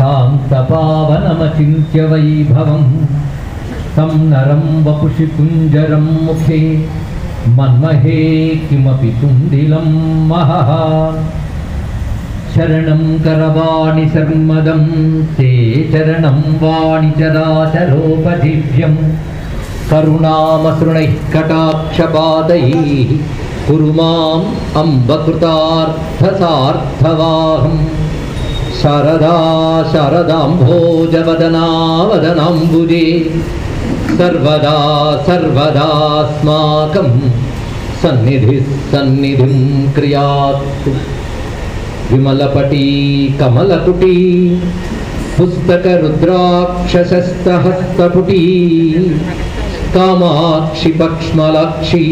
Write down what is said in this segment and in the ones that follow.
शान्तपावनमचिन्त्य वैभवं तं नरं वपुषि कुञ्जरं मुखे। मन्महे किमपि तुन्दिलं महः। शरणं करवाणि सर्मदं ते चरणं वाणि चराचरोपजिभ्यं करुणामसृणैः कटाक्षपादैः। कुरु माम् अम्बकृतार्थसार्थवाहम्। శారదా శారదాంభోజవదనావదనాంబుజే సర్వదా సర్వదాస్మాకం సన్నిధి సన్నిధిం క్రియాత్ విమలపటీ కమలపుటీ పుస్తక రుద్రాక్షసస్తహస్తపుటీ కామాక్షి పక్ష్మలాక్షి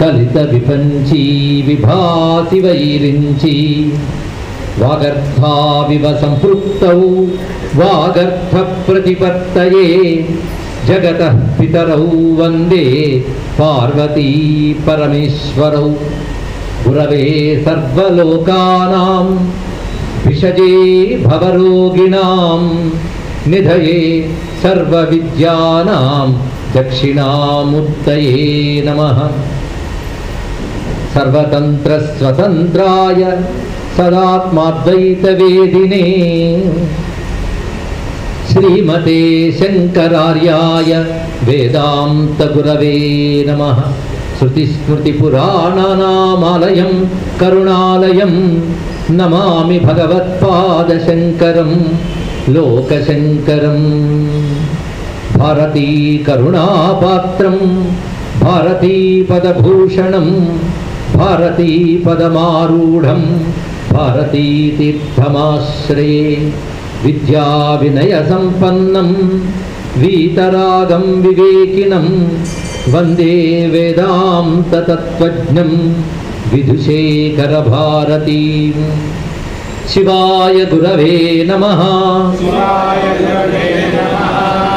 కలిత విపంచీ విభాసి వైరించి वागर्थाविव सम्पृक्तौ वागर्थप्रतिपत्तये जगतः पितरौ वन्दे पार्वती परमेश्वरौ। गुरवे सर्वलोकानां विषजे भवरोगिणां निधये सर्वविद्यानां दक्षिणामुत्तये नमः। सर्वतन्त्रस्वतन्त्राय सदात्माद्वैतवेदिने श्रीमते शङ्करार्याय वेदान्तगुरवे नमः। श्रुतिस्मृतिपुराणानामालयं करुणालयं नमामि भगवत्पादशङ्करं लोकशङ्करं। भारतीकरुणापात्रं भारतीपदभूषणं भारतीपदमारूढम् भारतीतीर्थमाश्रये विद्याविनयसम्पन्नं वीतरागं विवेकिनं वन्दे वेदान्ततत्त्वज्ञं विदुशेखरभारतीं शिवाय गुरवे नमः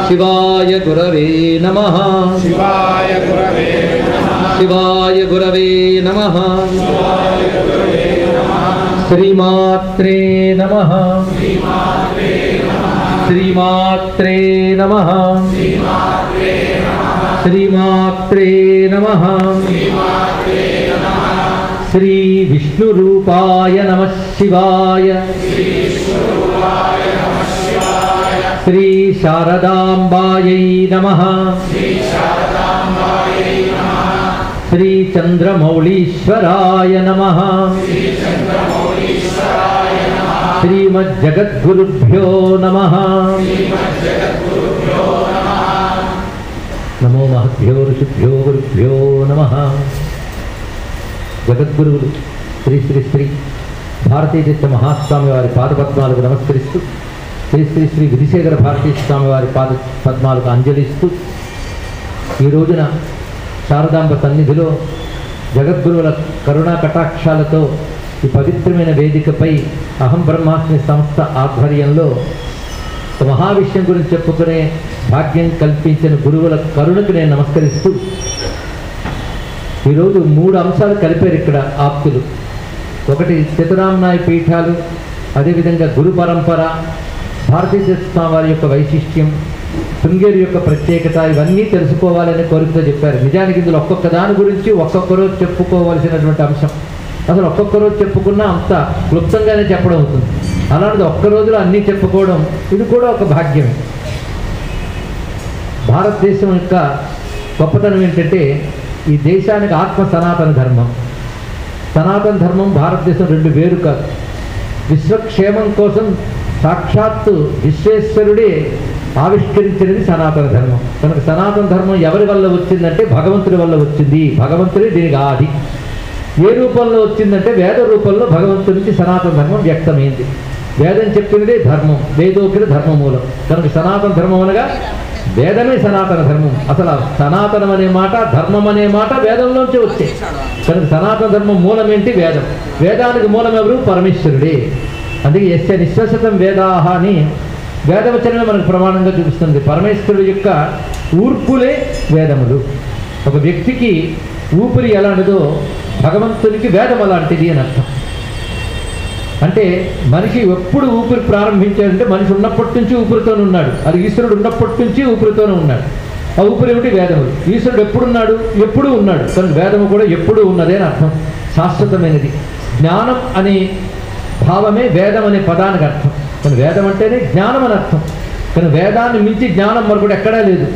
शिवाय गुरवे नमः। शिवाय गुरवे नमः। शिवाय गुरवे नमः। గురవే నమః శివాయ గురవే నమ శివాయ గురవే నమః శివాయ గురవే నమ శ్రీమాత్రే నమ శ్రీమాత్రే నమ శ్రీమజ్జగద్గురుభ్యో నమ. నమో మహద్భ్యో ఋషిభ్యో గురుభ్యో నమ. జగద్గురువులు శ్రీ శ్రీ శ్రీ భారతీయ తీర్థ మహాస్వామి వారి పాదపద్మాలకు నమస్కరిస్తూ శ్రీ శ్రీ శ్రీ విధిశేఖర భారతీయ స్వామి వారి పాద పద్మాలకు అంజలిస్తూ ఈ రోజున శారదాంబ సన్నిధిలో జగద్గురువుల కరుణా కటాక్షాలతో ఈ పవిత్రమైన వేదికపై అహం బ్రహ్మాస్మి సంస్థ ఆధ్వర్యంలో ఒక మహావిషయం గురించి చెప్పుకునే భాగ్యం కల్పించిన గురువుల కరుణకు నేను నమస్కరిస్తూ ఈరోజు మూడు అంశాలు కలిపారు ఇక్కడ ఆప్తులు. ఒకటి చతురామ్నాయ పీఠాలు అదేవిధంగా గురు పరంపర భారతీయ స్వామి వారి యొక్క వైశిష్ట్యం శృంగేరి యొక్క ప్రత్యేకత ఇవన్నీ తెలుసుకోవాలని కోరికతో చెప్పారు. నిజానికి ఇందులో ఒక్కొక్క దాని గురించి ఒక్కొక్కరు చెప్పుకోవాల్సినటువంటి చెప్పుకోవలసినటువంటి అంశం. అసలు ఒక్కొక్క రోజు చెప్పుకున్నా అంత క్లుప్తంగానే చెప్పడం అవుతుంది. అలాంటిది ఒక్క రోజులో అన్నీ చెప్పుకోవడం ఇది కూడా ఒక భాగ్యమే. భారతదేశం యొక్క గొప్పతనం ఏంటంటే ఈ దేశానికి ఆత్మ సనాతన ధర్మం. సనాతన ధర్మం భారతదేశం రెండు వేరు కాదు. విశ్వక్షేమం కోసం సాక్షాత్తు విశ్వేశ్వరుడే ఆవిష్కరించినది సనాతన ధర్మం. కనుక సనాతన ధర్మం ఎవరి వల్ల వచ్చిందంటే భగవంతుడి వల్ల వచ్చింది. భగవంతుడే దీనికి ఆది. ఏ రూపంలో వచ్చిందంటే వేద రూపంలో భగవంతుడి నుంచి సనాతన ధర్మం వ్యక్తమైంది. వేదం చెప్పినదే ధర్మం వేదోపీడ ధర్మ మూలం కనుక సనాతన ధర్మం అనగా వేదమే సనాతన ధర్మం. అసలు సనాతనం అనే మాట ధర్మం అనే మాట వేదంలోంచి వచ్చే. కనుక సనాతన ధర్మం మూలం ఏంటి? వేదం. వేదానికి మూలం ఎవరు? పరమేశ్వరుడే. అందుకే ఎస్య నిశ్వసతం వేదాహ అని వేదవచనమే మనకు ప్రమాణంగా చూపిస్తుంది. పరమేశ్వరుడు యొక్క ఊర్పులే వేదములు. ఒక వ్యక్తికి ఊపిరి ఎలాంటిదో భగవంతునికి వేదం అలాంటిది అని అర్థం. అంటే మనిషి ఎప్పుడు ఊపిరి ప్రారంభించాడంటే మనిషి ఉన్నప్పటి నుంచి ఊపిరితోనే ఉన్నాడు. అది ఈశ్వరుడు ఉన్నప్పటి నుంచి ఊపిరితోనే ఉన్నాడు. ఆ ఊపిరి ఏమిటి? వేదములు ఈశ్వరుడు ఎప్పుడున్నాడు ఎప్పుడూ ఉన్నాడు. తన వేదము కూడా ఎప్పుడూ ఉన్నదే అని అర్థం. శాశ్వతమైనది. జ్ఞానం అనే భావమే వేదం అనే పదానికి అర్థం. కానీ వేదం అంటేనే జ్ఞానం అని అర్థం. కానీ వేదాన్ని మించి జ్ఞానం మరొకటి ఎక్కడా లేదు.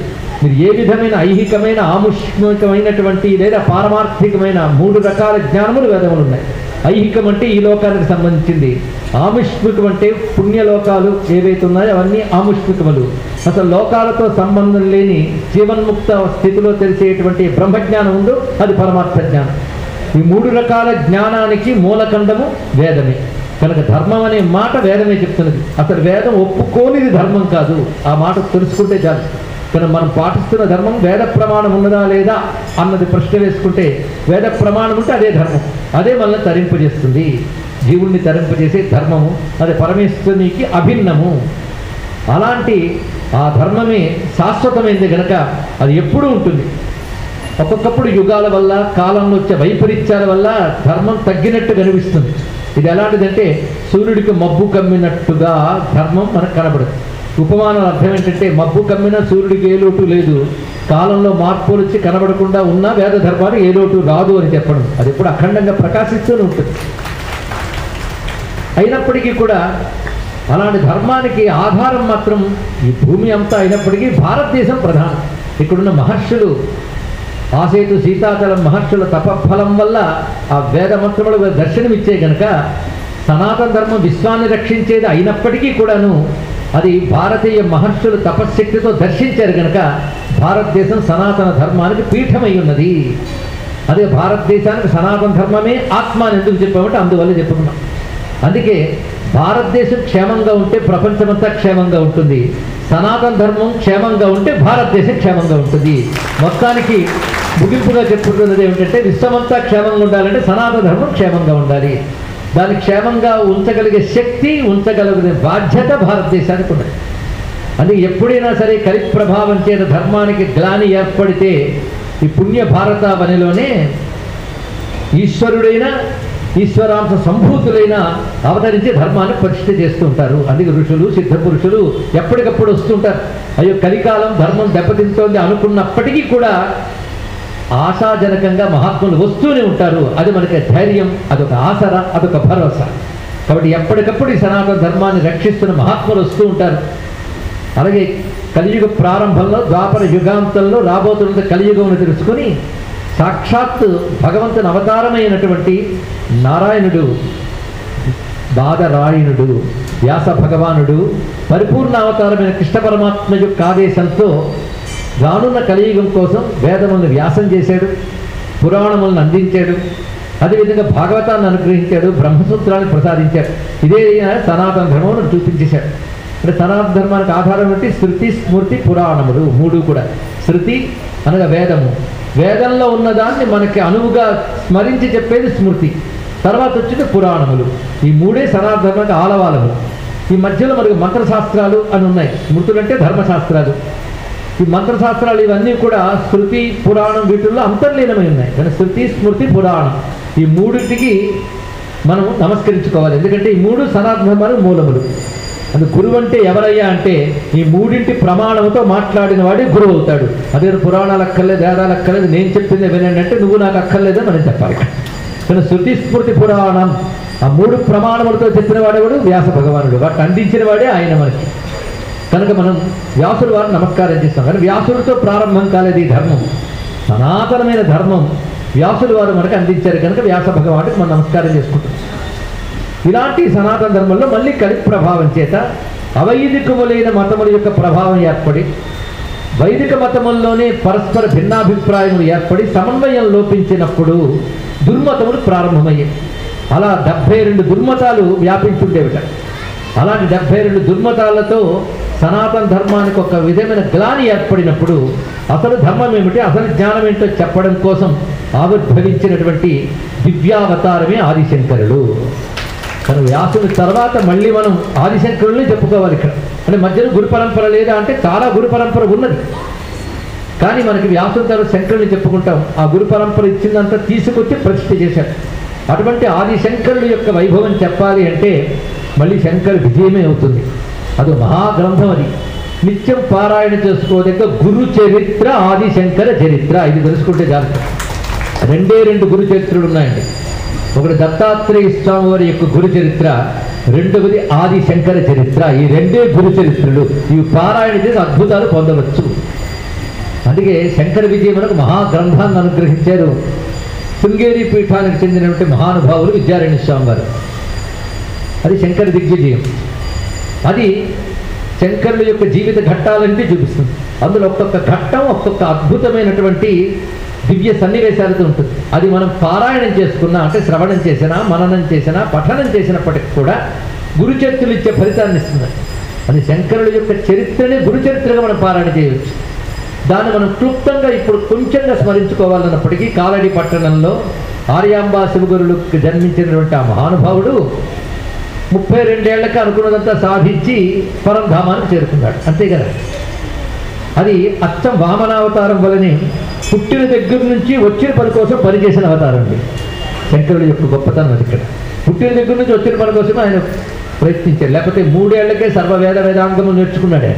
మీరు ఏ విధమైన ఐహికమైన ఆముష్మికమైనటువంటి లేదా పారమార్థికమైన మూడు రకాల జ్ఞానములు వేదములు ఉన్నాయి. ఐహికం అంటే ఈ లోకానికి సంబంధించింది. ఆముష్మికం అంటే పుణ్యలోకాలు ఏవైతే ఉన్నాయో అవన్నీ ఆముష్మికములు. అసలు లోకాలతో సంబంధం లేని జీవన్ముక్త స్థితిలో తెలిసేటువంటి బ్రహ్మజ్ఞానం ఉందో అది పరమార్థ జ్ఞానం. ఈ మూడు రకాల జ్ఞానానికి మూలఖండము వేదమే. కనుక ధర్మం అనే మాట వేదమే చెప్తున్నది. అసలు వేదం ఒప్పుకోనిది ధర్మం కాదు. ఆ మాట తెలుసుకుంటే చాలు. మనం మనం పాటిస్తున్న ధర్మం వేద ప్రమాణం ఉన్నదా లేదా అన్నది ప్రశ్న వేసుకుంటే వేద ప్రమాణం ఉంటే అదే ధర్మం. అదే మనల్ని తరింపజేస్తుంది. జీవుణ్ణి తరింపజేసే ధర్మము అది పరమేశ్వరునికి అభిన్నము. అలాంటి ఆ ధర్మమే శాశ్వతమైంది గనక అది ఎప్పుడూ ఉంటుంది. ఒక్కొక్కప్పుడు యుగాల వల్ల కాలంలో వచ్చే వైపరీత్యాల వల్ల ధర్మం తగ్గినట్టు కనిపిస్తుంది. ఇది ఎలాంటిదంటే సూర్యుడికి మబ్బు కమ్మినట్టుగా ధర్మం మనకు కనబడుతుంది ఉపమానం అర్థం ఏంటంటే మబ్బు కమ్మిన సూర్యుడికి ఏ లోటు లేదు. కాలంలో మార్పులు వచ్చి కనబడకుండా ఉన్న వేద ధర్మానికి ఏ లోటు రాదు అని చెప్పడం. అది ఎప్పుడు అఖండంగా ప్రకాశిస్తూనే ఉంటుంది. అయినప్పటికీ కూడా అలాంటి ధర్మానికి ఆధారం మాత్రం ఈ భూమి అంతా అయినప్పటికీ భారతదేశం ప్రధానం. ఇక్కడున్న మహర్షులు ఆసేతు సీతాచలం మహర్షుల తపఫలం వల్ల ఆ వేద మంత్రములు దర్శనమిచ్చే గనక సనాతన ధర్మం విశ్వాన్ని రక్షించేది అయినప్పటికీ కూడాను అది భారతీయ మహర్షులు తపశ్శక్తితో దర్శించారు కనుక భారతదేశం సనాతన ధర్మానికి పీఠమై ఉన్నది. అదే భారతదేశానికి సనాతన ధర్మమే ఆత్మ అని ఎందుకు చెప్పామంటే అందువల్ల చెప్పుకున్నాం. అందుకే భారతదేశం క్షేమంగా ఉంటే ప్రపంచమంతా క్షేమంగా ఉంటుంది. సనాతన ధర్మం క్షేమంగా ఉంటే భారతదేశం క్షేమంగా ఉంటుంది. మొత్తానికి ముగింపుగా చెప్పుకుంటున్నది ఏమిటంటే విశ్వమంతా క్షేమంగా ఉండాలంటే సనాతన ధర్మం క్షేమంగా ఉండాలి. దాన్ని క్షేమంగా ఉంచగలిగే శక్తి ఉంచగలిగే బాధ్యత భారతదేశానికి ఉన్నది. అందుకే ఎప్పుడైనా సరే కలి ప్రభావం చేత ధర్మానికి గ్లాని ఏర్పడితే ఈ పుణ్య భారత పనిలోనే ఈశ్వరుడైన ఈశ్వరాంశ సంభూతులైన అవతరించి ధర్మాన్ని పరిష్ఠ చేస్తూ ఉంటారు. అందుకే ఋషులు సిద్ధ పురుషులు ఎప్పటికప్పుడు వస్తుంటారు అయ్యో కలికాలం ధర్మం దెబ్బతింటోంది అనుకున్నప్పటికీ కూడా ఆశాజనకంగా మహాత్ములు వస్తూనే ఉంటారు. అది మనకి ధైర్యం అదొక ఆసర అదొక భరోసా. కాబట్టి ఎప్పటికప్పుడు ఈ సనాతన ధర్మాన్ని రక్షిస్తున్న మహాత్ములు వస్తూ ఉంటారు. అలాగే కలియుగ ప్రారంభంలో ద్వాపర యుగాంతంలో రాబోతున్న కలియుగం తెలుసుకొని సాక్షాత్ భగవంతుని అవతారమైనటువంటి నారాయణుడు బాధరాయణుడు వ్యాస భగవానుడు పరిపూర్ణ అవతారమైన కృష్ణ పరమాత్మ యొక్క ఆదేశంతో రానున్న కలియుగం కోసం వేదములను వ్యాసం చేశాడు పురాణములను అందించాడు అదేవిధంగా భాగవతాన్ని అనుగ్రహించాడు బ్రహ్మసూత్రాన్ని ప్రసాదించాడు. ఇదే సనాతన ధర్మమును చూపించేశాడు. అంటే సనాతన ధర్మానికి ఆధారం ఏంటి శృతి స్మృతి పురాణములు మూడు కూడా. శృతి అనగా వేదము. వేదంలో ఉన్నదాన్ని మనకి అనువుగా స్మరించి చెప్పేది స్మృతి. తర్వాత వచ్చింది పురాణములు. ఈ మూడే సనాతన ధర్మానికి ఆలవాలము. ఈ మధ్యలో మనకు మంత్రశాస్త్రాలు అని ఉన్నాయి. మృతులంటే ధర్మశాస్త్రాలు. ఈ మంత్రశాస్త్రాలు ఇవన్నీ కూడా శృతి పురాణం వీటిల్లో అంతర్లీనమై ఉన్నాయి. కానీ శృతి స్మృతి పురాణం ఈ మూడింటికి మనం నమస్కరించుకోవాలి. ఎందుకంటే ఈ మూడు సనాతన మూలములు. అది గురువు అంటే ఎవరయ్యా అంటే ఈ మూడింటి ప్రమాణంతో మాట్లాడిన వాడే గురువు అవుతాడు. అదే పురాణాలు అక్కర్లేదు వేదాలు అక్కర్లేదు నేను చెప్పింది వినండి అంటే నువ్వు నాకు అక్కర్లేదని మనం చెప్పాలి కానీ శృతి స్మృతి పురాణం ఆ మూడు ప్రమాణములతో చెప్పిన వాడేవాడు? వ్యాస భగవానుడు. వాటిని అందించిన వాడే ఆయన మనకి. కనుక మనం వ్యాసుడు వారిని నమస్కారం చేస్తాం. కానీ వ్యాసులతో ప్రారంభం కాలేదు ఈ ధర్మం. సనాతనమైన ధర్మం వ్యాసులు వారు మనకు అందించారు. కనుక వ్యాస భగవానుడికి మనం నమస్కారం చేసుకుంటాం. ఇలాంటి సనాతన ధర్మంలో మళ్ళీ కలి ప్రభావం చేత అవైదికములైన మతముల యొక్క ప్రభావం ఏర్పడి వైదిక మతముల్లోనే పరస్పర భిన్నాభిప్రాయములు ఏర్పడి సమన్వయం లోపించినప్పుడు దుర్మతములు ప్రారంభమయ్యాయి. అలా డెబ్బై రెండు దుర్మతాలు వ్యాపించుండేవిట. అలాంటి డెబ్బై రెండు దుర్మతాలతో సనాతన ధర్మానికి ఒక విధమైన గ్లాని ఏర్పడినప్పుడు అసలు ధర్మం ఏమిటి? అసలు జ్ఞానం ఏంటో చెప్పడం కోసం ఆవిర్భవించినటువంటి దివ్యావతారమే ఆదిశంకరుడు కానీ వ్యాసుని తర్వాత మళ్ళీ మనం ఆదిశంకరుల్ని చెప్పుకోవాలి ఇక్కడ. అంటే మధ్యలో గురు పరంపర లేదా అంటే చాలా గురు పరంపర ఉన్నది. కానీ మనకి వ్యాసుని తర్వాత శంకరుని చెప్పుకుంటాం. ఆ గురు పరంపర ఇచ్చిందంతా తీసుకొచ్చి ప్రతిష్ఠ చేశారు. అటువంటి ఆదిశంకరుడు యొక్క వైభవం చెప్పాలి అంటే మళ్ళీ శంకర్ విజయమే అవుతుంది. అది మహాగ్రంథం అది నిత్యం పారాయణ చేసుకోదగ్గ గురు చరిత్ర ఆది శంకర చరిత్ర. ఇది తెలుసుకుంటే జాగ్రత్త. రెండే రెండు గురు చరిత్రలు ఉన్నాయండి. ఒకటి దత్తాత్రేయ స్వామి వారి యొక్క గురు చరిత్ర రెండవది ఆది శంకర చరిత్ర. ఈ రెండే గురు చరిత్రలు. ఇవి పారాయణ చేసి అద్భుతాలు పొందవచ్చు. అందుకే శంకర విజయమునకు మహాగ్రంథాన్ని అనుగ్రహించారు. శృంగేరి పీఠానికి చెందినటువంటి మహానుభావులు విద్యారణ్య స్వామి వారు అది శంకర దిగ్విజయం. అది శంకరుల యొక్క జీవిత ఘట్టాలన్నీ చూపిస్తుంది. అందులో ఒక్కొక్క ఘట్టం ఒక్కొక్క అద్భుతమైనటువంటి దివ్య సన్నివేశాలతో ఉంటుంది. అది మనం పారాయణం చేసుకున్నా అంటే శ్రవణం చేసినా మననం చేసినా పఠనం చేసినప్పటికి కూడా గురుచరిత్రలు ఇచ్చే ఫలితాన్ని ఇస్తుంది. అది శంకరుల యొక్క చరిత్రని గురుచరిత్రగా మనం పారాయణ చేయవచ్చు. దాన్ని మనం క్లుప్తంగా ఇప్పుడు కొంచెంగా స్మరించుకోవాలన్నప్పటికీ కాలడి పట్టణంలో ఆర్యాంబా శివగురులకు జన్మించినటువంటి ఆ మహానుభావుడు ముప్పై రెండేళ్ళకి అనుకున్నదంతా సాధించి పరంధామానికి చేరుకున్నాడు. అంతే కదా? అది అచ్చం వామనావతారం వలనే పుట్టిన దగ్గర నుంచి వచ్చిన పని కోసం పనిచేసిన అవతారం అండి. శంకరుడు యొక్క గొప్పతనం అది ఇక్కడ. పుట్టిన దగ్గర నుంచి వచ్చిన పని కోసం ఆయన ప్రయత్నించారు లేకపోతే మూడేళ్ళకే సర్వ వేద వేదాంగము నేర్చుకున్నాడు ఆయన.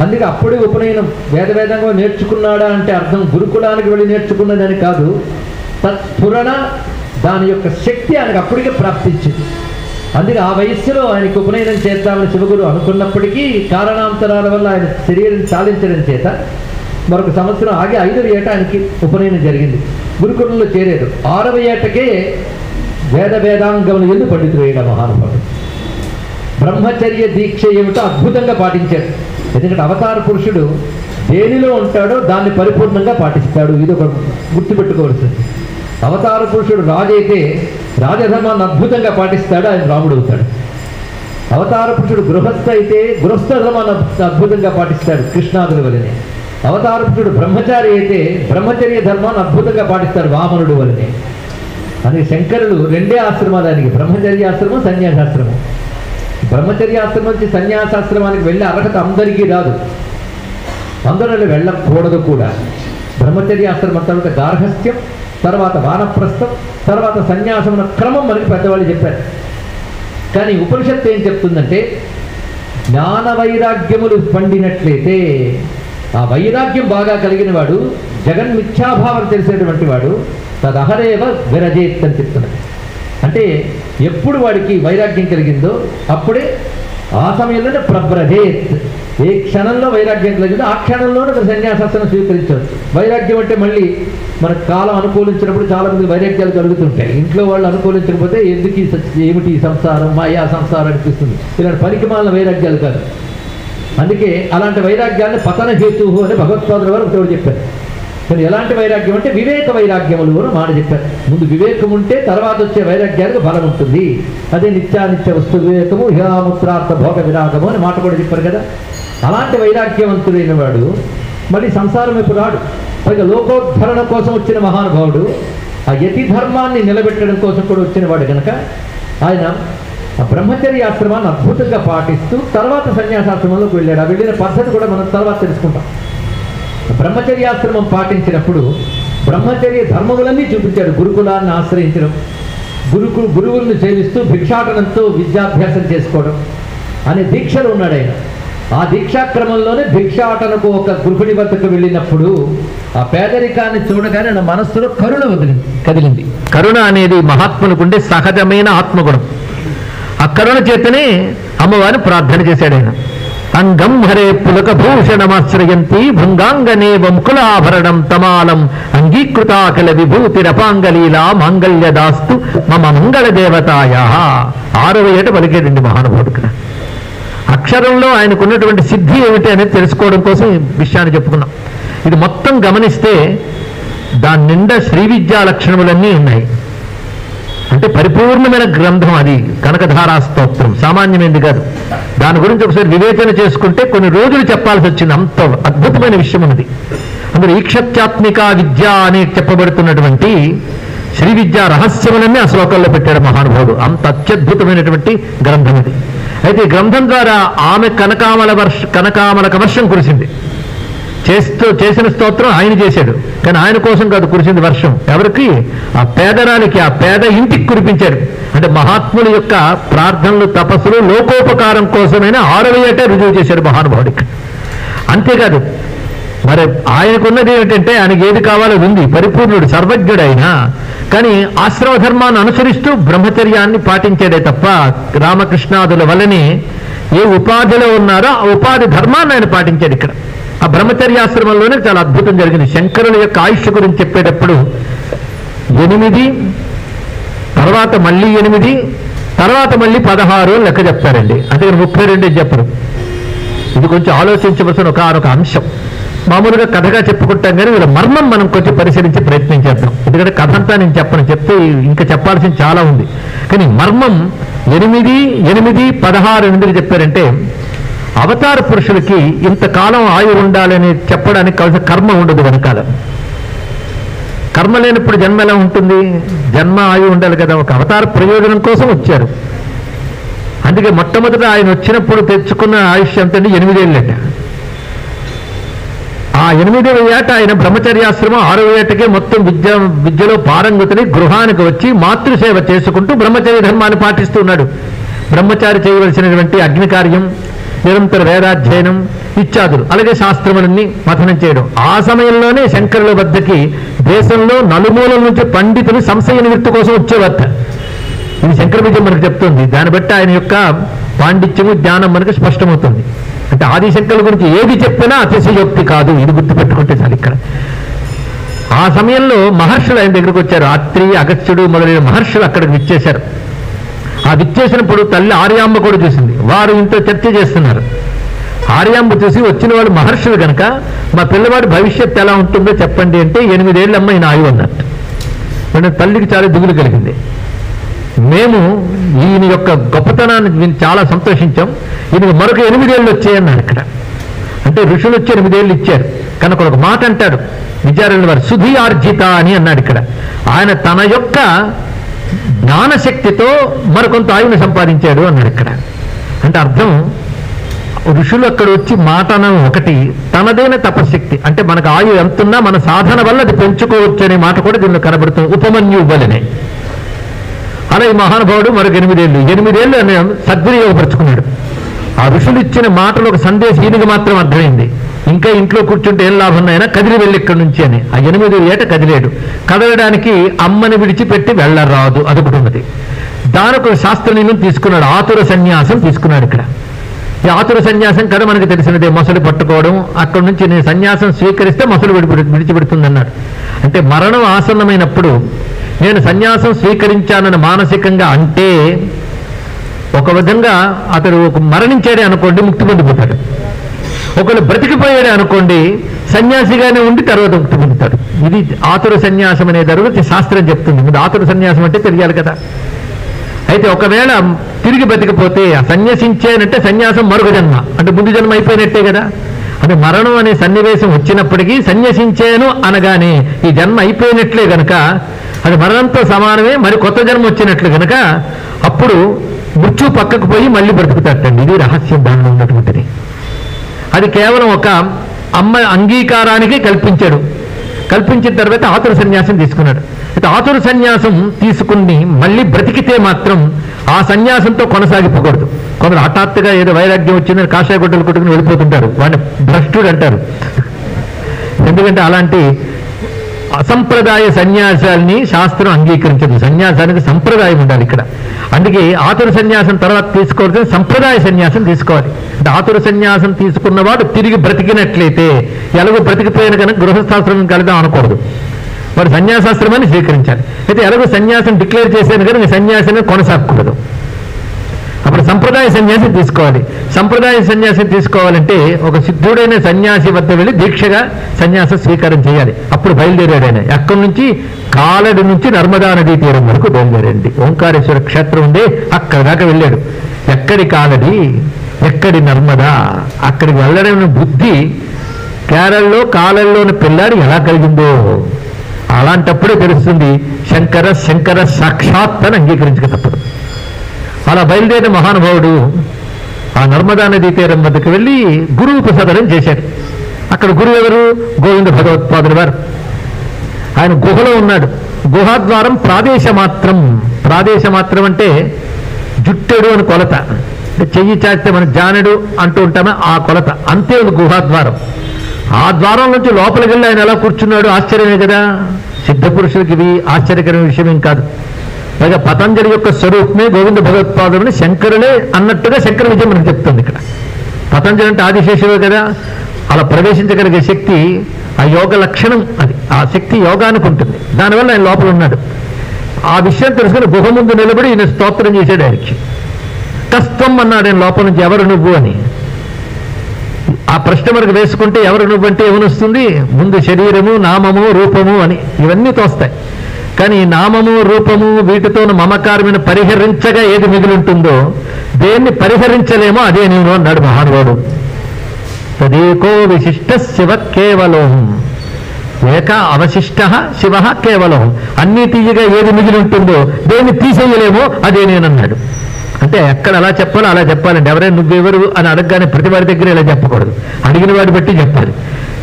అందుకే అప్పుడే ఉపనయనం వేద వేదాంగం నేర్చుకున్నాడా అంటే అర్థం గురుకులానికి వెళ్ళి నేర్చుకున్నదని కాదు తత్స్ఫురణ దాని యొక్క శక్తి ఆయనకు అప్పటికే ప్రాప్తించింది. అందుకే ఆ వయస్సులో ఆయనకు ఉపనయనం చేద్దామని శివగురు అనుకున్నప్పటికీ కారణాంతరాల వల్ల ఆయన శరీరం చాలించడం చేత మరొక సంవత్సరం ఆగి ఐదవ ఏట ఆయనకి ఉపనయనం జరిగింది. గురుకులంలో చేరారు ఆరవ ఏటకే వేద వేదాంగములు ఎందు పండితుడయ్యాడు ఆ మహానుభావుడు. బ్రహ్మచర్య దీక్ష ఏమిటో అద్భుతంగా పాటించాడు. ఎందుకంటే అవతార పురుషుడు దేనిలో ఉంటాడో దాన్ని పరిపూర్ణంగా పాటిస్తాడు. ఇది ఒక గుర్తుపెట్టుకోవాల్సింది. అవతార పురుషుడు రాజైతే రాజధర్మాన్ని అద్భుతంగా పాటిస్తాడు ఆయన రాముడు అవుతాడు. అవతార పురుషుడు గృహస్థ అయితే గృహస్థ ధర్మాన్ని అద్భుతంగా పాటిస్తాడు కృష్ణాదుల వలనే. అవతార పురుషుడు బ్రహ్మచారి అయితే బ్రహ్మచర్య ధర్మాన్ని అద్భుతంగా పాటిస్తాడు వామనుడు వలనే. అందుకే శంకరుడు రెండే ఆశ్రమాలు ఆయనకి బ్రహ్మచర్యాశ్రమం సన్యాసాశ్రమం. బ్రహ్మచర్యాశ్రమం నుంచి సన్యాసాశ్రమానికి వెళ్ళే అర్హత అందరికీ రాదు. అందరూ వెళ్ళకూడదు కూడా. బ్రహ్మచర్యాశ్రమం తర్వాత గార్హస్థ్యం. తర్వాత వానప్రస్థం తర్వాత సన్యాసం క్రమం మనకి పెద్దవాళ్ళు చెప్పారు. కానీ ఉపనిషత్తు ఏం చెప్తుందంటే జ్ఞాన వైరాగ్యములు పండినట్లయితే ఆ వైరాగ్యం బాగా కలిగిన వాడు జగన్ మిథ్యాభావం తెలిసేటువంటి వాడు తదహరేవ విరజేత్ అని చెప్తున్నాడు అంటే ఎప్పుడు వాడికి వైరాగ్యం కలిగిందో అప్పుడే ఆ సమయంలోనే ప్రబ్రజేత్ ఏ క్షణంలో వైరాగ్యం కలిగిందో ఆ క్షణంలోనే ఒక సన్యాసాసనం స్వీకరించవచ్చు వైరాగ్యం అంటే మళ్ళీ మన కాలం అనుకూలించినప్పుడు చాలా మంది వైరాగ్యాలు కలుగుతుంటాయి ఇంట్లో వాళ్ళు అనుకూలించకపోతే ఎందుకు సచ్- ఏమిటి ఈ సంసారం? మాయా సంసారం అనిపిస్తుంది. ఇలాంటి పనికిమాలిన వైరాగ్యాలు కాదు. అందుకే అలాంటి వైరాగ్యాన్ని పతన హేతు అని భగవత్పాదుల వారు ఒకటి చెప్పారు. కానీ ఎలాంటి వైరాగ్యం అంటే వివేక వైరాగ్యములు అని మాట చెప్పారు. ముందు వివేకం ఉంటే తర్వాత వచ్చే వైరాగ్యానికి బలం ఉంటుంది. అదే నిత్యానిత్య వస్తు వివేకము హిరాముత్రార్థ భోగ విరాగము అని మాట కూడా చెప్పారు కదా. అలాంటి వైరాగ్యవంతుడైన వాడు మళ్ళీ సంసారం ఎప్పుడు రాడు. పైగా లోకోద్ధరణ కోసం వచ్చిన మహానుభావుడు ఆ యతి ధర్మాన్ని నిలబెట్టడం కోసం కూడా వచ్చిన వాడు కనుక ఆయన ఆ బ్రహ్మచర్య ఆశ్రమాన్ని అద్భుతంగా పాటిస్తూ తర్వాత సన్యాసాశ్రమంలోకి వెళ్ళాడు. ఆ వెళ్ళిన పద్ధతి కూడా మనం తర్వాత తెలుసుకుంటాం. బ్రహ్మచర్యాశ్రమం పాటించినప్పుడు బ్రహ్మచర్య ధర్మములన్నీ చూపించాడు. గురుకులాన్ని ఆశ్రయించడం గురుకు గురువులను సేవిస్తూ భిక్షాటనంతో విద్యాభ్యాసం చేసుకోవడం అనే దీక్షలు ఉన్నాడు ఆయన. ఆ దీక్షాక్రమంలోనే భిక్షాటనకు ఒక గృహిణి వద్దకు వెళ్ళినప్పుడు ఆ పేదరికాన్ని చూడగానే నా మనస్సులో కరుణ వదిలింది కదిలింది. కరుణ అనేది మహాత్ములకు ఉండే సహజమైన ఆత్మగుణం. ఆ కరుణ చేతనే అమ్మవారిని ప్రార్థన చేశాడు ఆయన. అంగం హరే పులక భూషణమాశ్రయంతి భృంగాంగనే వంకులాభరణం తమాలం అంగీకృతాకల విభూతిరపాంగలీలా మాంగళ్యదాస్తు మమ మంగళ దేవతాయ ఆరవ ఏట పలికేటండి మహానుభావుడు అక్షరంలో ఆయనకు ఉన్నటువంటి సిద్ధి ఏమిటి అనేది తెలుసుకోవడం కోసం ఈ విషయాన్ని చెప్పుకున్నాం. ఇది మొత్తం గమనిస్తే దాని నిండా శ్రీ విద్యా లక్షణములన్నీ ఉన్నాయి. అంటే పరిపూర్ణమైన గ్రంథం అది కనకధారా స్తోత్రం. సామాన్యమైనది కాదు. దాని గురించి ఒకసారి వివేచన చేసుకుంటే కొన్ని రోజులు చెప్పాల్సి వచ్చింది. అంత అద్భుతమైన విషయం ఉన్నది. అందులో ఈక్షత్యాత్మిక విద్య అని చెప్పబడుతున్నటువంటి శ్రీ విద్యా రహస్యములన్నీ ఆ శ్లోకంలో పెట్టాడు మహానుభావుడు. అంత అత్యద్భుతమైనటువంటి గ్రంథం ఇది. అయితే ఈ గ్రంథం ద్వారా ఆమె కనకామల వర్ష కనకామల వర్షం కురిసింది. చేస్తూ చేసిన స్తోత్రం ఆయన చేశాడు. కానీ ఆయన కోసం కాదు కురిసింది వర్షం. ఎవరికి? ఆ పేదరానికి ఆ పేద ఇంటికి కురిపించాడు. అంటే మహాత్ముల యొక్క ప్రార్థనలు తపస్సులు లోకోపకారం కోసమైనా ఆరవ ఏటే రుజువు చేశాడు మహానుభావుడికి అంతేకాదు మరి ఆయనకున్నది ఏమిటంటే ఆయనకి ఏది కావాలో ఉంది. పరిపూర్ణుడు సర్వజ్ఞుడు ఆయన కానీ ఆశ్రమ ధర్మాన్ని అనుసరిస్తూ బ్రహ్మచర్యాన్ని పాటించాడే తప్ప రామకృష్ణాదుల వల్లనే ఏ ఉపాధిలో ఉన్నారో ఆ ఉపాధి ధర్మాన్ని ఆయన పాటించాడు ఇక్కడ. ఆ బ్రహ్మచర్యాశ్రమంలోనే చాలా అద్భుతం జరిగింది. శంకరుల యొక్క ఆయుష్ గురించి చెప్పేటప్పుడు ఎనిమిది తర్వాత మళ్ళీ ఎనిమిది తర్వాత మళ్ళీ పదహారు లెక్క చెప్తారండి. అందుకని ముప్పై రెండే చెప్పరు. ఇది కొంచెం ఆలోచించవలసిన ఒక ఒక అంశం. మామూలుగా కథగా చెప్పుకుంటాం కానీ వీళ్ళ మర్మం మనం కొంచెం పరిశీలించి ప్రయత్నం చేద్దాం. ఎందుకంటే కథ అంతా నేను చెప్పను చెప్తే ఇంకా చెప్పాల్సింది చాలా ఉంది. కానీ మర్మం ఎనిమిది ఎనిమిది పదహారు ఎనిమిది చెప్పారంటే అవతార పురుషులకి ఇంతకాలం ఆయు ఉండాలని చెప్పడానికి కావాల్సిన కర్మ ఉండదు వెనకాల. కర్మ లేనప్పుడు జన్మ ఎలా ఉంటుంది? జన్మ ఆయు ఉండాలి కదా. ఒక అవతార ప్రయోజనం కోసం వచ్చారు. అందుకే మొట్టమొదట ఆయన వచ్చినప్పుడు తెచ్చుకున్న ఆయుష్ ఎంతండి ఎనిమిదేళ్ళట. ఆ ఎనిమిదవ ఏట ఆయన బ్రహ్మచర్యాశ్రమం ఆరవ ఏటకే మొత్తం విద్య విద్యలో పారంగతుని గృహానికి వచ్చి మాతృసేవ చేసుకుంటూ బ్రహ్మచర్య ధర్మాన్ని పాటిస్తున్నాడు బ్రహ్మచారి చేయవలసినటువంటి అగ్ని కార్యం నిరంతర వేదాధ్యయనం ఇత్యాదులు. అలాగే శాస్త్రములన్నీ మథనం చేయడం. ఆ సమయంలోనే శంకరుల వద్దకి దేశంలో నలుమూలల నుంచి పండితులు సంశయ నివృత్తి కోసం వచ్చేవద్ద ఇది శంకర విజయం మనకు చెప్తుంది. దాన్ని బట్టి ఆయన యొక్క పాండిత్యము జ్ఞానం మనకు స్పష్టమవుతుంది. అంటే ఆదిశంకరుల గురించి ఏది చెప్పినా అతిశయోక్తి కాదు. ఇది గుర్తుపెట్టుకుంటే చాలు ఇక్కడ. ఆ సమయంలో మహర్షులు ఆయన దగ్గరకు వచ్చారు. రాత్రి అగస్త్యుడు మొదలైన మహర్షులు అక్కడికి విచ్చేశారు. ఆ విచ్చేసినప్పుడు తల్లి ఆర్యాంబ కూడా చూసింది. వారు ఇంట్లో చర్చ చేస్తున్నారు. ఆర్యాంబ చూసి వచ్చిన వాళ్ళు మహర్షులు కనుక మా పిల్లవాడి భవిష్యత్తు ఎలా ఉంటుందో చెప్పండి అంటే ఎనిమిదేళ్ళమ్మ ఈయన ఆయువు అన్నట్టు. తల్లికి చాలా దిగులు కలిగింది. మేము ఈయన యొక్క గొప్పతనాన్ని మేము చాలా సంతోషించాం. ఈయనకు మరొక ఎనిమిదేళ్ళు వచ్చాయన్నాడు ఇక్కడ. అంటే ఋషులు వచ్చి ఎనిమిదేళ్ళు ఇచ్చారు. కనుక ఒక మాట అంటాడు. విచారణ వారు సుధి ఆర్జిత అని అన్నాడు ఇక్కడ. ఆయన తన యొక్క జ్ఞానశక్తితో మరికొంత ఆయువుని సంపాదించాడు అన్నాడు ఇక్కడ. అంటే అర్థం ఋషులు అక్కడ వచ్చి మాటనం ఒకటి తనదైన తపశక్తి అంటే మనకు ఆయు ఎంతున్నా మన సాధన వల్ల అది పెంచుకోవచ్చు అనే మాట కూడా దీనిలో కనబడుతుంది. ఉపమన్యు వలనే అలా ఈ మహానుభావుడు మరొక ఎనిమిదేళ్ళు. ఎనిమిదేళ్ళు సద్వినియోగపరుచుకున్నాడు. ఆ ఋషులు ఇచ్చిన మాటలు ఒక సందేశం ఈయనకి మాత్రం అర్థమైంది. ఇంకా ఇంట్లో కూర్చుంటే ఏం లాభం అయినా కదిలి వెళ్ళి ఇక్కడి నుంచి అని. ఆ ఎనిమిది ఏట కదిలేడు. కదలడానికి అమ్మని విడిచిపెట్టి వెళ్ళరాదు. అదొకటి ఉన్నది. దానికి ఒక శాస్త్ర నియమం తీసుకున్నాడు. ఆతుర సన్యాసం తీసుకున్నాడు ఇక్కడ. ఈ ఆతుర సన్యాసం కదా మనకు తెలిసినదే. మొసలు పట్టుకోవడం. అక్కడి నుంచి నేను సన్యాసం స్వీకరిస్తే మొసలు విడిపెడు విడిచిపెడుతుంది అన్నాడు అంటే మరణం ఆసన్నమైనప్పుడు నేను సన్యాసం స్వీకరించానని మానసికంగా అంటే ఒక విధంగా అతడు ఒక మరణించాడే అనుకోండి ముక్తి పొందిపోతాడు. ఒకళ్ళు బ్రతికిపోయాడే అనుకోండి సన్యాసిగానే ఉండి తర్వాత ముక్తి పొందుతాడు. ఇది ఆతుర సన్యాసం అనే తరువాత శాస్త్రం చెప్తుంది. ఇది ఆతుర సన్యాసం అంటే తెలియాలి కదా. అయితే ఒకవేళ తిరిగి బతికిపోతే ఆ సన్యసించేనంటే సన్యాసం మరొక జన్మ. అంటే ముందు జన్మ అయిపోయినట్టే కదా. అంటే మరణం అనే సన్నివేశం వచ్చినప్పటికీ సన్యసించాను అనగానే ఈ జన్మ అయిపోయినట్లే కనుక అది మరణంతో సమానమే మరి కొత్త జన్మ వచ్చినట్లు కనుక అప్పుడు మృత్యు పక్కకు పోయి మళ్ళీ బ్రతుకుతాటండి ఇది రహస్యం దానిలో ఉన్నటువంటిది. అది కేవలం ఒక అమ్మ అంగీకారానికి కల్పించాడు. కల్పించిన తర్వాత ఆతుర సన్యాసం తీసుకున్నాడు. అయితే ఆతుర సన్యాసం తీసుకుని మళ్ళీ బ్రతికితే మాత్రం ఆ సన్యాసంతో కొనసాగిపోకూడదు. కొందరు హఠాత్తుగా ఏదో వైరాగ్యం వచ్చిందని కాషాయ గుడ్డలు కొట్టుకుని వెళ్ళిపోతుంటారు. వాడిని భ్రష్టుడు అంటారు. ఎందుకంటే అలాంటి అసంప్రదాయ సన్యాసాల్ని శాస్త్రం అంగీకరించదు. సన్యాసానికి సంప్రదాయం ఉండాలి ఇక్కడ. అందుకే ఆతుర సన్యాసం తర్వాత తీసుకోవాల్సిన సంప్రదాయ సన్యాసం తీసుకోవాలి. ఆతుర సన్యాసం తీసుకున్నవాడు తిరిగి బ్రతికినట్లయితే ఎలాగో బ్రతికిపోయిన కనుక గృహస్థాశ్రమం కలదాం అనకూడదు. మరి సన్యాసాశ్రమాన్ని స్వీకరించాలి. అయితే ఎలాగో సన్యాసం డిక్లేర్ చేశాను కనుక సన్యాసాన్ని కొనసాగకూడదు. అప్పుడు సంప్రదాయ సన్యాసి తీసుకోవాలి. సంప్రదాయ సన్యాసి తీసుకోవాలంటే ఒక సిద్ధుడైన సన్యాసి వద్ద వెళ్ళి దీక్షగా సన్యాస స్వీకారం చేయాలి. అప్పుడు బయలుదేరాడు ఆయన అక్కడి నుంచి కాలడి నుంచి నర్మదా నదీ తీరం వరకు బయలుదేరండి ఓంకారేశ్వర క్షేత్రం ఉండే అక్కడ దాకా వెళ్ళాడు. ఎక్కడి కాలడి? ఎక్కడి నర్మదా? అక్కడికి వెళ్ళడం బుద్ధి. కేరళలో కాలల్లోని పిల్లాడు ఎలా కలిగిందో అలాంటప్పుడే తెలుస్తుంది. శంకర శంకర సాక్షాత్ అని అంగీకరించక తప్పదు. అలా బయలుదేరిన మహానుభావుడు ఆ నర్మదా నదీ తీరం వద్దకు వెళ్ళి గురువు ప్రసాదనం చేశాడు. అక్కడ గురువు ఎవరు? గోవింద భగవత్పాదుల వారు. ఆయన గుహలో ఉన్నాడు. గుహాద్వారం ప్రాదేశ మాత్రం ప్రాదేశ మాత్రం అంటే జుట్టెడు అని కొలత. చెయ్యి చాస్తే మన జానెడు అంటూ ఉంటామే ఆ కొలత. అంతే ఉంది గుహాద్వారం. ఆ ద్వారం నుంచి లోపలికి వెళ్ళి ఆయన ఎలా కూర్చున్నాడు ఆశ్చర్యమే కదా. సిద్ధ పురుషులకి ఇది ఆశ్చర్యకరమైన విషయం ఏం కాదు. పైగా పతంజలి యొక్క స్వరూపమే గోవింద భగవత్పాదులని శంకరులే అన్నట్టుగా శంకర విజయం మనకు చెప్తుంది ఇక్కడ. పతంజలి అంటే ఆదిశేషువే కదా. అలా ప్రవేశించగలిగే శక్తి ఆ యోగ లక్షణం అది. ఆ శక్తి యోగానికి ఉంటుంది. దానివల్ల ఆయన లోపల ఉన్నాడు. ఆ విషయం తెలుసుకుని గుహ ముందు నిలబడి ఈయన స్తోత్రం చేశాడు ఆయనకి. కష్టం అన్నాడు ఆయన లోపల నుంచి ఎవరు నువ్వు అని. ఆ ప్రశ్న మనకు వేసుకుంటే ఎవరు నువ్వంటే ఏమనొస్తుంది? ముందు శరీరము నామము రూపము అని. ఇవన్నీ తోస్తాయి. కానీ నామము రూపము వీటితో మమకారమైన పరిహరించగా ఏది మిగిలింటుందో దేన్ని పరిహరించలేమో అదే నేను అన్నాడు మహానుభావుడు. తదేకో విశిష్ట శివ కేవలం. ఏక అవశిష్ట శివ కేవలం. అన్నీ తీయగా ఏది మిగిలి ఉంటుందో దేన్ని తీసేయలేమో అదే నేనన్నాడు అంటే ఎక్కడ అలా చెప్పాలో అలా చెప్పాలండి. ఎవరైనా నువ్వెవరు అని అడగగానే ప్రతి వాడి దగ్గర ఇలా చెప్పకూడదు. అడిగిన వాడి బట్టి చెప్పాలి.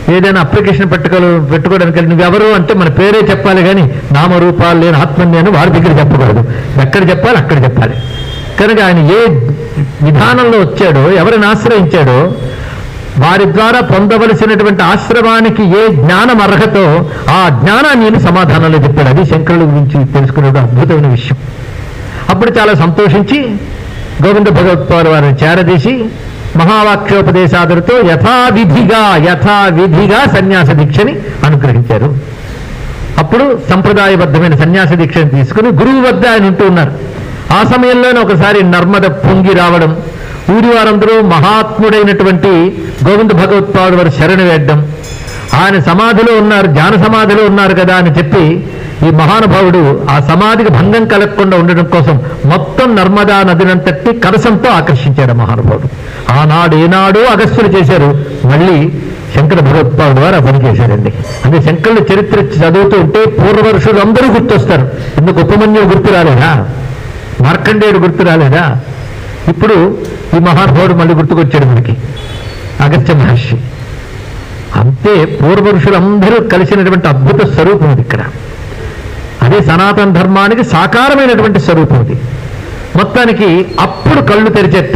ఏదైనా అప్లికేషన్ పెట్టుకో పెట్టుకోవడానికి నువ్వెవరు అంటే మన పేరే చెప్పాలి కానీ నామరూపాలు లేని ఆత్మని వారి దగ్గర చెప్పకూడదు. ఎక్కడ చెప్పాలి అక్కడ చెప్పాలి. కనుక ఆయన ఏ విధానంలో వచ్చాడో ఎవరిని ఆశ్రయించాడో వారి ద్వారా పొందవలసినటువంటి ఆశ్రమానికి ఏ జ్ఞానం అర్హతో ఆ జ్ఞానాన్ని సమాధానంలో చెప్పాడు. అది శంకరుల గురించి తెలుసుకునే అద్భుతమైన విషయం. అప్పుడు చాలా సంతోషించి గోవింద భగవత్పాల్ వారిని చేరదీసి మహావాక్యోపదేశాదులతో యథావిధిగా యథావిధిగా సన్యాస దీక్షని అనుగ్రహించారు. అప్పుడు సంప్రదాయబద్ధమైన సన్యాస దీక్షను తీసుకుని గురువు వద్ద ఆయన ఉంటూ ఉన్నారు. ఆ సమయంలోనే ఒకసారి నర్మద పొంగి రావడం ఊరి వారందరూ మహాత్ముడైనటువంటి గోవింద భగవత్పాదు వారు శరణు వేయడం ఆయన సమాధిలో ఉన్నారు ధ్యాన సమాధిలో ఉన్నారు కదా అని చెప్పి ఈ మహానుభావుడు ఆ సమాధికి భంగం కలగకుండా ఉండడం కోసం మొత్తం నర్మదా నదినంతటి కలసంతో ఆకర్షించాడు ఆ మహానుభావుడు. ఆనాడు ఏనాడో అగస్త్యులు చేశారు. మళ్ళీ శంకర భగవత్పాదుడు వారు ఆ పని చేశారండి. అంటే శంకరుల చరిత్ర చదువుతూ ఉంటే పూర్వవర్షులు అందరూ గుర్తొస్తారు. ఎందుకు ఉపమన్యువు గుర్తు రాలేదా? మార్కండేయుడు గుర్తు రాలేదా? ఇప్పుడు ఈ మహానుభావుడు మళ్ళీ గుర్తుకొచ్చాడు మనకి. అగస్త్య మహర్షి. అంతే పూర్వపురుషులందరూ కలిసినటువంటి అద్భుత స్వరూపం ఇది ఇక్కడ. అదే సనాతన ధర్మానికి సాకారమైనటువంటి స్వరూపం ఇది మొత్తానికి అప్పుడు కళ్ళు తెరిచేట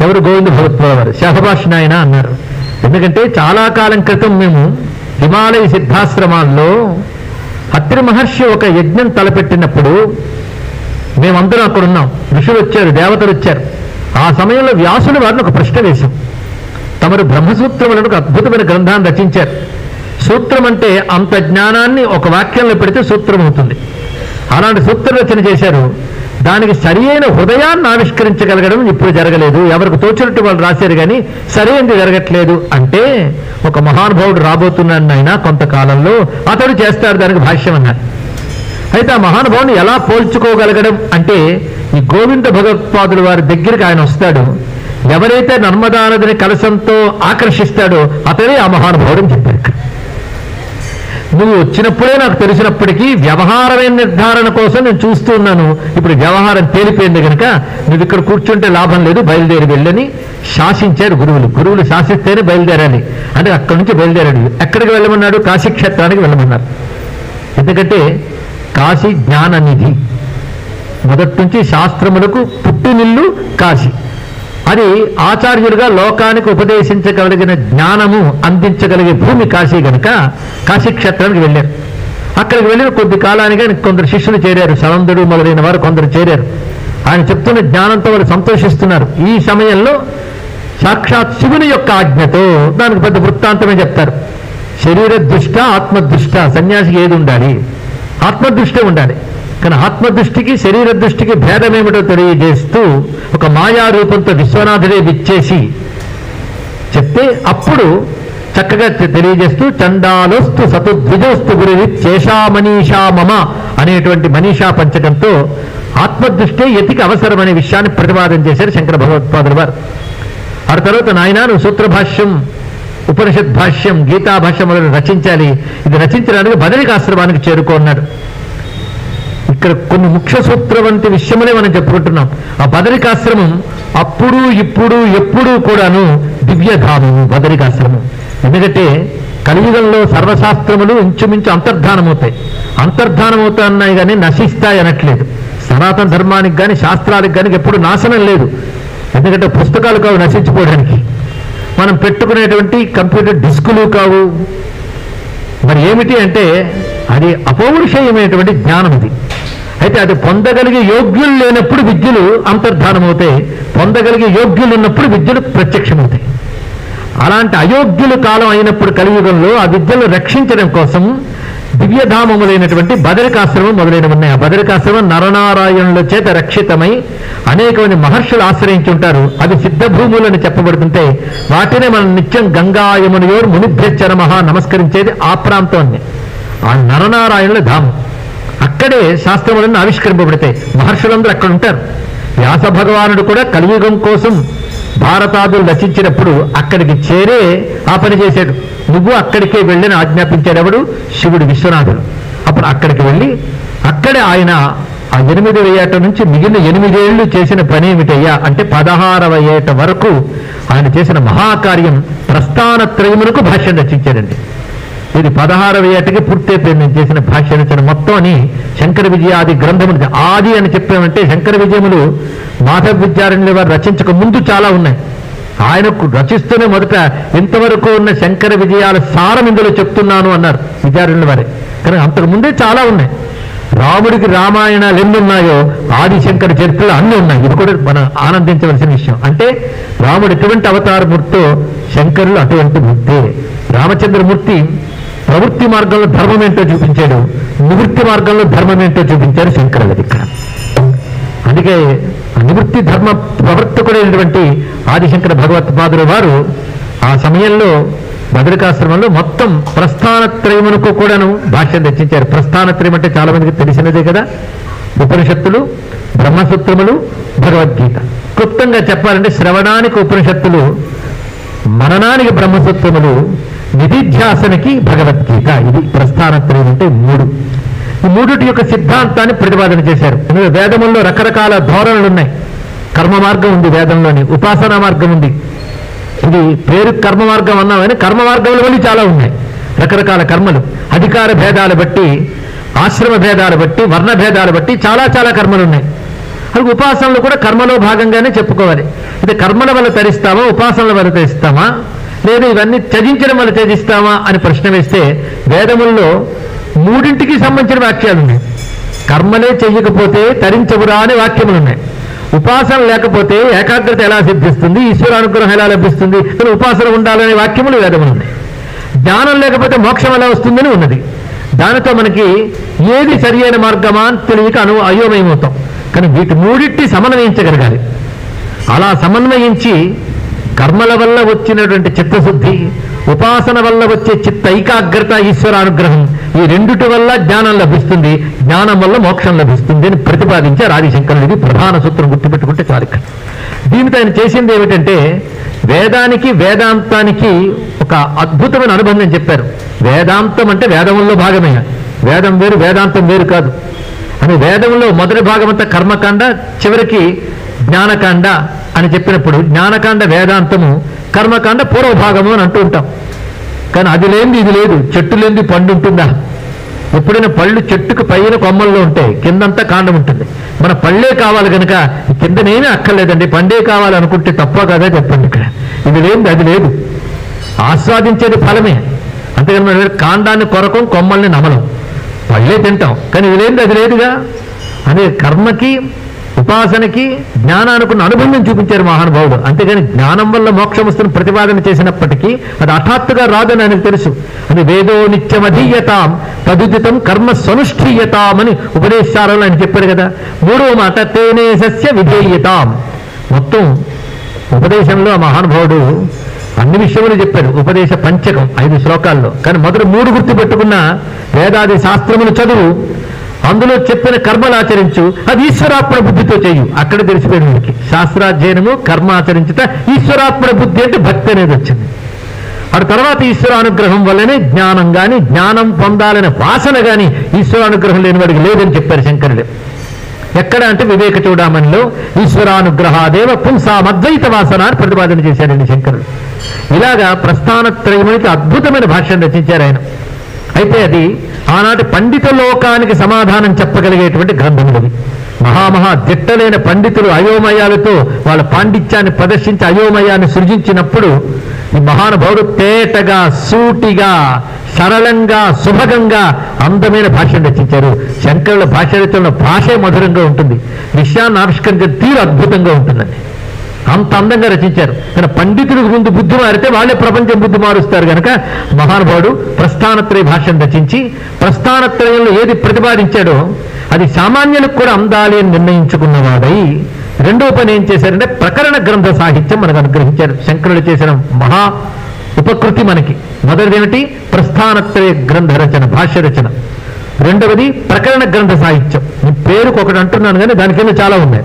ఎవరు గోవింద భగవత్పాద వారు శాఖభాష అన్నారు. ఎందుకంటే చాలా కాలం క్రితం మేము హిమాలయ సిద్ధాశ్రమాల్లో హత్రి మహర్షి ఒక యజ్ఞం తలపెట్టినప్పుడు మేమందరం అక్కడ ఉన్నాం. ఋషులు వచ్చారు దేవతలు వచ్చారు. ఆ సమయంలో వ్యాసులు వారిని ఒక ప్రశ్న వేశాం. తమరు బ్రహ్మసూత్రములను ఒక అద్భుతమైన గ్రంథాన్ని రచించారు. సూత్రం అంటే అంత జ్ఞానాన్ని ఒక వాక్యంలో పెడితే సూత్రం అవుతుంది అలాంటి సూత్ర రచన చేశారు. దానికి సరియైన హృదయాన్ని ఆవిష్కరించగలగడం ఇప్పుడు జరగలేదు. ఎవరికి తోచినట్టు వాళ్ళు రాశారు కానీ సరైనది జరగట్లేదు? అంటే ఒక మహానుభావుడు రాబోతున్నాడు ఆయన కొంతకాలంలో. అతడు చేస్తాడు దానికి భాష్యం అన్నారు. అయితే ఆ మహానుభావుని ఎలా పోల్చుకోగలగడం అంటే ఈ గోవింద భగవత్పాదుల వారి దగ్గరికి ఆయన వస్తాడు. ఎవరైతే నర్మదా నదిని కలసంతో ఆకర్షిస్తాడో అతడే ఆ మహానుభావుడు అని చెప్పారు ఇక్కడ. నువ్వు వచ్చినప్పుడే నాకు తెలిసినప్పటికీ వ్యవహారమైన నిర్ధారణ కోసం నేను చూస్తూ ఉన్నాను. ఇప్పుడు వ్యవహారం తేలిపోయింది కనుక నువ్వు ఇక్కడ కూర్చుంటే లాభం లేదు బయలుదేరి వెళ్ళని. శాసించారు గురువులు. గురువులు శాసిస్తేనే బయలుదేరాలి. అంటే అక్కడి నుంచి బయలుదేరాడు. ఎక్కడికి వెళ్ళమన్నాడు? కాశీక్షేత్రానికి వెళ్ళమన్నారు. ఎందుకంటే కాశీ జ్ఞాననిధి. మొదటి నుంచి శాస్త్రములకు పుట్టినిల్లు కాశీ. అది ఆచార్యుడిగా లోకానికి ఉపదేశించగలిగిన జ్ఞానము అందించగలిగే భూమి కాశీ గనుక కాశీ క్షేత్రానికి వెళ్ళారు. అక్కడికి వెళ్ళిన కొద్ది కాలానికి ఆయన కొందరు శిష్యులు చేరారు. సనందుడు మొదలైన వారు కొందరు చేరారు. ఆయన చెప్తున్న జ్ఞానంతో వారు సంతోషిస్తున్నారు. ఈ సమయంలో సాక్షాత్ శివుని యొక్క ఆజ్ఞతో దానికి పెద్ద వృత్తాంతమే చెప్తారు. శరీర దృష్ట ఆత్మదృష్ట సన్యాసికి ఏది ఉండాలి? ఆత్మదృష్టి ఉండాలి. కానీ ఆత్మదృష్టికి శరీర దృష్టికి భేదమేమిటో తెలియజేస్తూ ఒక మాయారూపంతో విశ్వనాథుడే విచ్చేసి చెప్తే అప్పుడు చక్కగా తెలియజేస్తూ చండాలోస్తు సతుద్విజోస్తు గురి చేషా మనీషా మమ అనేటువంటి మనీషా పంచకంతో ఆత్మదృష్టే యతికి అవసరమనే విషయాన్ని ప్రతిపాదన చేశారు శంకర భగవత్పాదుల వారు. ఆ తర్వాత నాయన నువ్వు సూత్రభాష్యం ఉపనిషత్ భాష్యం గీతా భాష్యం మొదలు రచించాలి. ఇది రచించడానికి బదరిక చేరుకోన్నాడు ఇక్కడ కొన్ని ముఖ్య సూత్ర వంటి విషయములే మనం చెప్పుకుంటున్నాం. ఆ బదరికాశ్రమం అప్పుడు ఇప్పుడు ఎప్పుడూ కూడాను దివ్యధామము బదరికాశ్రమం. ఎందుకంటే కలియుగంలో సర్వశాస్త్రములు ఇంచుమించు అంతర్ధానమవుతాయి. అంతర్ధానమవుతున్నాయి కానీ నశిస్తాయి అనట్లేదు. సనాతన ధర్మానికి కానీ శాస్త్రాలకు కానీ ఎప్పుడు నాశనం లేదు. ఎందుకంటే పుస్తకాలు కావు నశించిపోవడానికి. మనం పెట్టుకునేటువంటి కంప్యూటర్ డిస్కులు కావు. మరి ఏమిటి అంటే అది అపౌరుషేయమైనటువంటి జ్ఞానం అయితే అది పొందగలిగే యోగ్యులు లేనప్పుడు విద్యలు అంతర్ధానమవుతాయి. పొందగలిగే యోగ్యులు ఉన్నప్పుడు విద్యలు ప్రత్యక్షమవుతాయి. అలాంటి అయోగ్యులు కాలం అయినప్పుడు కలియుగంలో ఆ విద్యను రక్షించడం కోసం దివ్యధామములైనటువంటి బదరికాశ్రమం మొదలైనవి ఉన్నాయి. ఆ బదరికాశ్రమం నరనారాయణుల చేత రక్షితమై అనేకమంది మహర్షులు ఆశ్రయించి ఉంటారు. సిద్ధభూములు సిద్ధభూములని చెప్పబడుతుంటే వాటినే మనం నిత్యం గంగాయమునియోర్ మునిభ్యచ్చ నమస్కరించేది ఆ ప్రాంతాన్ని. ఆ నరనారాయణుల ధామం. అక్కడే శాస్త్రములన్నీ ఆవిష్కరింపబడతాయి. మహర్షులందరూ అక్కడ ఉంటారు. వ్యాస భగవానుడు కూడా కలియుగం కోసం భారతాదులు రచించినప్పుడు అక్కడికి చేరే ఆ పని చేశాడు. నువ్వు అక్కడికే వెళ్ళని ఆజ్ఞాపించాడెవడు శివుడు విశ్వనాథుడు. అప్పుడు అక్కడికి వెళ్ళి అక్కడే ఆయన ఆ ఎనిమిదవ ఏట నుంచి మిగిలిన ఎనిమిదేళ్ళు చేసిన పని ఏమిటయ్యా అంటే పదహారవ ఏట వరకు ఆయన చేసిన మహాకార్యం ప్రస్థానత్రయమునకు భాష్యం రచించాడండి. ఇది పదహారవ ఏటకి పూర్తయిపోయింది నేను చేసిన భాష్య రచన మొత్తం అని శంకర విజయాది గ్రంథములు ఆది అని చెప్పామంటే శంకర విజయములు మాధవ విద్యారణ్యుల వారు రచించక ముందు చాలా ఉన్నాయి. ఆయనకు రచిస్తూనే మొదట ఇంతవరకు ఉన్న శంకర విజయాల సారం ఇందులో చెప్తున్నాను అన్నారు విద్యారణ్యుల వారే. కానీ అంతకు ముందే చాలా ఉన్నాయి. రాముడికి రామాయణాలు ఎన్ని ఉన్నాయో ఆదిశంకర చరిత్రలు అన్ని ఉన్నాయి. ఇది కూడా మనం ఆనందించవలసిన విషయం. అంటే రాముడు ఎటువంటి అవతారమూర్తో శంకరులు అటువంటి మూర్తే రామచంద్రమూర్తి ప్రవృత్తి మార్గంలో ధర్మం ఏంటో చూపించాడు నివృత్తి మార్గంలో ధర్మం ఏంటో చూపించాడు శంకరులది ఇక్కడ అందుకే నివృత్తి ధర్మ ప్రవర్తకుడైనటువంటి ఆదిశంకర భగవత్పాదుల వారు ఆ సమయంలో భద్రికాశ్రమంలో మొత్తం ప్రస్థానత్రయమునకు కూడాను భాష్యం రచించారు. ప్రస్థానత్రయం అంటే చాలా మందికి తెలిసినదే కదా. ఉపనిషత్తులు బ్రహ్మసూత్రములు భగవద్గీత. క్లుప్తంగా చెప్పాలంటే శ్రవణానికి ఉపనిషత్తులు మననానికి బ్రహ్మసూత్రములు నిధిధ్యాసనకి భగవద్గీత. ఇది ప్రస్థానత్రయం అంటే మూడు. ఈ మూడిటి యొక్క సిద్ధాంతాన్ని ప్రతిపాదన చేశారు. వేదముల్లో రకరకాల ధోరణులు ఉన్నాయి కర్మ మార్గం ఉంది వేదంలోని ఉపాసనా మార్గం ఉంది. ఇది పేరు కర్మ మార్గం అన్నామని కర్మ మార్గంలో మళ్ళీ చాలా ఉన్నాయి. రకరకాల కర్మలు. అధికార భేదాలు బట్టి ఆశ్రమ భేదాలు బట్టి వర్ణ భేదాలు బట్టి చాలా చాలా కర్మలు ఉన్నాయి అది ఉపాసనలు కూడా కర్మలో భాగంగానే చెప్పుకోవాలి. ఇది కర్మల వల్ల తరిస్తామా ఉపాసనల వల్ల తరిస్తామా? లేదా ఇవన్నీ త్యజించడం వల్ల త్యజిస్తామా అని ప్రశ్న వేస్తే వేదముల్లో మూడింటికి సంబంధించిన వాక్యాలు ఉన్నాయి కర్మలే చెయ్యకపోతే తరించవురా అనే వాక్యములు ఉన్నాయి ఉపాసన లేకపోతే ఏకాగ్రత ఎలా సిద్ధిస్తుంది? ఈశ్వరానుగ్రహం ఎలా లభిస్తుంది? ఉపాసన ఉండాలనే వాక్యములు వేదములు ఉన్నాయి జ్ఞానం లేకపోతే మోక్షం ఎలా వస్తుందని ఉన్నది. దానితో మనకి ఏది సరి అయిన మార్గమా అని తెలియక అను అయోమయమవుతాం. కానీ వీటి మూడింటి సమన్వయించగలగాలి. అలా సమన్వయించి కర్మల వల్ల వచ్చినటువంటి చిత్తశుద్ధి ఉపాసన వల్ల వచ్చే చిత్త ఏకాగ్రత ఈశ్వరానుగ్రహం ఈ రెండుటి వల్ల జ్ఞానం లభిస్తుంది. జ్ఞానం వల్ల మోక్షం లభిస్తుంది అని ప్రతిపాదించారు ఆదిశంకరుడు ప్రధాన సూత్రం గుర్తుపెట్టుకుంటే చాలు ఇక్కడ. దీనితో ఆయన చేసింది ఏమిటంటే వేదానికి వేదాంతానికి ఒక అద్భుతమైన అనుబంధం చెప్పారు. వేదాంతం అంటే వేదముల్లో భాగమే. వేదం వేరు వేదాంతం వేరు కాదు. అని వేదంలో మొదటి భాగం అంతా కర్మకాండ చివరికి జ్ఞానకాండ అని చెప్పినప్పుడు జ్ఞానకాండ వేదాంతము కర్మకాండ పూర్వభాగము అని అంటూ ఉంటాం. కానీ అది లేనిది ఇది లేదు. చెట్టు లేనిది పండు ఉంటుందా? ఎప్పుడైనా పళ్ళు చెట్టుకు పైన కొమ్మల్లో ఉంటాయి. కిందంతా కాండం ఉంటుంది. మన పళ్ళే కావాలి కనుక కిందనేమీ అక్కర్లేదండి. పండే కావాలనుకుంటే తప్ప కదా చెప్పండి ఇక్కడ. ఇది లేనిది అది లేదు. ఆస్వాదించేది ఫలమే. అంతేగాని మన కాండాన్ని కొరకం కొమ్మల్ని నమలం. పళ్ళే తింటాం. కానీ ఇది లేనిది అది లేదుగా? అదే కర్మకి ఉపాసనకి జ్ఞానానికి అనుబంధం చూపించారు మహానుభావుడు. అంతేగాని జ్ఞానం వల్ల మోక్షం వస్తున్న ప్రతిపాదన చేసినప్పటికీ అది హఠాత్తుగా రాదని ఆయనకు తెలుసు. అది వేదో నిత్యమధీయతాం తదుదితం కర్మ సనుష్ఠీయతాం అని ఉపదేశాలలో ఆయన చెప్పాడు కదా. మూడో మాట తేనే సస్య విధేయతాం. మొత్తం ఉపదేశంలో ఆ మహానుభావుడు అన్ని విషయములు చెప్పాడు. ఉపదేశ పంచకం ఐదు శ్లోకాల్లో. కానీ మొదటి మూడు గుర్తు పెట్టుకున్న వేదాది శాస్త్రములు చదువు. అందులో చెప్పిన కర్మలు ఆచరించు. అది ఈశ్వరాత్మ బుద్ధితో చేయు. అక్కడ తెలిసిపోయిన వారికి శాస్త్రాధ్యయనము కర్మ ఆచరించుట ఈశ్వరాత్మన బుద్ధి అంటే భక్తి అనేది వచ్చింది. అటు తర్వాత ఈశ్వరానుగ్రహం వల్లనే జ్ఞానం కానీ జ్ఞానం పొందాలనే వాసన గాని ఈశ్వరానుగ్రహం లేని వాడికి లేదని చెప్పారు శంకరుడు ఎక్కడ అంటే వివేక చూడమనిలో ఈశ్వరానుగ్రహాదేవ పుంసామద్వైత వాసన అని ప్రతిపాదన చేశారండి శంకరుడు ఇలాగా ప్రస్థానత్రయమైతే అద్భుతమైన భాష్యం రచించారు ఆయన. అయితే అది ఆనాటి పండిత లోకానికి సమాధానం చెప్పగలిగేటువంటి గ్రంథములవి మహామహా దిట్టలేని పండితులు అయోమయాలతో వాళ్ళ పాండిత్యాన్ని ప్రదర్శించి అయోమయాన్ని సృజించినప్పుడు ఈ మహానుభావుడు తేటగా సూటిగా సరళంగా సుభగంగా అందమైన భాషను రచించారు. శంకరుల భాష రచనలో భాషే మధురంగా ఉంటుంది. విషయాన్ని ఆవిష్కరించే తీరు అద్భుతంగా ఉంటుందండి. అంత అందంగా రచించారు. కానీ పండితులకు ముందు బుద్ధి మారితే వాళ్ళే ప్రపంచం బుద్ధి మారుస్తారు కనుక మహానుభావుడు ప్రస్థానత్రయ భాషను రచించి ప్రస్థానత్రయంలో ఏది ప్రతిపాదించాడో అది సామాన్యులకు కూడా అందాలి అని నిర్ణయించుకున్నవాడై రెండో పని ఏం చేశారంటే ప్రకరణ గ్రంథ సాహిత్యం మనకు అనుగ్రహించారు. శంకరుడు చేసిన మహా ఉపకృతి మనకి. మొదటిది ఏమిటి ప్రస్థానత్రయ గ్రంథ రచన భాష్య రచన. రెండవది ప్రకరణ గ్రంథ సాహిత్యం. పేరుకు ఒకటి అంటున్నాను కానీ దాని చాలా ఉన్నాయి.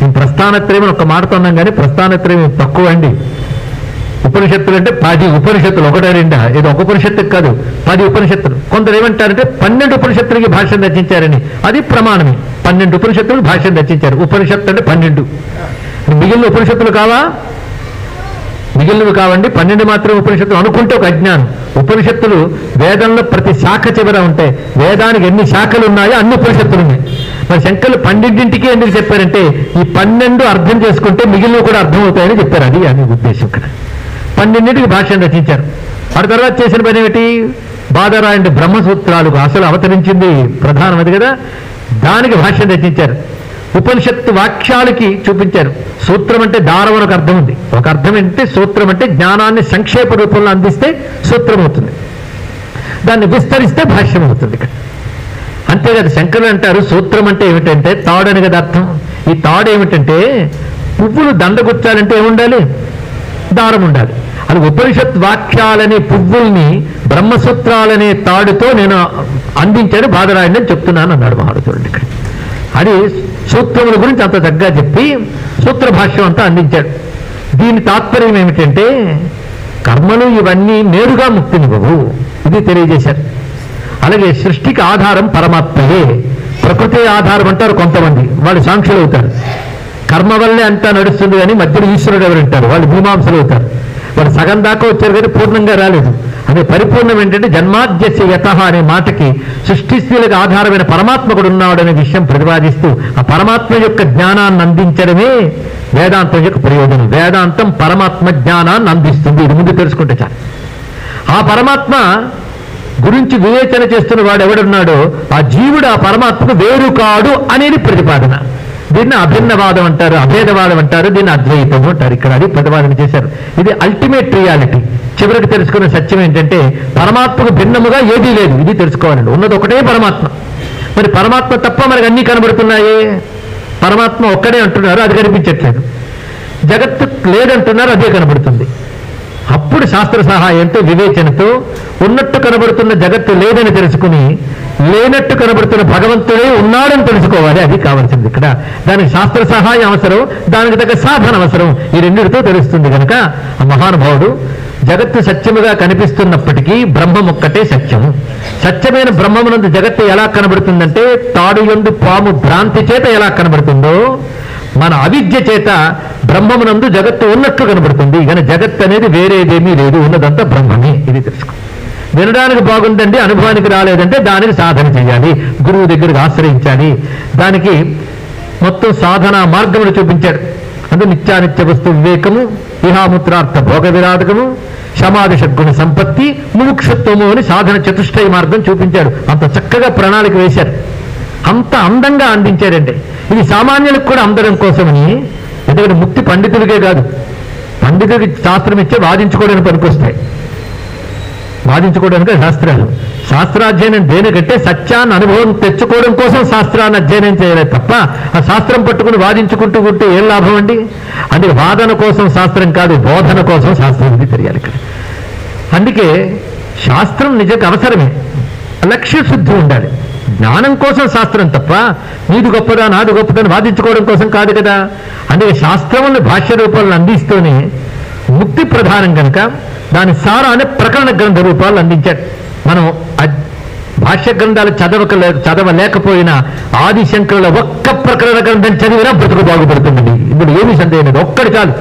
నేను ప్రస్థానత్రయం ఒక మాట అన్నాం కానీ ప్రస్థానత్రయం తక్కువ అండి. ఉపనిషత్తులు అంటే పది ఉపనిషత్తులు ఒకటే రెండా? ఇది ఒక ఉపనిషత్తు కాదు పది ఉపనిషత్తులు. కొందరు ఏమంటారంటే పన్నెండు ఉపనిషత్తులకి భాష్యం రచించారని. అది ప్రమాణమే. పన్నెండు ఉపనిషత్తులు భాష్యం రచించారు. ఉపనిషత్తు అంటే పన్నెండు. మిగిలిన ఉపనిషత్తులు కావా? మిగిలినవి కావండి. పన్నెండు మాత్రం ఉపనిషత్తులు అనుకుంటే ఒక అజ్ఞానం. ఉపనిషత్తులు వేదంలో ప్రతి శాఖ చివర ఉంటాయి. వేదానికి ఎన్ని శాఖలు ఉన్నాయో అన్ని ఉపనిషత్తులు ఉన్నాయి. మరి శంకర్లు పన్నెండింటికి ఎందుకు చెప్పారంటే ఈ పన్నెండు అర్థం చేసుకుంటే మిగిలినవి కూడా అర్థం అవుతాయని చెప్పారు. అది అని ఉద్దేశం ఇక్కడ. పన్నెండింటికి భాష్యం రచించారు. ఆ తర్వాత చేసిన పని ఏమిటి? బాధరాయండి బ్రహ్మసూత్రాలకు అసలు అవతరించింది ప్రధానమది కదా? దానికి భాష్యం రచించారు. ఉపనిషత్తు వాక్యాలకి చూపించారు. సూత్రం అంటే దారం అని ఒక అర్థం ఉంది. ఒక అర్థం ఏంటంటే సూత్రం అంటే జ్ఞానాన్ని సంక్షేప రూపంలో అందిస్తే సూత్రం అవుతుంది. దాన్ని విస్తరిస్తే భాష్యం అవుతుంది ఇక్కడ. అంతేకాదు శంకరులు అంటారు సూత్రం అంటే ఏమిటంటే తాడు అని కదా అర్థం. ఈ తాడు ఏమిటంటే పువ్వులు దండగుచ్చాలంటే ఏముండాలి? దారం ఉండాలి. అది ఉపనిషత్ వాక్యాలనే పువ్వుల్ని బ్రహ్మసూత్రాలనే తాడుతో నేను అందించాను బాధరాయండి అని చెప్తున్నాను అన్నాడు మహారాజుడు ఇక్కడ. అది సూత్రముల గురించి అంత దగ్గర చెప్పి సూత్ర భాష్యం అంతా అందించాడు. దీని తాత్పర్యం ఏమిటంటే కర్మలు ఇవన్నీ నేరుగా ముక్తినివ్వవు. ఇది తెలియజేశారు. అలాగే సృష్టికి ఆధారం పరమాత్మయే ప్రకృతి ఆధారం అంటారు కొంతమంది. వాళ్ళు సాంక్షులు అవుతారు కర్మ వల్లే అంతా నడుస్తుంది కానీ మధ్యలో ఈశ్వరుడు ఎవరు అంటారు వాళ్ళు మీమాంసలు అవుతారు వాళ్ళు సగం దాకా వచ్చారు కానీ పూర్ణంగా రాలేదు. అదే పరిపూర్ణం ఏంటంటే జన్మాద్యస్య యత అనే మాటకి సృష్టి స్థితులకు ఆధారమైన పరమాత్మకుడు ఉన్నాడనే విషయం ప్రతిపాదిస్తూ ఆ పరమాత్మ యొక్క జ్ఞానాన్ని అందించడమే వేదాంతం యొక్క ప్రయోజనం. వేదాంతం పరమాత్మ జ్ఞానాన్ని అందిస్తుంది. ఇది ముందు తెలుసుకుంటే చాలు. ఆ పరమాత్మ గురించి వివేచన చేస్తున్న వాడు ఎవడున్నాడో ఆ జీవుడు ఆ పరమాత్మకు వేరు కాడు అనేది ప్రతిపాదన. దీన్ని అభిన్నవాదం అంటారు అభేదవాదం అంటారు దీన్ని అద్వైతం అంటారు. ఇక్కడ అది ప్రతిపాదన చేశారు. ఇది అల్టిమేట్ రియాలిటీ చివరికి తెలుసుకున్న సత్యం ఏంటంటే పరమాత్మకు భిన్నముగా ఏదీ లేదు. ఇది తెలుసుకోవాలండి. ఉన్నది ఒకటే పరమాత్మ. మరి పరమాత్మ తప్ప మనకు అన్నీ కనబడుతున్నాయే? పరమాత్మ ఒక్కడే అంటున్నారు అది కనిపించట్లేదు. జగత్తు లేదంటున్నారు అదే కనబడుతుంది. అప్పుడు శాస్త్ర సహాయంతో వివేచనతో ఉన్నట్టు కనబడుతున్న జగత్తు లేదని తెలుసుకుని లేనట్టు కనబడుతున్న భగవంతుడే ఉన్నాడని తెలుసుకోవాలి. అది కావాల్సింది ఇక్కడ. దానికి శాస్త్ర సహాయం అవసరం దానికి తగ్గ సాధన అవసరం. ఈ రెండిటితో తెలుస్తుంది కనుక ఆ మహానుభావుడు జగత్తు సత్యముగా కనిపిస్తున్నప్పటికీ బ్రహ్మం ఒక్కటే సత్యము. సత్యమైన బ్రహ్మమునందు జగత్తు ఎలా కనబడుతుందంటే తాడు ఎందు పాము భ్రాంతి చేత ఎలా కనబడుతుందో మన అవిద్య చేత బ్రహ్మమునందు జగత్తు ఉన్నట్లు కనబడుతుంది. కానీ జగత్ అనేది వేరేదేమీ లేదు. ఉన్నదంతా బ్రహ్మమే. ఇది తెలుసుకో. వినడానికి బాగుందండి అనుభవానికి రాలేదంటే దానికి సాధన చేయాలి. గురువు దగ్గరకు ఆశ్రయించాలి. దానికి మొత్తం సాధన మార్గములు చూపించాడు. అంటే నిత్యానిత్య వస్తు వివేకము ఇహాముత్రార్థ భోగ విరాధకము సమాధి షడ్గుణ సంపత్తి ముముక్షత్వము అని సాధన చతుష్టయ మార్గం చూపించాడు. అంత చక్కగా ప్రణాళిక వేశారు. అంత అందంగా అందించారండి ఇది సామాన్యులకు కూడా అందడం కోసమని ఎందుకంటే ముక్తి పండితుడికే కాదు. పండితుడికి శాస్త్రం ఇచ్చే వాదించుకోవడానికి పనికొస్తాయి. వాదించుకోవడానికి శాస్త్రాలు. శాస్త్రాధ్యయనం దేనికంటే సత్యాన్ని అనుభవం తెచ్చుకోవడం కోసం శాస్త్రాన్ని అధ్యయనం చేయలేదు తప్ప ఆ శాస్త్రం పట్టుకుని వాదించుకుంటూ ఉంటే ఏం లాభం అండి? అందుకే వాదన కోసం శాస్త్రం కాదు బోధన కోసం శాస్త్రం ఇది తెలియాలి ఇక్కడ. అందుకే శాస్త్రం నిజంగా అవసరమే. లక్ష్య శుద్ధి ఉండాలి. జ్ఞానం కోసం శాస్త్రం తప్ప నీది గొప్పదా నాది గొప్పదని వాదించుకోవడం కోసం కాదు కదా. అందుకే శాస్త్రములను భాష్య రూపాలను అందిస్తూనే ముక్తి ప్రధానం కనుక దాని సారాన్ని ప్రకరణ గ్రంథ రూపాలు అందించాడు. మనం భాష్య గ్రంథాలు చదవక చదవలేకపోయినా ఆదిశంకరుల ఒక్క ప్రకరణ గ్రంథం చదివినా బ్రతుకు బాగుపడుతుంది ఇప్పుడు ఏమి సందేహం లేదు. ఒక్కడి చాలు.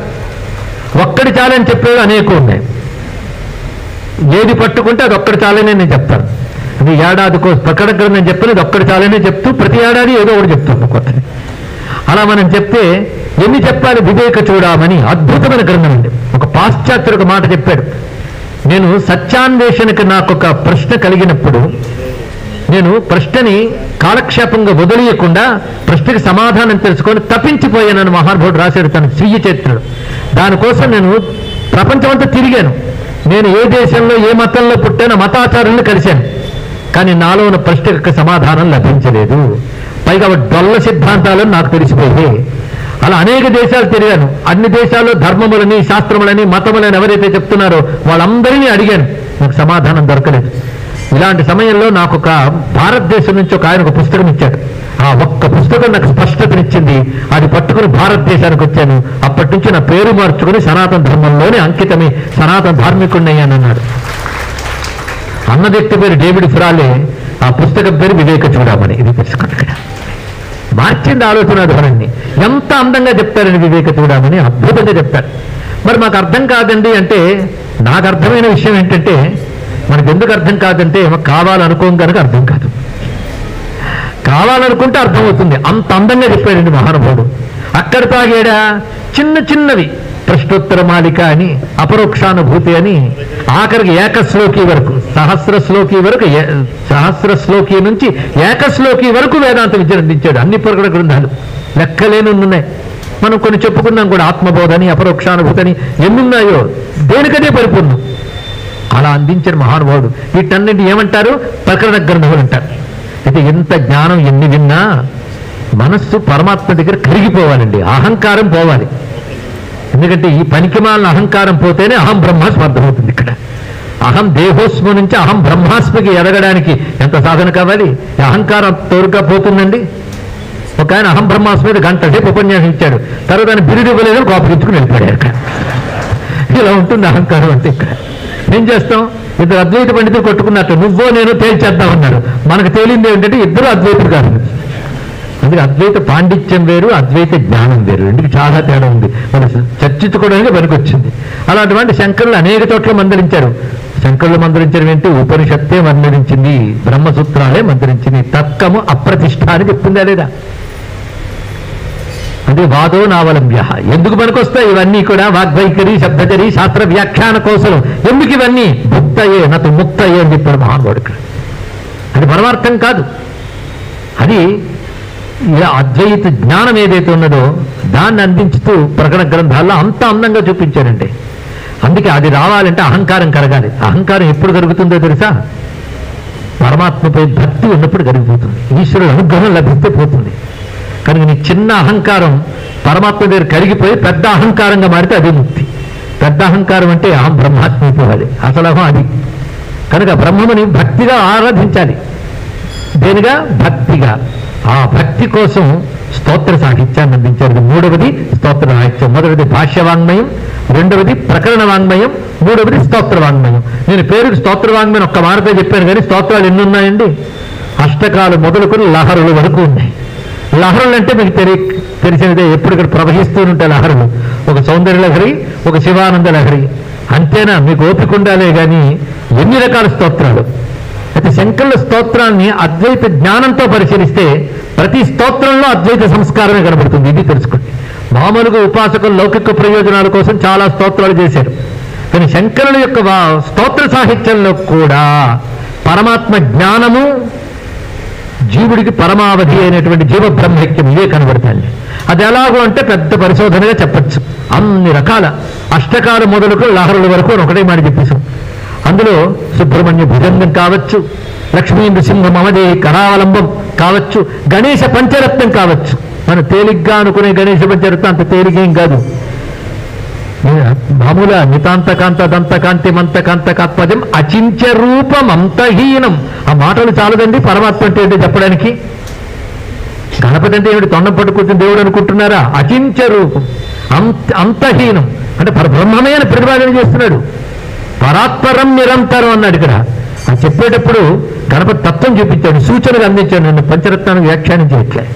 ఒక్కడి చాలని చెప్పేవి అనేకం ఉన్నాయి. ఏది పట్టుకుంటే అది ఒక్కడి చాలని నేను చెప్తాను. అది ఏడాదికో ప్రకటన గ్రంథం చెప్పిన అది ఒక్కడి చాలనే చెప్తూ ప్రతి ఏడాది ఏదో ఒకటి చెప్తాను కొత్తది. అలా మనం చెప్తే ఎన్ని చెప్పాలి వివేక చూడమని అద్భుతమైన గ్రంథం అండి. ఒక పాశ్చాత్యుడు ఒక మాట చెప్పాడు. నేను సత్యాన్వేషణకి నాకు ఒక ప్రశ్న కలిగినప్పుడు నేను ప్రశ్నని కాలక్షేపంగా వదిలియకుండా ప్రశ్నకి సమాధానం తెలుసుకొని తప్పించిపోయానని మహానుభావుడు రాశాడు తన స్వీయ చరిత్రలో. దానికోసం నేను ప్రపంచమంతా తిరిగాను. నేను ఏ దేశంలో ఏ మతంలో పుట్టానో మతాచారులను కలిశాను. కానీ నాలో ఉన్న ప్రశ్నకు సమాధానం లభించలేదు. పైగా డొల్ల సిద్ధాంతాలు నాకు తెలిసిపోయాయి. అలా అనేక దేశాలు తిరిగాను. అన్ని దేశాల్లో ధర్మములని శాస్త్రములని మతములని ఎవరైతే చెప్తున్నారో వాళ్ళందరినీ అడిగాను. నాకు సమాధానం దొరకలేదు. ఇలాంటి సమయంలో నాకు ఒక భారతదేశం నుంచి ఒక ఆయన ఒక పుస్తకం ఇచ్చాడు. ఆ ఒక్క పుస్తకం నాకు స్పష్టతనిచ్చింది. అది పట్టుకుని భారతదేశానికి వచ్చాను. అప్పటి నుంచి నా పేరు మార్చుకుని సనాతన ధర్మంలోనే అంకితమే సనాతన ధార్మికుడిని అన్నాడు అన్న వ్యక్తి పేరు డేవిడ్ ఫిరాలే ఆ పుస్తకం పేరు వివేక చూడమని. ఇది తెలుసుకోండి ఇక్కడ మార్చింది ఆలోచన ధోరణి. ఎంత అందంగా చెప్తారని వివేక చూడమని అద్భుతంగా చెప్తారు. మరి మాకు అర్థం కాదండి అంటే నాకు అర్థమైన విషయం ఏంటంటే మనకు ఎందుకు అర్థం కాదంటే ఏమో కావాలనుకోం కనుక అర్థం కాదు. కావాలనుకుంటే అర్థమవుతుంది. అంత అందంగా చెప్పాడండి మహానుభావుడు. అక్కడ తాగేడా చిన్న చిన్నవి. ప్రశ్నోత్తర మాలిక అని అపరోక్షానుభూతి అని ఆఖరికి ఏకశ్లోకి వరకు సహస్ర శ్లోకి వరకు ఏ- సహస్ర శ్లోకి నుంచి ఏకశ్లోకి వరకు వేదాంత విద్యను అందించాడు అన్ని పొరగడ గ్రంథాలు లెక్కలేని ఉన్నాయి మనం కొన్ని చెప్పుకున్నాం కూడా ఆత్మబోధని అపరోక్షానుభూతని ఎన్నున్నాయో? దేనికదే పరిపూర్ణం? అలా అందించిన మహానుభావుడు. వీటన్నింటి ఏమంటారు? ప్రకరణ గ్రంథములు అంటారు. అయితే ఎంత జ్ఞానం ఎన్ని విన్నా మనస్సు పరమాత్మ దగ్గర కరిగిపోవాలండి. అహంకారం పోవాలి. ఎందుకంటే ఈ పనికిమాలిన అహంకారం పోతేనే అహం బ్రహ్మాస్మి అర్థమవుతుంది ఇక్కడ. అహం దేహోస్మ నుంచి అహం బ్రహ్మాస్మికి ఎదగడానికి ఎంత సాధన కావాలి? అహంకారం తోరుగా పోతుందండి? ఒక ఆయన అహం బ్రహ్మాస్మి మీద గంట సేపు ఉపన్యాసం ఇచ్చాడు. తర్వాత ఆయన బిరుడు ఇవ్వలేదు కోపగించుకుని వెళ్ళిపోయాడు ఇక్కడ ఇలా ఉంటుంది అహంకారం అంటే ఇక్కడ. ఏం చేస్తాం? ఇద్దరు అద్వైత పండితులు కొట్టుకున్నట్టు నువ్వో నేను తేల్చేద్దామన్నాడు మనకు తేలింది ఏంటంటే ఇద్దరు అద్వైతులు కాదు. అందుకే అద్వైత పాండిత్యం వేరు అద్వైత జ్ఞానం వేరు. రెండుకి చాలా తేడా ఉంది. మన చర్చించుకోవడానికి పనికొచ్చింది. అలాంటి శంకరులు అనేక చోట్ల మందరించారు శంకరులు మందరించడం ఏంటి? ఉపనిషత్తే మందరించింది బ్రహ్మసూత్రాలే మందరించింది తత్కము అప్రతిష్ట అని చెప్తుందా లేదా? అంటే వాదో నావలంబ్య. ఎందుకు పనికొస్తాయి? ఇవన్నీ కూడా వాగ్వైఖరి శబ్దచరి శాస్త్ర వ్యాఖ్యాన కోసం ఎందుకు ఇవన్నీ? భుక్తయే నతు ముక్తయే అని చెప్పాడు మహానుభావుడు అది పరమార్థం కాదు. అది అద్వైత జ్ఞానం ఏదైతే ఉన్నదో దాన్ని అందించుతూ ప్రకటన గ్రంథాల్లో అంత అందంగా చూపించారండి అందుకే అది రావాలంటే అహంకారం కరగాలి అహంకారం ఎప్పుడు కరుగుతుందో తెలుసా? పరమాత్మపై భక్తి ఉన్నప్పుడు కరిగిపోతుంది ఈశ్వరుడు అనుగ్రహం లభిస్తే పోతుంది. కనుక నీ చిన్న అహంకారం పరమాత్మ దగ్గర కరిగిపోయి పెద్ద అహంకారంగా మారితే అదే ముక్తి. పెద్ద అహంకారం అంటే అహం బ్రహ్మాత్మ పోవాలి అసలహం అది. కనుక బ్రహ్మముని భక్తిగా ఆరాధించాలి. దేనిగా? భక్తిగా. ఆ భక్తి కోసం స్తోత్ర సాహిత్యాన్ని అందించారు ఇది మూడవది స్తోత్ర సాహిత్యం మొదటిది భాష్య వాంగ్మయం రెండవది ప్రకరణ వాంగ్మయం మూడవది స్తోత్ర వాంగ్మయం నేను పేరుకి స్తోత్ర వాంగ్మయం ఒక్క మాటతో చెప్పాను కానీ స్తోత్రాలు ఎన్ని ఉన్నాయండి అష్టకాలు మొదలుకొని లహరుల వరకు ఉన్నాయి. లహరులు అంటే మీకు తెలి తెలిసినదే ఎప్పుడు ఇక్కడ ప్రవహిస్తూ ఉంటాయి లహరులు. ఒక సౌందర్య లహరి ఒక శివానంద లహరి. అంతేనా? మీకు ఓపిక ఉండాలే కానీ ఎన్ని రకాల స్తోత్రాలు? ప్రతి శంకరుల స్తోత్రాన్ని అద్వైత జ్ఞానంతో పరిశీలిస్తే ప్రతి స్తోత్రంలో అద్వైత సంస్కారమే కనబడుతుంది. ఇది తెలుసుకోండి. మామూలుగా ఉపాసకులు లౌకిక ప్రయోజనాల కోసం చాలా స్తోత్రాలు చేశారు. కానీ శంకరుల యొక్క స్తోత్ర సాహిత్యంలో కూడా పరమాత్మ జ్ఞానము జీవుడికి పరమావధి అయినటువంటి జీవ బ్రహ్మైక్యం ఇవే కనబడతాయి. అది ఎలాగో అంటే పెద్ద పరిశోధనగా చెప్పచ్చు. అన్ని రకాల అష్టకాల మొదలుకు లహరుల వరకు ఒకటే మాట చెప్పేశాం అందులో సుబ్రహ్మణ్య భుజంగం కావచ్చు లక్ష్మీ నృసింహం అమదే కరావలంబం కావచ్చు గణేశ పంచరత్నం కావచ్చు. మన తేలిగ్గా అనుకునే గణేశ పంచరత్నం అంత తేలికేం కాదు. మామూల నితాంతకాంత దంతకాంతి మంతకాంతకాత్మజం అచించ రూపం అంతహీనం ఆ మాటలు చాలదండి పరమాత్మ అంటే ఏంటో చెప్పడానికి. గణపతి అంటే ఏమిటి? తొండం పట్టుకుంటుంది దేవుడు అనుకుంటున్నారా? అచించ రూపం. అంత అంతహీనం అంటే పరబ్రహ్మమే అని ప్రతిపాదన చేస్తున్నాడు. పరాత్పరం నిరంతరం అన్నాడు ఇక్కడ. ఆ చెప్పేటప్పుడు గణపతి తత్వం చూపించాడు సూచనలు అందించాడు నన్ను పంచరత్నాన్ని వ్యాఖ్యానం చేయట్లే.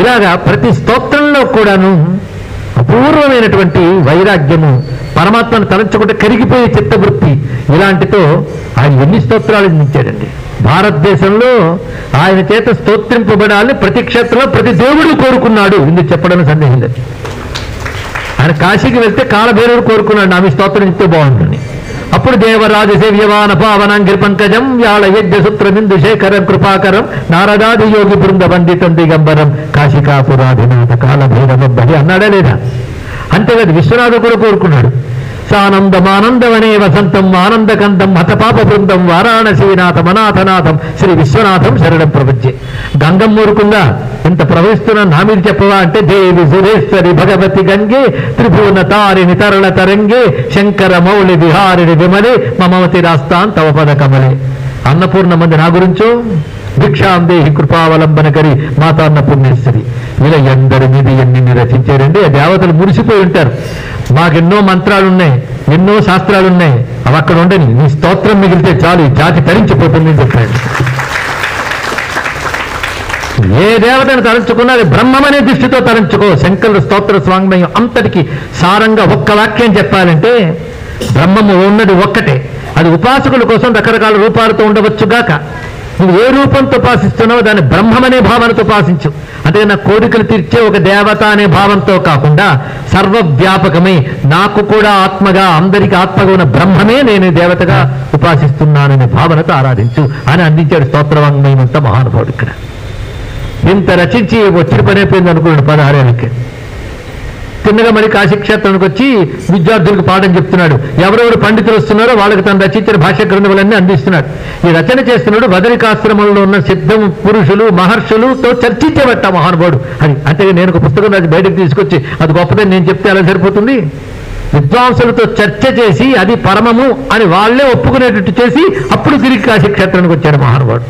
ఇలాగా ప్రతి స్తోత్రంలో కూడాను అపూర్వమైనటువంటి వైరాగ్యము పరమాత్మను తలంచకుండా కరిగిపోయే చిత్తవృత్తి ఇలాంటితో ఆయన ఎన్ని స్తోత్రాలు అందించాడండి. భారతదేశంలో ఆయన చేత స్తోత్రింపబడాలని ప్రతి క్షేత్రంలో ప్రతి దేవుడు కోరుకున్నాడు. ఇందుకు చెప్పడం సందేహం లేదు. ఆయన కాశీకి వెళ్తే కాలభైరవుడు కోరుకున్నాడు ఆమె స్తోత్రం ఇస్తే బాగుంటుంది అప్పుడు దేవరాజ సేవ్యమాన పావనం కృపంకజం వ్యాళ యజ్ఞ సూత్రబిందు శేఖరం కృపాకరం నారదాది యోగి బృంద వందితం దిగంబరం కాశికాపురాధినాథ కాలభైరవబ్బడి అన్నాడా లేదా? అంతేకాదు విశ్వనాథ కూడా కోరుకున్నాడు. సానందమానందమనే వసంతం ఆనందకందం హతపాప బృందం వారాణసీనాథం అనాథనాథం శ్రీ విశ్వనాథం శరణం ప్రపంచే గంగం ఊరుకుందా? ఇంత ప్రవహిస్తున్న నా మీరు చెప్పవా అంటే దేవి సురేశ్వరి భగవతి గంగే త్రిభువన తారిణి తరళ తరంగే శంకర మౌళి విహారిణి విమలి మమవతి రాస్తాన్ తవ పద కమలే. అన్నపూర్ణ మంది నా గురించో? భిక్షాందేహి కృపావలంబన కరి మాతాన్న పుణ్యేశ్వరి ఇలా ఎందరి మీద ఎన్ని రచించారండి ఆ దేవతలు మురిసిపోయి ఉంటారు. మాకెన్నో మంత్రాలున్నాయి ఎన్నో శాస్త్రాలున్నాయి అవి అక్కడ ఉండని. నీ స్తోత్రం మిగిలితే చాలు ఈ జాతి తరించిపోతుంది అని చెప్పాడు. ఏ దేవతను తలంచుకున్నా అది బ్రహ్మమనే దృష్టితో తలంచుకో. శంకరుడు స్తోత్ర స్వాంగ్మయం అంతటికి సారంగా ఒక్క వాక్యం చెప్పాలంటే బ్రహ్మము ఉన్నది ఒక్కటే. అది ఉపాసకుల కోసం రకరకాల రూపాలతో ఉండవచ్చుగాక. నువ్వు ఏ రూపంతో పాసిస్తున్నావో దాన్ని బ్రహ్మమనే భావనతో ఉపాసించు అంటే నా కోరికలు తీర్చే ఒక దేవత అనే భావంతో కాకుండా సర్వవ్యాపకమై నాకు కూడా ఆత్మగా అందరికీ ఆత్మగా ఉన్న బ్రహ్మమే నేను దేవతగా ఉపాసిస్తున్నాననే భావనతో ఆరాధించు అని అందించాడు స్తోత్రవాంగ్మయం మహానుభావుడు ఇక్కడ. ఇంత రచించి వచ్చిన పని అయిపోయింది అనుకున్నాడు పదహారేళ్ళకి. తిన్నగా మరి కాశీక్షేత్రానికి వచ్చి విద్యార్థులకు పాఠం చెప్తున్నాడు. ఎవరెవరు పండితులు వస్తున్నారో వాళ్ళకి తను రచించిన భాష గ్రంథములన్నీ అందిస్తున్నాడు. ఈ రచన చేస్తున్నాడు బదరికాశ్రమంలో ఉన్న సిద్ధం పురుషులు మహర్షులతో చర్చించబట్ట మహానుభావుడు అని. అంటే నేను ఒక పుస్తకం రాసి బయటకు తీసుకొచ్చి అది గొప్పదని నేను చెప్తే అలా సరిపోతుంది? విద్వాంసులతో చర్చ చేసి అది పరమము అని వాళ్ళే ఒప్పుకునేటట్టు చేసి అప్పుడు తిరిగి కాశీక్షేత్రానికి వచ్చాడు మహానుభావుడు.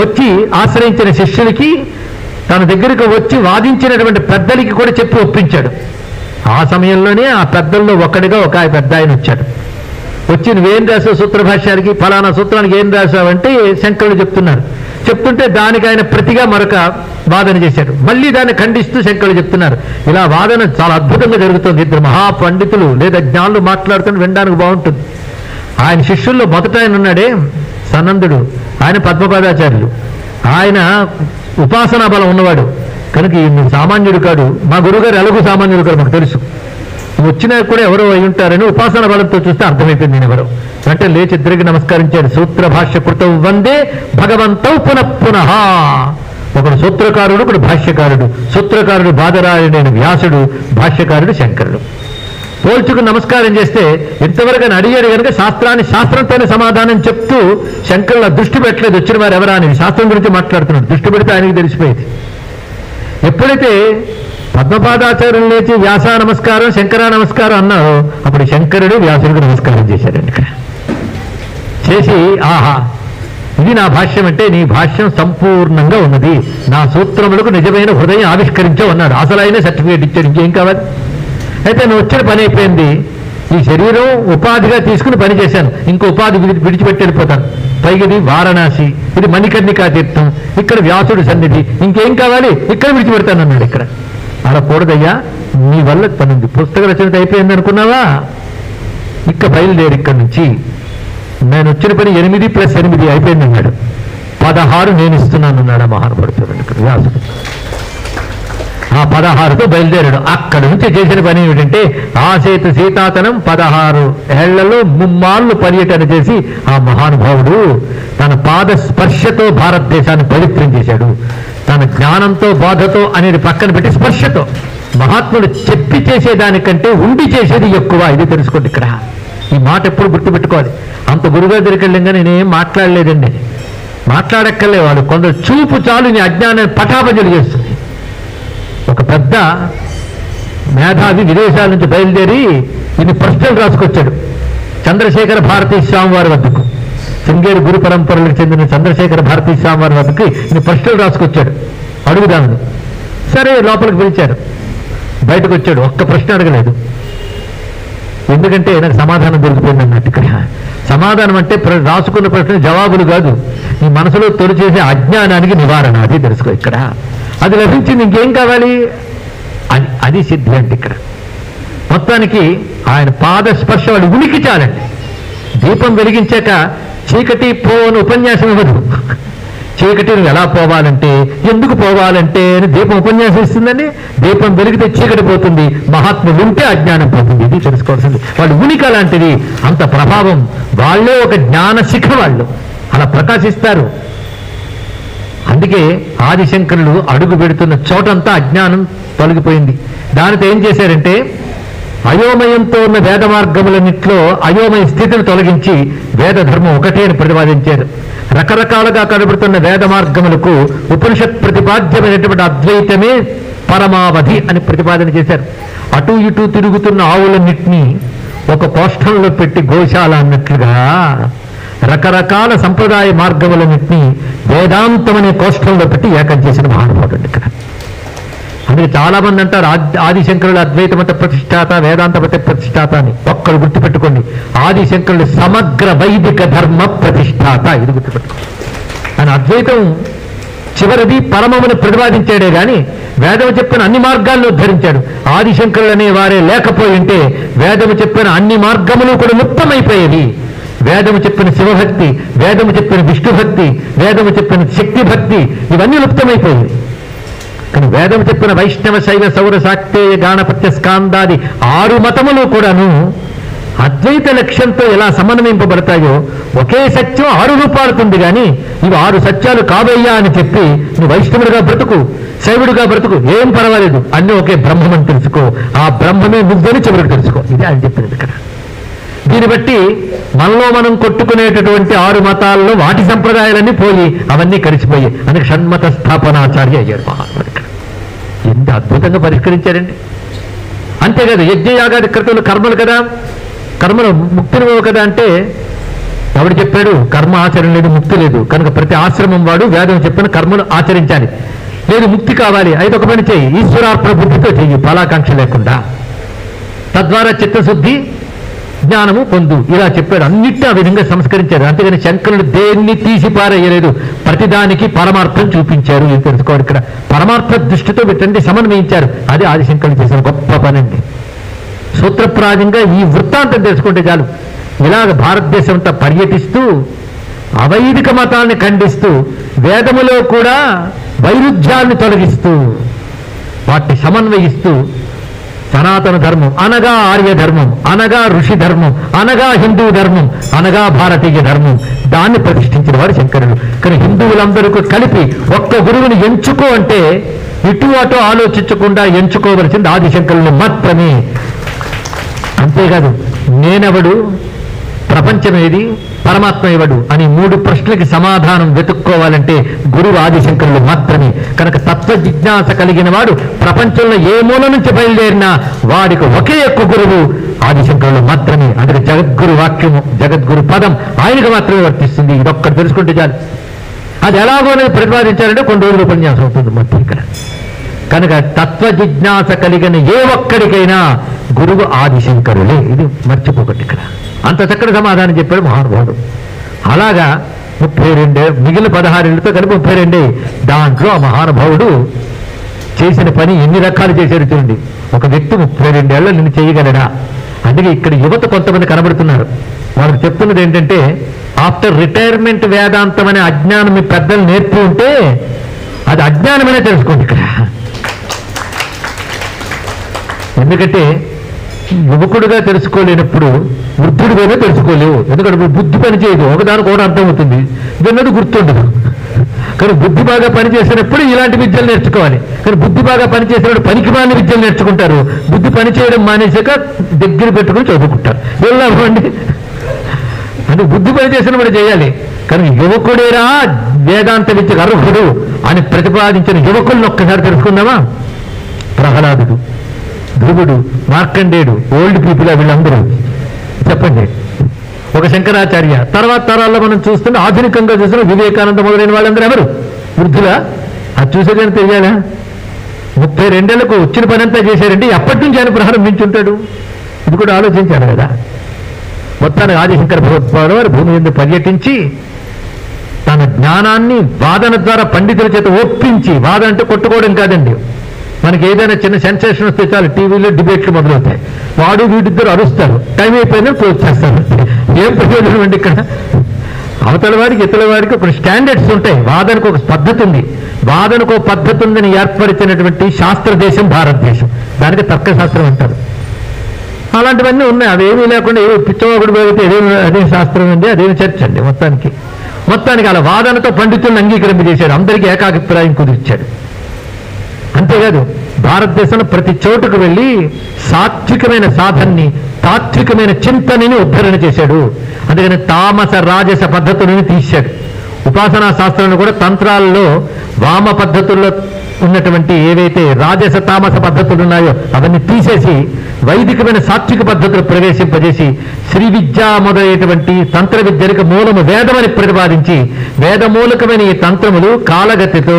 వచ్చి ఆశ్రయించిన శిష్యులకి తన దగ్గరకు వచ్చి వాదించినటువంటి పెద్దలకి కూడా చెప్పి ఒప్పించాడు. ఆ సమయంలోనే ఆ పెద్దల్లో ఒక్కడిగా ఒక పెద్ద ఆయన వచ్చాడు. వచ్చి నువ్వేం రాసావు సూత్రభాష్యానికి ఫలానా సూత్రానికి ఏం రాసావంటే శంకరుడు చెప్తున్నారు. చెప్తుంటే దానికి ఆయన ప్రతిగా మరొక వాదన చేశాడు. మళ్ళీ దాన్ని ఖండిస్తూ శంకరుడు చెప్తున్నారు. ఇలా వాదన చాలా అద్భుతంగా జరుగుతుంది. ఇద్దరు మహాపండితులు లేదా జ్ఞానులు మాట్లాడుతుని వినడానికి బాగుంటుంది. ఆయన శిష్యుల్లో మొదట ఆయన ఉన్నాడే సనందుడు. ఆయన పద్మపాదాచార్యులు. ఆయన ఉపాసనా బలం ఉన్నవాడు. కనుక ఈయన సామాన్యుడు కాడు మా గురువుగారు ఎలాగూ సామాన్యుడు కాదు మాకు తెలుసు. వచ్చినా కూడా ఎవరో అయి ఉంటారని ఉపాసన బలంతో చూస్తే అర్థమైపోయింది నేను ఎవరో అంటే లేచి ఇద్దరికి నమస్కరించాడు. సూత్ర భాష్య కృతం వందే భగవంతౌ పునః పునః. ఒకడు సూత్రకారుడు ఒకడు భాష్యకారుడు. సూత్రకారుడు బాదరాయణైన వ్యాసుడు భాష్యకారుడు శంకరుడు. పోల్చుకు నమస్కారం చేస్తే ఇంతవరకు అడిగాడు కనుక శాస్త్రాన్ని శాస్త్రంతోనే సమాధానం చెప్తూ శంకరుల దృష్టి పెట్టలేదు. వచ్చిన వారు ఎవరా అని శాస్త్రం గురించి మాట్లాడుతున్నాడు. దృష్టి పెడితే ఆయనకి తెలిసిపోయింది. ఎప్పుడైతే పద్మపాదాచార్యులు లేచి వ్యాస నమస్కారం శంకర నమస్కారం అన్నారో అప్పుడు శంకరుడు వ్యాసుడికి నమస్కారం చేశాడండి ఇక్కడ. చేసి ఆహా ఇది నా భాష్యం అంటే నీ భాష్యం సంపూర్ణంగా ఉన్నది. నా సూత్రములకు నిజమైన హృదయం ఆవిష్కరించే ఉన్నాడు అసలైన సర్టిఫికేట్ ఇచ్చాడు. ఇంకేం కావాలి? అయితే నువ్వు వచ్చిన పని అయిపోయింది. ఈ శరీరం ఉపాధిగా తీసుకుని పని చేశాను. ఇంకో ఉపాధి విడిచిపెట్టి వెళ్ళిపోతాను. పైగా ఇది వారణాసి ఇది మణికర్ణికా తీర్థం ఇక్కడ వ్యాసుడు సన్నిధి ఇంకేం కావాలి? ఇక్కడ విడిచిపెడతాను అన్నాడు ఇక్కడ. అలా కూడదయ్యా నీ వల్ల పని పుస్తక రచన అయిపోయింది అనుకున్నావా? ఇక్క బయలుదేరి ఇక్కడి నుంచి నేను వచ్చిన పని ఎనిమిది ప్లస్ ఎనిమిది అయిపోయింది అన్నాడు పదహారు నేను ఇస్తున్నాను అన్నాడు మహానుభావుడు చూడండి ఇక్కడ వ్యాసుడు. ఆ పదహారుతో బయలుదేరాడు. అక్కడి నుంచి చేసిన పని ఏమిటంటే సేతు సీతాతనం పదహారు ఏళ్ళలో ముమ్మాళ్ళు పర్యటన చేసి ఆ మహానుభావుడు తన పాద స్పర్శతో భారతదేశాన్ని పవిత్రం చేశాడు. తన జ్ఞానంతో బాధతో అనేది పక్కన పెట్టి స్పర్శతో. మహాత్ముడు చెప్పి చేసేదానికంటే ఉండి చేసేది ఎక్కువ. ఇది తెలుసుకోండి ఇక్కడ. ఈ మాట ఎప్పుడు గుర్తుపెట్టుకోవాలి. అంత గురుగారి దగ్గరికి వెళ్ళాం కానీ నేనేం మాట్లాడలేదండి. మాట్లాడక్కర్లే వాళ్ళు. కొందరు చూపు చాలు నీ అజ్ఞానాన్ని పటాపంచలు చేస్తుంది ఒక పెద్ద మేధావి విదేశాల నుంచి బయలుదేరి ఇన్ని ప్రశ్నలు రాసుకొచ్చాడు. చంద్రశేఖర భారతీ స్వామి వారి వద్దకు. శృంగేరి గురు పరంపరలకు చెందిన చంద్రశేఖర భారతీ స్వామి వారి వద్దకు ఇన్ని ప్రశ్నలు రాసుకొచ్చాడు. అడుగుదామని సరే లోపలికి పిలిచారు. బయటకు వచ్చాడు ఒక్క ప్రశ్న అడగలేదు. ఎందుకంటే నాకు సమాధానం దొరికిపోయింది అన్నట్టు ఇక్కడ. సమాధానం అంటే ప్ర- రాసుకున్న ప్రశ్న జవాబులు కాదు. నీ మనసులో తొలి చేసే అజ్ఞానానికి నివారణ. అది తెలుసుకో ఇక్కడ. అది లభించింది ఇంకేం కావాలి? అది అది సిద్ధి అంటే ఇక్కడ. మొత్తానికి ఆయన పాద స్పర్శ వాళ్ళు ఉనికి చాలండి. దీపం వెలిగించాక చీకటి పో అని ఉపన్యాసం ఇవ్వదు. చీకటి నువ్వు ఎలా పోవాలంటే ఎందుకు పోవాలంటే అని దీపం ఉపన్యాసం ఇస్తుందండి. దీపం వెలిగితే చీకటి పోతుంది మహాత్ములు ఉంటే అజ్ఞానం పోతుంది. ఇది తెలుసుకోవాల్సింది. వాళ్ళు ఉనికి అలాంటిది అంత ప్రభావం. వాళ్ళే ఒక జ్ఞాన శిఖ వాళ్ళు. అలా ప్రకాశిస్తారు. అందుకే ఆదిశంకరులు అడుగు పెడుతున్న చోటంతా అజ్ఞానం తొలగిపోయింది. దానితో ఏం చేశారంటే అయోమయంతో ఉన్న వేద మార్గములన్నింటిలో అయోమయ స్థితిని తొలగించి వేద ధర్మం ఒకటే అని ప్రతిపాదించారు. రకరకాలుగా కనబడుతున్న వేద మార్గములకు ఉపనిషత్ ప్రతిపాద్యమైనటువంటి అద్వైతమే పరమావధి అని ప్రతిపాదన చేశారు. అటు ఇటు తిరుగుతున్న ఆవులన్నింటినీ ఒక కోష్టంలో పెట్టి గోశాల అన్నట్లుగా రకరకాల సంప్రదాయ మార్గములన్నింటినీ వేదాంతం అనే కోష్టంలో పెట్టి ఏకం చేసిన మహానుభావుడు ఇక్కడ. అందుకే చాలా మంది అంటారు ఆదిశంకరుడు అద్వైత మత ప్రతిష్టాత వేదాంత మత ప్రతిష్టాత అని. ఒక్కరు గుర్తుపెట్టుకోండి ఆదిశంకరుడు సమగ్ర వైదిక ధర్మ ప్రతిష్టాత ఇది గుర్తుపెట్టుకోండి ఆయన అద్వైతం చివరిది పరమమును ప్రతిపాదించాడే గాని వేదము చెప్పిన అన్ని మార్గాలను ఉద్ధరించాడు. ఆదిశంకరుడు అనే వారే లేకపోయి ఉంటే వేదము చెప్పిన అన్ని మార్గములు కూడా లుప్తమైపోయేవి వేదము చెప్పిన శివభక్తి వేదము చెప్పిన విష్ణుభక్తి వేదము చెప్పిన శక్తి భక్తి ఇవన్నీ లుప్తమైపోయింది. కానీ వేదం చెప్పిన వైష్ణవ శైవ సౌర శాక్తేయ గాణపత్య స్కాందాది ఆరు మతములు కూడాను అద్వైత లక్ష్యంతో ఎలా సమన్వయింపబడతాయో ఒకే సత్యం ఆరు రూపాలుతుంది కానీ ఇవి ఆరు సత్యాలు కాదయ్యా అని చెప్పి నువ్వు వైష్ణవుడిగా బ్రతుకు శైవుడిగా బ్రతుకు ఏం పర్వాలేదు. అన్నీ ఒకే బ్రహ్మమని తెలుసుకో. ఆ బ్రహ్మమే నువ్వని చివరికి తెలుసుకో. ఇది ఆయన చెప్పింది ఇక్కడ. దీన్ని బట్టి మనలో మనం కొట్టుకునేటటువంటి ఆరు మతాల్లో వాటి సంప్రదాయాలన్నీ పోయి అవన్నీ కలిసిపోయి అని షణ్మత స్థాపనాచార్య అయ్యారు మహాత్ముడు ఎంత అద్భుతంగా పరిష్కరించారండి. అంతేకాదు యజ్ఞయాగాది క్రితంలో కర్మలు కదా. కర్మలు ముక్తులు కదా అంటే ఎవడు చెప్పాడు కర్మ ఆచరణ లేదు ముక్తి లేదు. కనుక ప్రతి ఆశ్రమం వాడు వేదం చెప్పిన కర్మలు ఆచరించాలి. లేదు ముక్తి కావాలి. అయితే ఒక పని చేయి. ఈశ్వరార్పణ బుద్ధితో చెయ్యి. ఫలాకాంక్ష లేకుండా. తద్వారా చిత్తశుద్ధి జ్ఞానము పొందు. ఇలా చెప్పాడు. అన్నిటి ఆ విధంగా సంస్కరించారు అంతేగాని శంకరుడు దేన్ని తీసి పారేయలేదు ప్రతిదానికి పరమార్థం చూపించారు. ఇది తెలుసుకోవాలి ఇక్కడ? పరమార్థ దృష్టితో వీటన్ని సమన్వయించారు. అది ఆదిశంకరుడు చేసిన గొప్ప పనండి. సూత్రప్రాయంగా ఈ వృత్తాంతం తెలుసుకుంటే చాలు. ఇలాగ భారతదేశం అంతా పర్యటిస్తూ అవైదిక మతాన్ని ఖండిస్తూ వేదములో కూడా వైరుధ్యాన్ని తొలగిస్తూ వాటిని సమన్వయిస్తూ సనాతన ధర్మం అనగా ఆర్య ధర్మం అనగా ఋషి ధర్మం అనగా హిందూ ధర్మం అనగా భారతీయ ధర్మం. దాన్ని ప్రతిష్ఠించిన వారు శంకరుడు. కానీ హిందువులందరూ కలిపి ఒక్క గురువుని ఎంచుకో అంటే ఇటు అటు ఆలోచించకుండా ఎంచుకోవలసింది ఆదిశంకరులు మాత్రమే. అంతేకాదు నేనెవడు? ప్రపంచమేది? పరమాత్మ ఎవడు అని మూడు ప్రశ్నలకి సమాధానం వెతుక్కోవాలంటే గురువు ఆదిశంకరులు మాత్రమే. కనుక తత్వ జిజ్ఞాస కలిగిన వాడు ప్రపంచంలో ఏ మూల నుంచి బయలుదేరినా వాడికి ఒకే ఒక్క గురువు ఆదిశంకరులు మాత్రమే. అందుకే జగద్గురు వాక్యము జగద్గురు పదం ఆయనకు మాత్రమే వర్తిస్తుంది. ఇదొక్కటి తెలుసుకుంటే చాలు. అది ఎలాగో అనేది ప్రతిపాదించాలంటే కొన్ని రోజులు ఉపన్యాసం అవుతుంది మొత్తం ఇక్కడ. కనుక తత్వ జిజ్ఞాస కలిగిన ఏ ఒక్కడికైనా గురువు ఆదిశంకరులే. ఇది మర్చిపోకటి ఇక్కడ. అంత చక్కటి సమాధానం చెప్పాడు మహానుభావుడు. అలాగా ముప్పై రెండే మిగిలిన పదహారేళ్ళతో కలిపి ముప్పై రెండే. దాంట్లో ఆ మహానుభావుడు చేసిన పని ఎన్ని రకాలు చేశారు చూడండి. ఒక వ్యక్తి ముప్పై రెండేళ్ళు నిన్ను చేయగలడా? అందుకే ఇక్కడ యువత కొంతమంది కనబడుతున్నారు. వాళ్ళకి చెప్తున్నది ఏంటంటే ఆఫ్టర్ రిటైర్మెంట్ వేదాంతం అనే అజ్ఞానం మీ పెద్దలు నేర్పి ఉంటే అది అజ్ఞానమనే తెలుసుకోండి ఇక్కడ. ఎందుకంటే యువకుడిగా తెలుసుకోలేనప్పుడు వృద్ధుడిగానే తెలుసుకోలేవు. ఎందుకంటే బుద్ధి పని చేయదు. ఒకదానికి కూడా అర్థమవుతుంది విన్నది గుర్తుండదు. కానీ బుద్ధి బాగా పనిచేసినప్పుడు ఇలాంటి విద్యలు నేర్చుకోవాలి. కానీ బుద్ధి బాగా పనిచేసినప్పుడు పనికి మాని విద్యలు నేర్చుకుంటారు. బుద్ధి పని చేయడం మానేసాక దగ్గర పెట్టుకుని చదువుకుంటారు. వెళ్ళామండి అంటే బుద్ధి పని చేసినప్పుడు చేయాలి. కానీ యువకుడేరా వేదాంత విద్యకు అర్హుడు అని ప్రతిపాదించిన యువకులను ఒక్కసారి తెలుసుకుందామా? ప్రహ్లాదుడు. ధ్రువుడు మార్కండేయుడు ఓల్డ్ పీపుల్ వీళ్ళందరూ. చెప్పండి. ఒక శంకరాచార్య తర్వాత తరాల్లో మనం చూస్తుంటే ఆధునికంగా చూసిన వివేకానంద మొదలైన వాళ్ళందరూ ఎవరు? వృద్ధులా? అది చూసేదని తెలియాలా? ముప్పై రెండేళ్ళకు వచ్చిన పని అంతా చేశారంటే ఎప్పటి నుంచి ఆయన ప్రారంభించుంటాడు ఇది కూడా ఆలోచించాడు కదా. మొత్తానికి ఆదిశంకర భగవత్పాడు వారు భూమి మీద పర్యటించి తన జ్ఞానాన్ని వాదన ద్వారా పండితుల చేత ఒప్పించి వాదన అంటే కొట్టుకోవడం కాదండి. మనకి ఏదైనా చిన్న సెన్సేషన్ వస్తే చాలు టీవీలో డిబేట్లు మొదలవుతాయి. వాడు వీడిద్దరు అరుస్తారు. టైం అయిపోయినా క్లోజ్ చేస్తారు. ఏం ప్రయోజనం అండి ఇక్కడ? అవతల వాడికి ఇతల వాడికి ఒక స్టాండర్డ్స్ ఉంటాయి. వాదనకు ఒక పద్ధతి ఉంది. వాదనకు ఒక పద్ధతి ఉందని ఏర్పరిచినటువంటి శాస్త్ర దేశం భారతదేశం. దానికి తర్కశాస్త్రం అంటారు. అలాంటివన్నీ ఉన్నాయి. అవేమీ లేకుండా ఏ పిచ్చవాగుడు పోతే అదే అదే శాస్త్రం అండి అదేం చర్చ అండి మొత్తానికి. మొత్తానికి అలా వాదనతో పండితులను అంగీకరింపజేశాడు. అందరికీ ఏకాభిప్రాయం కుదిర్చాడు. అంతేకాదు భారతదేశంలో ప్రతి చోటుకు వెళ్ళి సాత్వికమైన సాధనని తాత్వికమైన చింతనని ఉద్ధరణ చేశాడు. అందుకని తామస రాజస పద్ధతులను తీశాడు. ఉపాసనా శాస్త్రంలో కూడా తంత్రాలలో వామ పద్ధతుల్లో ఉన్నటువంటి ఏవైతే రాజస తామస పద్ధతులు ఉన్నాయో అవన్నీ తీసేసి వైదికమైన సాత్విక పద్ధతులు ప్రవేశింపజేసి శ్రీ విద్య మొదలైనటువంటి తంత్ర విద్యలకు మూలము వేదమని ప్రతిపాదించి వేదమూలకమైన ఈ తంత్రములు కాలగతితో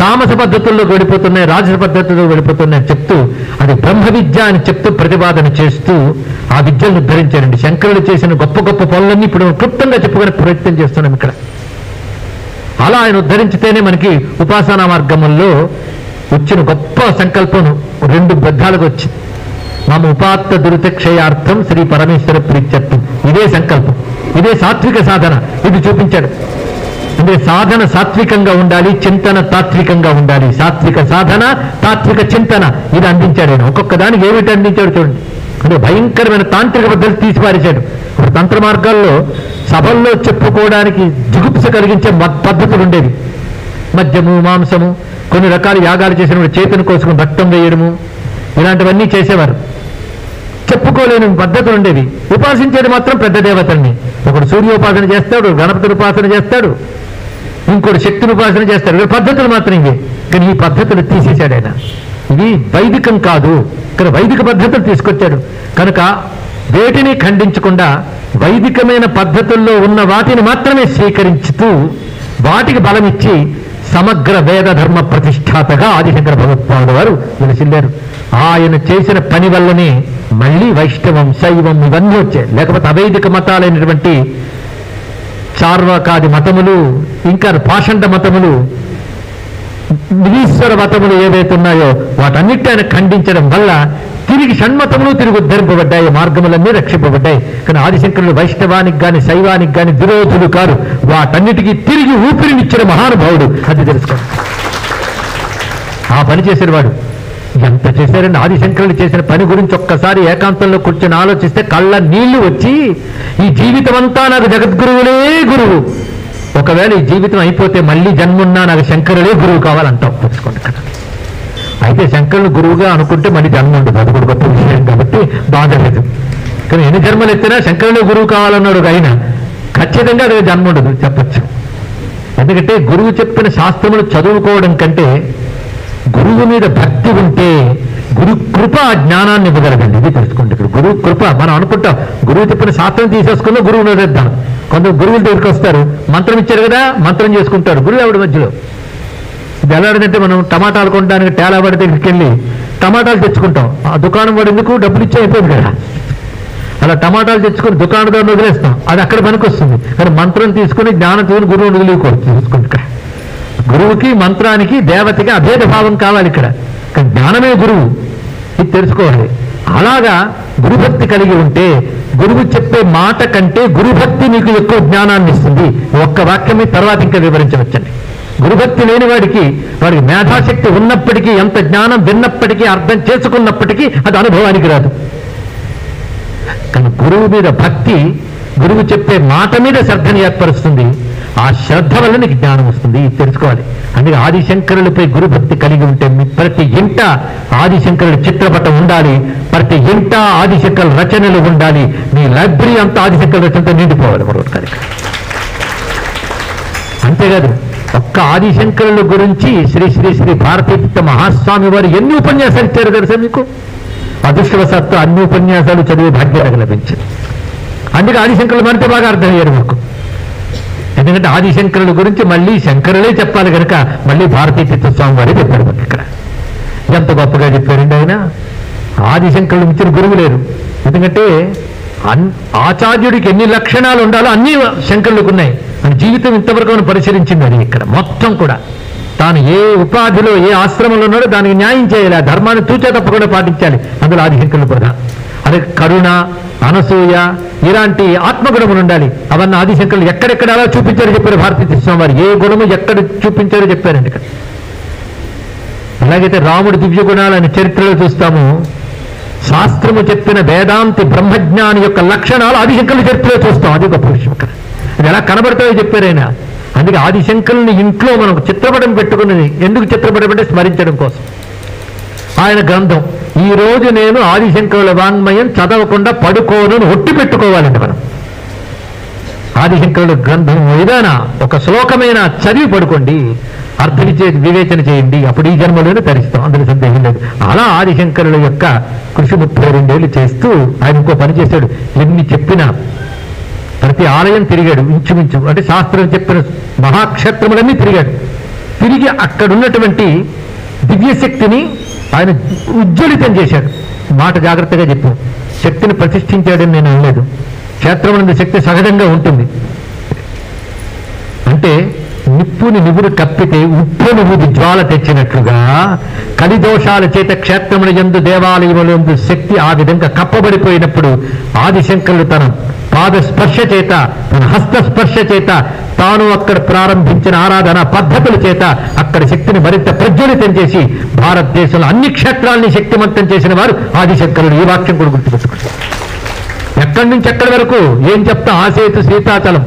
తామస పద్ధతుల్లో వెళ్ళిపోతున్నాయి రాజస పద్ధతుల్లో వెళ్ళిపోతున్నాయి అని చెప్తూ అది బ్రహ్మ విద్య అని చెప్తూ ప్రతిపాదన చేస్తూ ఆ విద్యలను ధరించారండి శంకరులు చేసిన గొప్ప గొప్ప పనులన్నీ ఇప్పుడు క్లుప్తంగా చెప్పుకునే ప్రయత్నం చేస్తున్నాం ఇక్కడ. అలా ఆయన ఉద్ధరించితేనే మనకి ఉపాసనా మార్గముల్లో వచ్చిన గొప్ప సంకల్పం రెండు బద్ధాలకు వచ్చింది. మమ ఉపాత్త దురితక్షయార్థం శ్రీ పరమేశ్వర ప్రీత్యర్థం. ఇదే సంకల్పం. ఇదే సాత్విక సాధన. ఇది చూపించాడు. అంటే సాధన సాత్వికంగా ఉండాలి చింతన తాత్వికంగా ఉండాలి. సాత్విక సాధన తాత్విక చింతన. ఇది అందించాడు ఆయన. ఒక్కొక్క దానికి ఏమిటి అందించాడు చూడండి. అంటే భయంకరమైన తాంత్రిక పద్ధతి తీసిపారేశాడు. ఇప్పుడు తంత్ర మార్గాల్లో సభల్లో చెప్పుకోవడానికి జుగుప్స కలిగించే మద్- పద్ధతులు ఉండేవి. మద్యము మాంసము కొన్ని రకాల యాగాలు చేసినప్పుడు చేతిని కోసుకుని రక్తం వేయడము ఇలాంటివన్నీ చేసేవారు. చెప్పుకోలేని పద్ధతులు ఉండేవి. ఉపాసించేది మాత్రం పెద్ద దేవతల్ని. ఒకడు సూర్యోపాసన చేస్తాడు గణపతి ఉపాసన చేస్తాడు. ఇంకోటి శక్తిని ఉపాసన చేస్తారు. పద్ధతులు మాత్రం ఇవి. కానీ ఈ పద్ధతులు తీసేశాడు ఆయన. ఇవి వైదికం కాదు. ఇక్కడ వైదిక పద్ధతులు తీసుకొచ్చాడు. కనుక వేటిని ఖండించకుండా వైదికమైన పద్ధతుల్లో ఉన్న వాటిని మాత్రమే స్వీకరించుతూ వాటికి బలమిచ్చి సమగ్ర వేద ధర్మ ప్రతిష్టాతగా ఆదిశంకర భగవత్పాదుల వారు వెలిసిల్లారు ఆయన చేసిన పని వల్లనే మళ్ళీ వైష్ణవం శైవం ఇవన్నీ వచ్చాయి. లేకపోతే అవైదిక మతాలైనటువంటి చార్వాకాది మతములు ఇంకా పాషండ మతములు నిరీశ్వర మతములు ఏవైతే ఉన్నాయో వాటన్నిటి ఆయన ఖండించడం వల్ల తిరిగి షణ్మతములు తిరిగి ఉద్ధరింపబడ్డాయి మార్గములన్నీ రక్షింపబడ్డాయి. కానీ ఆదిశంకరుడు వైష్ణవానికి కానీ శైవానికి కానీ విరోధులు కారు. వాటన్నిటికీ తిరిగి ఊపిరినిచ్చిన మహానుభావుడు. అది తెలుసుకోండి. ఆ పని చేసేవాడు. వాడు ఎంత చేశారండి ఆదిశంకరులు చేసిన పని గురించి ఒక్కసారి ఏకాంతంలో కూర్చొని ఆలోచిస్తే కళ్ళ నీళ్ళు వచ్చి ఈ జీవితం అంతా నాకు జగద్గురువులే గురువు. ఒకవేళ ఈ జీవితం అయిపోతే మళ్ళీ జన్మున్నా నాకు శంకరులే గురువు కావాలంటాం తెలుసుకోండి కదా. అయితే శంకరుని గురువుగా అనుకుంటే మళ్ళీ జన్మ ఉండదు. అది కూడా గొప్ప విషయం కాబట్టి బాధ లేదు. కానీ ఎన్ని జన్మలు ఎత్తినా శంకరులే గురువు కావాలన్నాడు ఒక ఆయన. ఖచ్చితంగా అది జన్మ ఉండదు. చెప్పచ్చు. ఎందుకంటే గురువు చెప్పిన శాస్త్రములు చదువుకోవడం కంటే గురువు మీద భక్తి ఉంటే గురు కృప జ్ఞానాన్ని ఇవ్వగలదండి ఇది తెలుసుకోండి ఇక్కడ. గురువు కృప మనం అనుకుంటాం గురువు చెప్పిన శాస్త్రం తీసేసుకున్నా గురువు నిలదీద్దాం కొందరు గురువుల దగ్గరికి వస్తారు మంత్రం ఇచ్చారు కదా మంత్రం చేసుకుంటారు. గురువు ఆవిడ మధ్యలో? ఇది ఎలా అడిగితే మనం టమాటాలు కొనడానికి టేలావాడి దగ్గరికి వెళ్ళి టమాటాలు తెచ్చుకుంటాం. ఆ దుకాణం వాడు ఎందుకు? డబ్బులు ఇచ్చి అయిపోయింది కదా. అలా టమాటాలు తెచ్చుకొని దుకాణదారుని వదిలేస్తాం. అది అక్కడ పనికొస్తుంది. కానీ మంత్రం తీసుకుని జ్ఞానం తీసుకుని గురువుని వదిలేకూడదు చూసుకోండి గురువుకి మంత్రానికి దేవతకి అభేద భావం కావాలి ఇక్కడ. జ్ఞానమే గురువు. ఇది తెలుసుకోవాలి. అలాగా గురుభక్తి కలిగి ఉంటే గురువు చెప్పే మాట కంటే గురుభక్తి నీకు ఎక్కువ జ్ఞానాన్ని ఇస్తుంది. ఒక్క వాక్యమే తర్వాత ఇంకా వివరించవచ్చండి. గురుభక్తి లేని వాడికి వాడికి మేధాశక్తి ఉన్నప్పటికీ ఎంత జ్ఞానం విన్నప్పటికీ అర్థం చేసుకున్నప్పటికీ అది అనుభవానికి రాదు. కానీ గురువు మీద భక్తి గురువు చెప్పే మాట మీద శ్రద్ధని ఏర్పరుస్తుంది. ఆ శ్రద్ధ వల్ల నీకు జ్ఞానం వస్తుంది ఇది తెలుసుకోవాలి. అందుకే ఆదిశంకరులపై గురుభక్తి కలిగి ఉంటే మీ ప్రతి ఇంట ఆదిశంకరుడు చిత్రపటం ఉండాలి ప్రతి ఇంట ఆదిశంకరుల రచనలు ఉండాలి మీ లైబ్రరీ అంతా ఆదిశంకర రచనతో నిండిపోవాలి మరొకటి కార్యక్రమం అంతేకాదు ఒక్క ఆదిశంకరుల గురించి శ్రీ శ్రీ శ్రీ భారతీయ మహాస్వామి వారు ఎన్ని ఉపన్యాసాలు ఇచ్చారు తెలుసా మీకు? అదృష్టవశాత్తు అన్ని ఉపన్యాసాలు చదివే భాగ్యత లభించింది. అందుకే ఆదిశంకరులు మనతో బాగా అర్థమయ్యారు మాకు. ఎందుకంటే ఆదిశంకరుల గురించి మళ్ళీ శంకరులే చెప్పాలి కనుక మళ్ళీ భారతీయ స్వామి వారే చెప్పారు మనకి ఇక్కడ. ఎంత గొప్పగా చెప్పారండి ఆయన? ఆదిశంకరులు మించిన గురువు లేరు. ఎందుకంటే అన్ ఆచార్యుడికి ఎన్ని లక్షణాలు ఉండాలో అన్ని శంకరులకు ఉన్నాయి. మన జీవితం ఇంతవరకు మనం పరిశీలించింది అది ఇక్కడ. మొత్తం కూడా. తాను ఏ ఉపాధిలో ఏ ఆశ్రమంలో ఉన్నాడో దానికి న్యాయం చేయాలి. ధర్మాన్ని తూచా తప్పకుండా పాటించాలి. అందులో ఆదిశంకరులు ప్రధానం. అదే కరుణ అనసూయ ఇలాంటి ఆత్మగుణములు ఉండాలి. అవన్నీ ఆదిశంకరులు ఎక్కడెక్కడ అలా చూపించారో చెప్పారు భారతీయ స్వామి వారు ఏ గుణము ఎక్కడ చూపించారో చెప్పారండి ఇక్కడ ఎలాగైతే రాముడు దివ్య గుణాలని చరిత్రలో చూస్తాము శాస్త్రము చెప్పిన వేదాంతి బ్రహ్మజ్ఞాని యొక్క లక్షణాలు ఆదిశంకరుల చరిత్రలో చూస్తాం. అది గొప్ప విషయం ఇక్కడ అది ఎలా కనబడతాయో చెప్పారైనా అందుకే ఆదిశంకరుని ఇంట్లో మనం చిత్రపటం పెట్టుకున్నది ఎందుకు చిత్రపటం అంటే స్మరించడం కోసం. ఆయన గ్రంథం ఈ రోజు నేను ఆదిశంకరుల వాంగ్మయం చదవకుండా పడుకోను ఒట్టి పెట్టుకోవాలండి మనం. ఆదిశంకరుల గ్రంథం ఏదైనా ఒక శ్లోకమైన చదివి పడుకోండి అర్థం చే వివేచన చేయండి అప్పుడు ఈ జన్మలోనే తరిస్తాం అందులో సందేహం లేదు. అలా ఆదిశంకరుల యొక్క కృషి ముప్పై రెండేళ్ళు చేస్తూ ఆయన ఇంకో పని చేశాడు. ఎన్ని చెప్పినా ప్రతి ఆలయం తిరిగాడు ఇంచుమించు అంటే శాస్త్రం చెప్పిన మహాక్షేత్రములన్నీ తిరిగాడు. తిరిగి అక్కడున్నటువంటి దివ్యశక్తిని ఆయన ఉజ్వలితం చేశాడు. మాట జాగ్రత్తగా చెప్పు. శక్తిని ప్రతిష్ఠించాడని నేను అనలేదు. క్షేత్రమునందు శక్తి సహజంగా ఉంటుంది. అంటే నిప్పుని నివురు కప్పితే ఉప్పు నువ్వు జ్వాల తెచ్చినట్లుగా కలిదోషాల చేత క్షేత్రముల ఎందు దేవాలయములందు శక్తి ఆ విధంగా కప్పబడిపోయినప్పుడు ఆదిశంకరుడు తన పాద స్పర్శ చేత తన హస్త స్పర్శ చేత తాను అక్కడ ప్రారంభించిన ఆరాధన పద్ధతుల చేత అక్కడ శక్తిని మరింత ప్రజ్వలితం చేసి భారతదేశంలో అన్ని క్షేత్రాలని శక్తివంతం చేసిన వారు ఆదిశంకరుడు. ఈ వాక్యం కూడా గుర్తుపెట్టుకుంటారు ఎక్కడి నుంచి ఎక్కడి వరకు? ఏం చెప్తా? ఆసేతు సీతాచలం.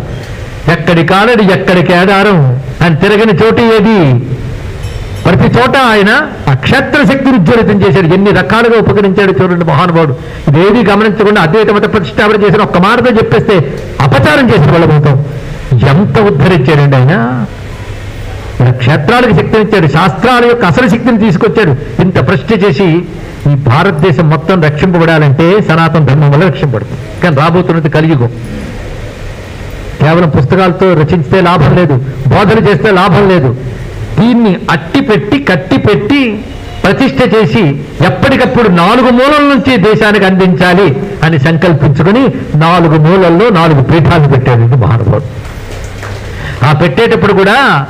ఎక్కడి కాలడి ఎక్కడికి ఆధారం? అని తిరగని చోటు ఏది? ప్రతి చోట ఆయన ఆ శక్తిని ఉజ్వలితం చేశాడు. ఎన్ని రకాలుగా ఉపకరించాడు చూడండి మహానుభావుడు. ఇదేది గమనించకుండా అద్వైత మత ప్రతిష్టాపన చేసిన ఒక్క మాటతో చెప్పేస్తే అపచారం చేసిన వాళ్ళమవుతాం ఎంత ఉద్ధరించాడండి ఆయన. మన క్షేత్రాలకు శక్తినిచ్చాడు. శాస్త్రాల యొక్క అసలు శక్తిని తీసుకొచ్చాడు. ఇంత ప్రశ్న చేసి ఈ భారతదేశం మొత్తం రక్షింపబడాలంటే సనాతన ధర్మం వల్ల రక్షింపబడుతుంది. కానీ రాబోతున్నది కలియుగం. కేవలం పుస్తకాలతో రచించితే లాభం లేదు. బోధన చేస్తే లాభం లేదు. దీన్ని అట్టి పెట్టి కట్టి పెట్టి ప్రతిష్ఠ చేసి ఎప్పటికప్పుడు నాలుగు మూలల నుంచి దేశానికి అందించాలి అని సంకల్పించుకుని నాలుగు మూలల్లో నాలుగు పీఠాలు పెట్టాడు ఇది మహానుభావుడు. ఆ పెట్టేటప్పుడు కూడా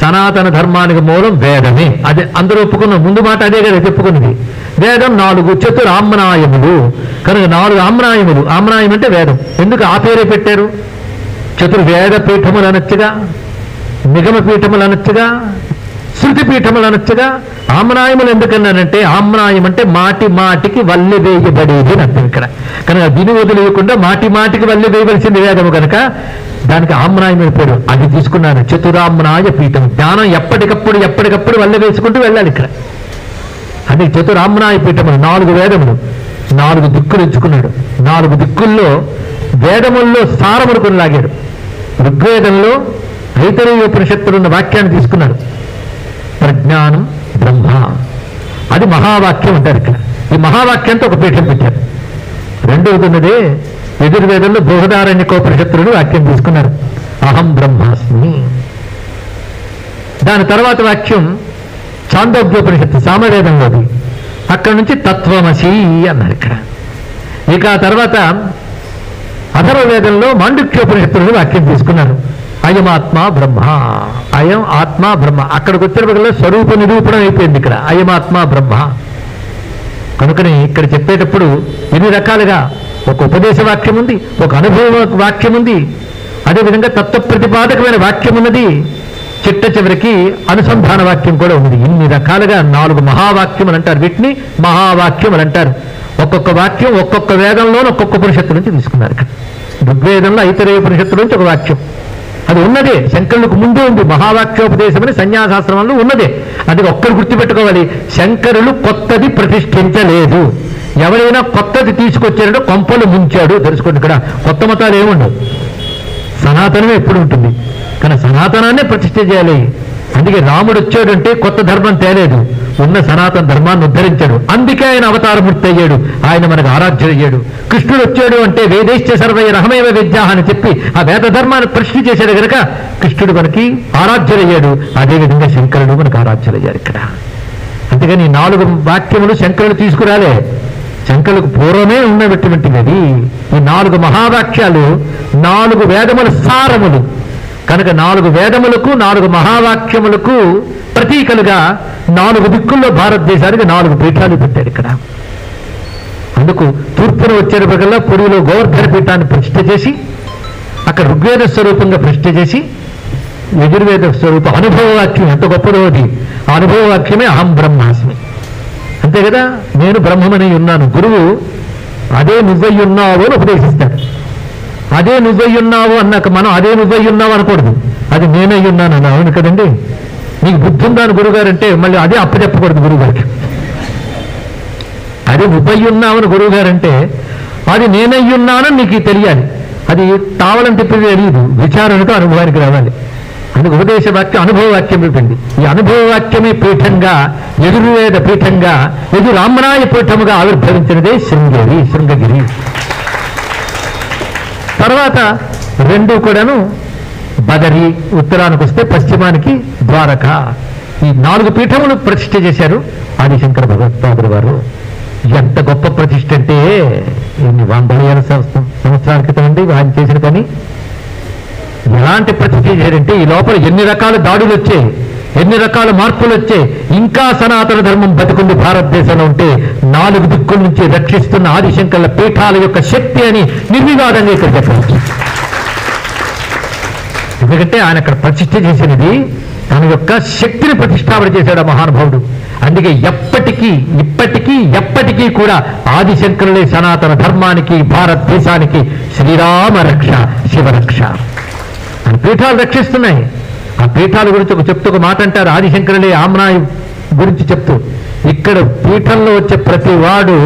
సనాతన ధర్మానికి మూలం వేదమే. అదే అందరూ ఒప్పుకున్న. ముందు మాట అదే కదా చెప్పుకున్నది. వేదం నాలుగు చతురామ్నాయములు. కనుక నాలుగు ఆమ్నాయములు. ఆమ్నాయం అంటే వేదం. ఎందుకు ఆ పేరే పెట్టారు? చతుర్వేద పీఠములు అనొచ్చుగా. నిగమ పీఠములు అనొచ్చుగా శృతి పీఠములు అనొచ్చుగా ఆమ్నాయములు ఎందుకన్నానంటే ఆమ్నాయం అంటే మాటి మాటికి వల్లి వేయబడేది అని అర్థం ఇక్కడ. కనుక దీని వదిలేయకుండా మాటి మాటికి వల్లి వేయవలసింది వేదము కనుక దానికి ఆమ్నాయమైన పేరు. అది తీసుకున్నాను. చతురామ్నాయ పీఠం. జ్ఞానం ఎప్పటికప్పుడు ఎప్పటికప్పుడు వల్ల వేసుకుంటూ వెళ్ళాలి ఇక్కడ. అది చతురామ్నాయ పీఠములు నాలుగు వేదములు. నాలుగు దిక్కులు ఎంచుకున్నాడు. నాలుగు దిక్కుల్లో వేదముల్లో సారమునుకుని లాగాడు ఋగ్వేదంలో ఐతరీయ ఉపనిషత్తులు ఉన్న వాక్యాన్ని తీసుకున్నారు ప్రజ్ఞానం బ్రహ్మ అది మహావాక్యం అంటారు ఇక్కడ. ఈ మహావాక్యంతో ఒక పీఠం పెట్టారు. రెండవది ఉన్నదే యజుర్వేదంలో బృహదారణ్యకోపనిషత్తులు వాక్యం తీసుకున్నారు. అహం బ్రహ్మాస్మి. దాని తర్వాత వాక్యం చాందోగ్యోపనిషత్తు సామవేదంలోది అక్కడ నుంచి తత్వమసి అన్నారు ఇక్కడ. ఇక ఆ తర్వాత అథర్వవేదంలో మాండుక్యోపనిషత్తులు వాక్యం తీసుకున్నారు. అయమాత్మ బ్రహ్మ. అయం ఆత్మ బ్రహ్మ. అక్కడికి వచ్చినప్పుడు స్వరూప నిరూపణం అయిపోయింది ఇక్కడ. అయమాత్మ బ్రహ్మ. కనుకనే ఇక్కడ చెప్పేటప్పుడు ఎన్ని రకాలుగా ఒక ఉపదేశ వాక్యం ఉంది ఒక అనుభవ వాక్యం ఉంది అదేవిధంగా తత్వ ప్రతిపాదకమైన వాక్యం ఉన్నది చిట్ట చివరికి అనుసంధాన వాక్యం కూడా ఉంది. ఇన్ని రకాలుగా నాలుగు మహావాక్యములు అంటారు వీటిని మహావాక్యములు అంటారు. ఒక్కొక్క వాక్యం ఒక్కొక్క వేదంలోనూ ఒక్కొక్క ఉపనిషత్తు నుంచి తీసుకున్నారు ఇక్కడ. ఋగ్వేదంలో ఐతరేయ ఉపనిషత్తు నుంచి ఒక వాక్యం. అది ఉన్నదే. శంకరులకు ముందే ఉంది. మహావాక్యోపదేశం అని సన్యాసాశ్రమంలో ఉన్నదే. అది ఒక్కరు గుర్తుపెట్టుకోవాలి. శంకరులు కొత్తది ప్రతిష్ఠించలేదు. ఎవరైనా కొత్తది తీసుకొచ్చారంటే కొంపలు ముంచాడు. తెలుసుకోండి ఇక్కడ. కొత్త మతాలు ఏముండవు. సనాతనమే ఎప్పుడు ఉంటుంది. కానీ సనాతనాన్నే ప్రతిష్ఠ చేయాలి. అందుకే రాముడు వచ్చాడంటే కొత్త ధర్మం తేలేదు. ఉన్న సనాతన ధర్మాన్ని ఉద్ధరించాడు. అందుకే ఆయన అవతారమూర్తి అయ్యాడు. ఆయన మనకు ఆరాధ్యుడయ్యాడు కృష్ణుడు వచ్చాడు అంటే వేదేశ్చ సర్వయ రహమేవ విద్యా అని చెప్పి ఆ వేద ధర్మాన్ని ప్రశ్న చేశాడు కనుక కృష్ణుడు మనకి ఆరాధ్యుడయ్యాడు అదేవిధంగా శంకరుడు మనకు ఆరాధ్యుడయ్యాడు ఇక్కడ. అందుకని నాలుగు వాక్యములు శంకరుడు తీసుకురాలే. శంకరులకు పూర్వమే ఉన్నటువంటిది అది ఈ నాలుగు మహావాక్యాలు నాలుగు వేదముల సారములు. కనుక నాలుగు వేదములకు నాలుగు మహావాక్యములకు ప్రతీకలుగా నాలుగు దిక్కుల్లో భారతదేశానికి నాలుగు పీఠాలు పెట్టారు ఇక్కడ. అందుకు తూర్పున వచ్చేటప్పటికల్లా పురిలో గోవర్ధన పీఠాన్ని ప్రతిష్ఠ చేసి అక్కడ ఋగ్వేద స్వరూపంగా ప్రతిష్ఠ చేసి యజుర్వేద స్వరూపం అనుభవవాక్యం ఎంత గొప్పదో అది. ఆ అనుభవవాక్యమే అహం బ్రహ్మాస్మి. అంతే కదా? నేను బ్రహ్మమని ఉన్నాను. గురువు అదే నువ్వయ్యున్నావు అని ఉపదేశిస్తాడు. అదే నువ్వయ్యున్నావు అన్నాక మనం అదే నువ్వయ్యున్నావు అనకూడదు. అది నేనై ఉన్నాను అని అవును కదండి? నీకు బుద్ధి ఉందా గురుగారు అంటే మళ్ళీ అదే అప్పచెప్పకూడదు గురుగారికి అదే నువ్వై ఉన్నావని అంటే అది నేనయ్యున్నానని నీకు తెలియాలి. అది తావలని తిప్పి తెలియదు. విచారణతో అనుభవానికి రావాలి. అందుకు ఉపదేశ వాక్యం అనుభవ వాక్యం పెట్టింది ఈ అనుభవ వాక్యమే పీఠంగా ఎదురువేద పీఠంగా ఎదురామరాయ పీఠముగా ఆవిర్భవించినదే శృంగేరి శృంగగిరి. తర్వాత రెండు కూడాను బదరి ఉత్తరానికి వస్తే పశ్చిమానికి ద్వారక. ఈ నాలుగు పీఠములు ప్రతిష్ఠ చేశారు ఆదిశంకర భగవత్పాదులు వారు. ఎంత గొప్ప ప్రతిష్ఠ అంటే ఎన్ని వందల ఏళ్ళ సంవత్సరం సంవత్సరాల క్రితం అండి ఆయన చేసిన పని. ఎలాంటి ప్రతిష్ఠ చేశారంటే ఈ లోపల ఎన్ని రకాల దాడులు వచ్చాయి ఎన్ని రకాల మార్పులు వచ్చాయి ఇంకా సనాతన ధర్మం బతుకుంది భారతదేశంలో ఉంటే నాలుగు దిక్కుల నుంచి రక్షిస్తున్న ఆదిశంకర్ల పీఠాల యొక్క శక్తి అని నిర్వివాదంగా ఇక్కడ చెప్పవచ్చు ఎందుకంటే ఆయన అక్కడ ప్రతిష్ఠ చేసినది తన యొక్క శక్తిని ప్రతిష్టాపన చేశాడు ఆ మహానుభావుడు. అందుకే ఎప్పటికీ ఇప్పటికీ ఎప్పటికీ కూడా ఆదిశంకరులే సనాతన ధర్మానికి భారతదేశానికి శ్రీరామ రక్ష శివరక్ష అని పీఠాలు రక్షిస్తున్నాయి. ఆ పీఠాల గురించి ఒక చెప్తూ ఒక మాట అంటారు ఆదిశంకరులే ఆమ్నాయి గురించి చెప్తూ. ఇక్కడ పీఠంలో వచ్చే ప్రతి వాడు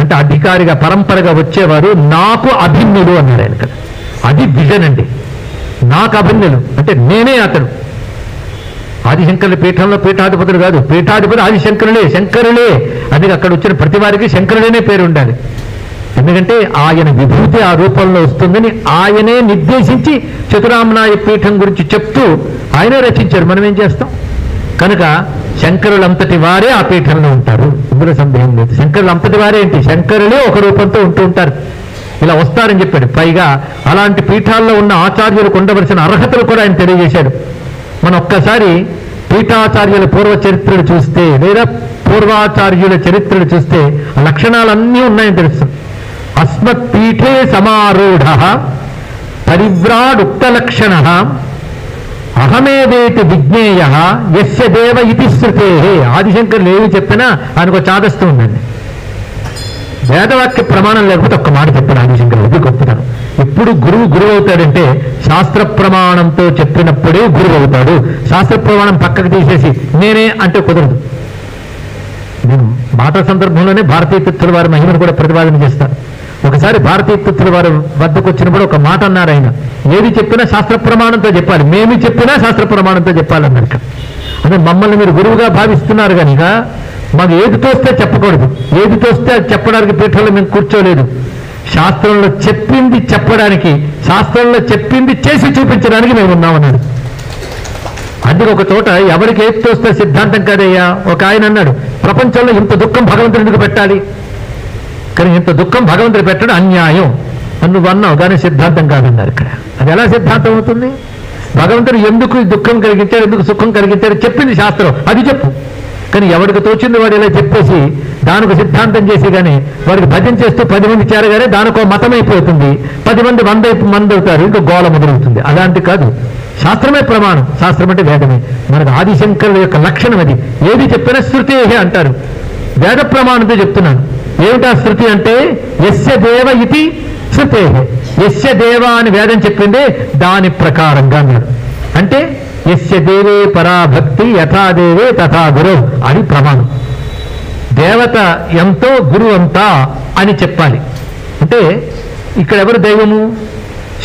అంటే అధికారిగా పరంపరగా వచ్చేవారు నాకు అభిన్నుడు అన్నారు ఆయన అది విజన్ అండి. నాకు అభిన్నులు అంటే నేనే అతడు ఆదిశంకరుల పీఠంలో పీఠాధిపతులు కాదు. పీఠాధిపతి ఆదిశంకరులే శంకరులే అది అక్కడ వచ్చిన ప్రతి వారికి శంకరులేనే పేరు ఉండాలి. ఎందుకంటే ఆయన విభూతి ఆ రూపంలో వస్తుందని ఆయనే నిర్దేశించి చతురామనాయ పీఠం గురించి చెప్తూ ఆయనే రచించారు. మనం ఏం చేస్తాం? కనుక శంకరులంతటి వారే ఆ పీఠంలో ఉంటారు. ఇందులో సందేహం లేదు. శంకరులు అంతటి వారే ఏంటి శంకరులే ఒక రూపంతో ఉంటూ ఉంటారు. ఇలా వస్తారని చెప్పాడు. పైగా అలాంటి పీఠాల్లో ఉన్న ఆచార్యులకు ఉండవలసిన అర్హతలు కూడా ఆయన తెలియజేశాడు. మనం ఒక్కసారి పీఠాచార్యుల పూర్వ చరిత్రలు చూస్తే లేదా పూర్వాచార్యుల చరిత్రలు చూస్తే ఆ లక్షణాలన్నీ ఉన్నాయని తెలుస్తుంది. అస్మత్ పీఠే సమారూఢ పరివ్రాడుక్త లక్షణ అహమేవేతి విజ్ఞేయ యస్య దేవ ఇతి శృతే. ఆదిశంకర్లు ఏమి చెప్పినా ఆయనకు చాదస్తూ ఉందండి. వేదవాక్య ప్రమాణం లేకపోతే ఒక్క మాట చెప్పాను ఆదిశంకర్ ఇది గొప్పతనం. ఎప్పుడు గురువు గురువు అవుతాడంటే శాస్త్ర ప్రమాణంతో చెప్పినప్పుడే గురువు అవుతాడు శాస్త్ర ప్రమాణం పక్కకు తీసేసి నేనే అంటే కుదరదు. నేను మాటల సందర్భంలోనే భారతీయ తిత్తుల వారి మహిమను కూడా ప్రతిపాదన చేస్తాను ఒకసారి భారతీయ తిత్తుల వారి వద్దకు వచ్చినప్పుడు ఒక మాట అన్నారు ఆయన. ఏది చెప్పినా శాస్త్ర ప్రమాణంతో చెప్పాలి. మేము చెప్పినా శాస్త్ర ప్రమాణంతో చెప్పాలన్నారు అంటే మమ్మల్ని మీరు గురువుగా భావిస్తున్నారు కనుక మాకు ఏది తోస్తే చెప్పకూడదు. ఏది తోస్తే అది చెప్పడానికి పీఠంలో మేము కూర్చోలేదు. శాస్త్రంలో చెప్పింది చెప్పడానికి శాస్త్రంలో చెప్పింది చేసి చూపించడానికి మేము ఉన్నామన్నాడు అందుకు ఒక చోట ఎవరికి ఏది తోస్తే సిద్ధాంతం కాదయ్యా? ఒక ఆయన అన్నాడు ప్రపంచంలో ఇంత దుఃఖం భగవంతుడు ఎందుకు పెట్టాలి? కానీ ఇంత దుఃఖం భగవంతుడు పెట్టడం అన్యాయం. అని నువ్వు అన్నావు కానీ సిద్ధాంతం కాదన్నారు ఇక్కడ. అది ఎలా సిద్ధాంతం అవుతుంది? భగవంతుడు ఎందుకు దుఃఖం కలిగించాడు ఎందుకు సుఖం కలిగించాడు చెప్పింది శాస్త్రం. అది చెప్పు. కానీ ఎవరికి తోచింది వాడు ఇలా చెప్పేసి దానికి సిద్ధాంతం చేసి కానీ వాడికి భజన చేస్తూ పది మంది చేరగానే దానికో మతం అయిపోతుంది పది మంది వంద మంది అవుతారు ఇంకా గోళ మొదలవుతుంది. అలాంటి కాదు. శాస్త్రమే ప్రమాణం. శాస్త్రం అంటే వేదమే. మనకు ఆదిశంకరుల యొక్క లక్షణం అది. ఏది చెప్పినా శృతి అంటారు. వేద ప్రమాణంతో చెప్తున్నాను. ఏమిటా శృతి అంటే ఎస్య దేవ ఇది శృతే ఎస్య దేవ అని వేదం చెప్పిందే దాని ప్రకారంగా అన్నాడు. అంటే ఎస్య దేవే పరాభక్తి యథాదేవే తథా గురు అని ప్రమాణం. దేవత ఎంతో గురువు అంతా అని చెప్పాలి. అంటే ఇక్కడ ఎవరు దైవము?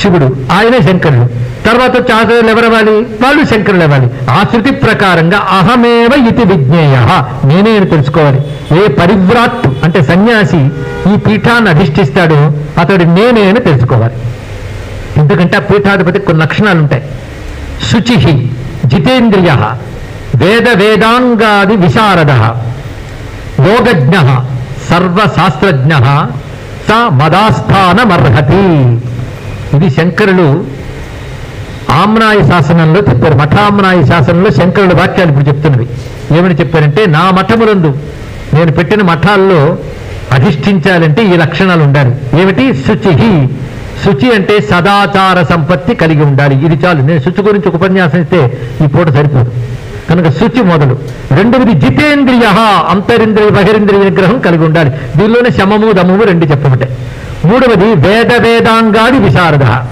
శివుడు. ఆయనే శంకరుడు. తర్వాత వచ్చి ఆచార్యులు ఎవరవ్వాలి? వాళ్ళు శంకరులు ఇవ్వాలి ఆ శృతి ప్రకారంగా అహమేవ ఇతి విజ్ఞేయ. నేనే అని తెలుసుకోవాలి. ఏ పరివ్రాట్ అంటే సన్యాసి ఈ పీఠాన్ని అధిష్ఠిస్తాడో అతడు నేనే అని తెలుసుకోవాలి. ఎందుకంటే ఆ పీఠాధిపతికి కొన్ని లక్షణాలు ఉంటాయి శుచి జితేంద్రియ వేద వేదాంగాది విశారద యోగజ్ఞ సర్వశాస్త్రజ్ఞ స మదాస్థానమర్హతి ఇది శంకరులు ఆమ్నాయ శాసనంలో చెప్పారు. మఠామ్నాయ శాసనంలో శంకరుడు వాక్యాలు ఇప్పుడు చెప్తున్నవి. ఏమని చెప్పారంటే నా మఠములందు నేను పెట్టిన మఠాల్లో అధిష్ఠించాలంటే ఈ లక్షణాలు ఉండాలి. ఏమిటి? శుచి శుచి అంటే సదాచార సంపత్తి కలిగి ఉండాలి. ఇది చాలు. నేను శుచి గురించి ఒక ఉపన్యాసం ఇస్తే ఈ పూట సరిపోదు. కనుక శుచి మొదలు. రెండవది జితేంద్రియ అంతరింద్రియ బహిరింద్రియ విగ్రహం కలిగి ఉండాలి. దీనిలోనే శమము దమము రెండు చెప్పమంటే. మూడవది వేద వేదాంగాది విశారద.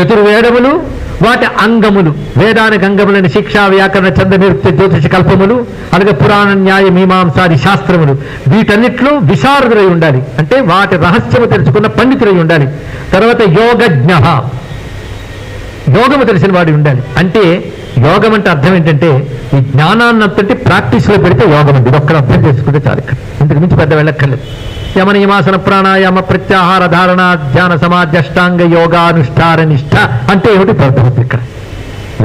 చతుర్వేదములు వాటి అంగములు. వేదానికి అంగములైన శిక్ష వ్యాకరణ చంద జ్యోతిష కల్పములు అలాగే పురాణ న్యాయ మీమాంసాది శాస్త్రములు. వీటన్నిట్లో విశారదులై ఉండాలి. అంటే వాటి రహస్యము తెలుసుకున్న పండితులై ఉండాలి. తర్వాత యోగజ్ఞ. యోగము తెలిసిన వాడు ఉండాలి. అంటే యోగం అంటే అర్థం ఏంటంటే ఈ జ్ఞానాన్ని అంతటి ప్రాక్టీస్లో పెడితే యోగం అండి ఒక్కడ అర్థం చేసుకుంటే చాలు ఇక్కడ. ఇంతకు మించి పెద్ద వెళ్ళక్కర్లేదు. యమన యమాసన ప్రాణాయామ ప్రత్యాహార ధారణ ధ్యాన సమాజష్టాంగ యోగానుష్ఠార నిష్ట అంటే ఏమిటి? అర్థమవుతుంది ఇక్కడ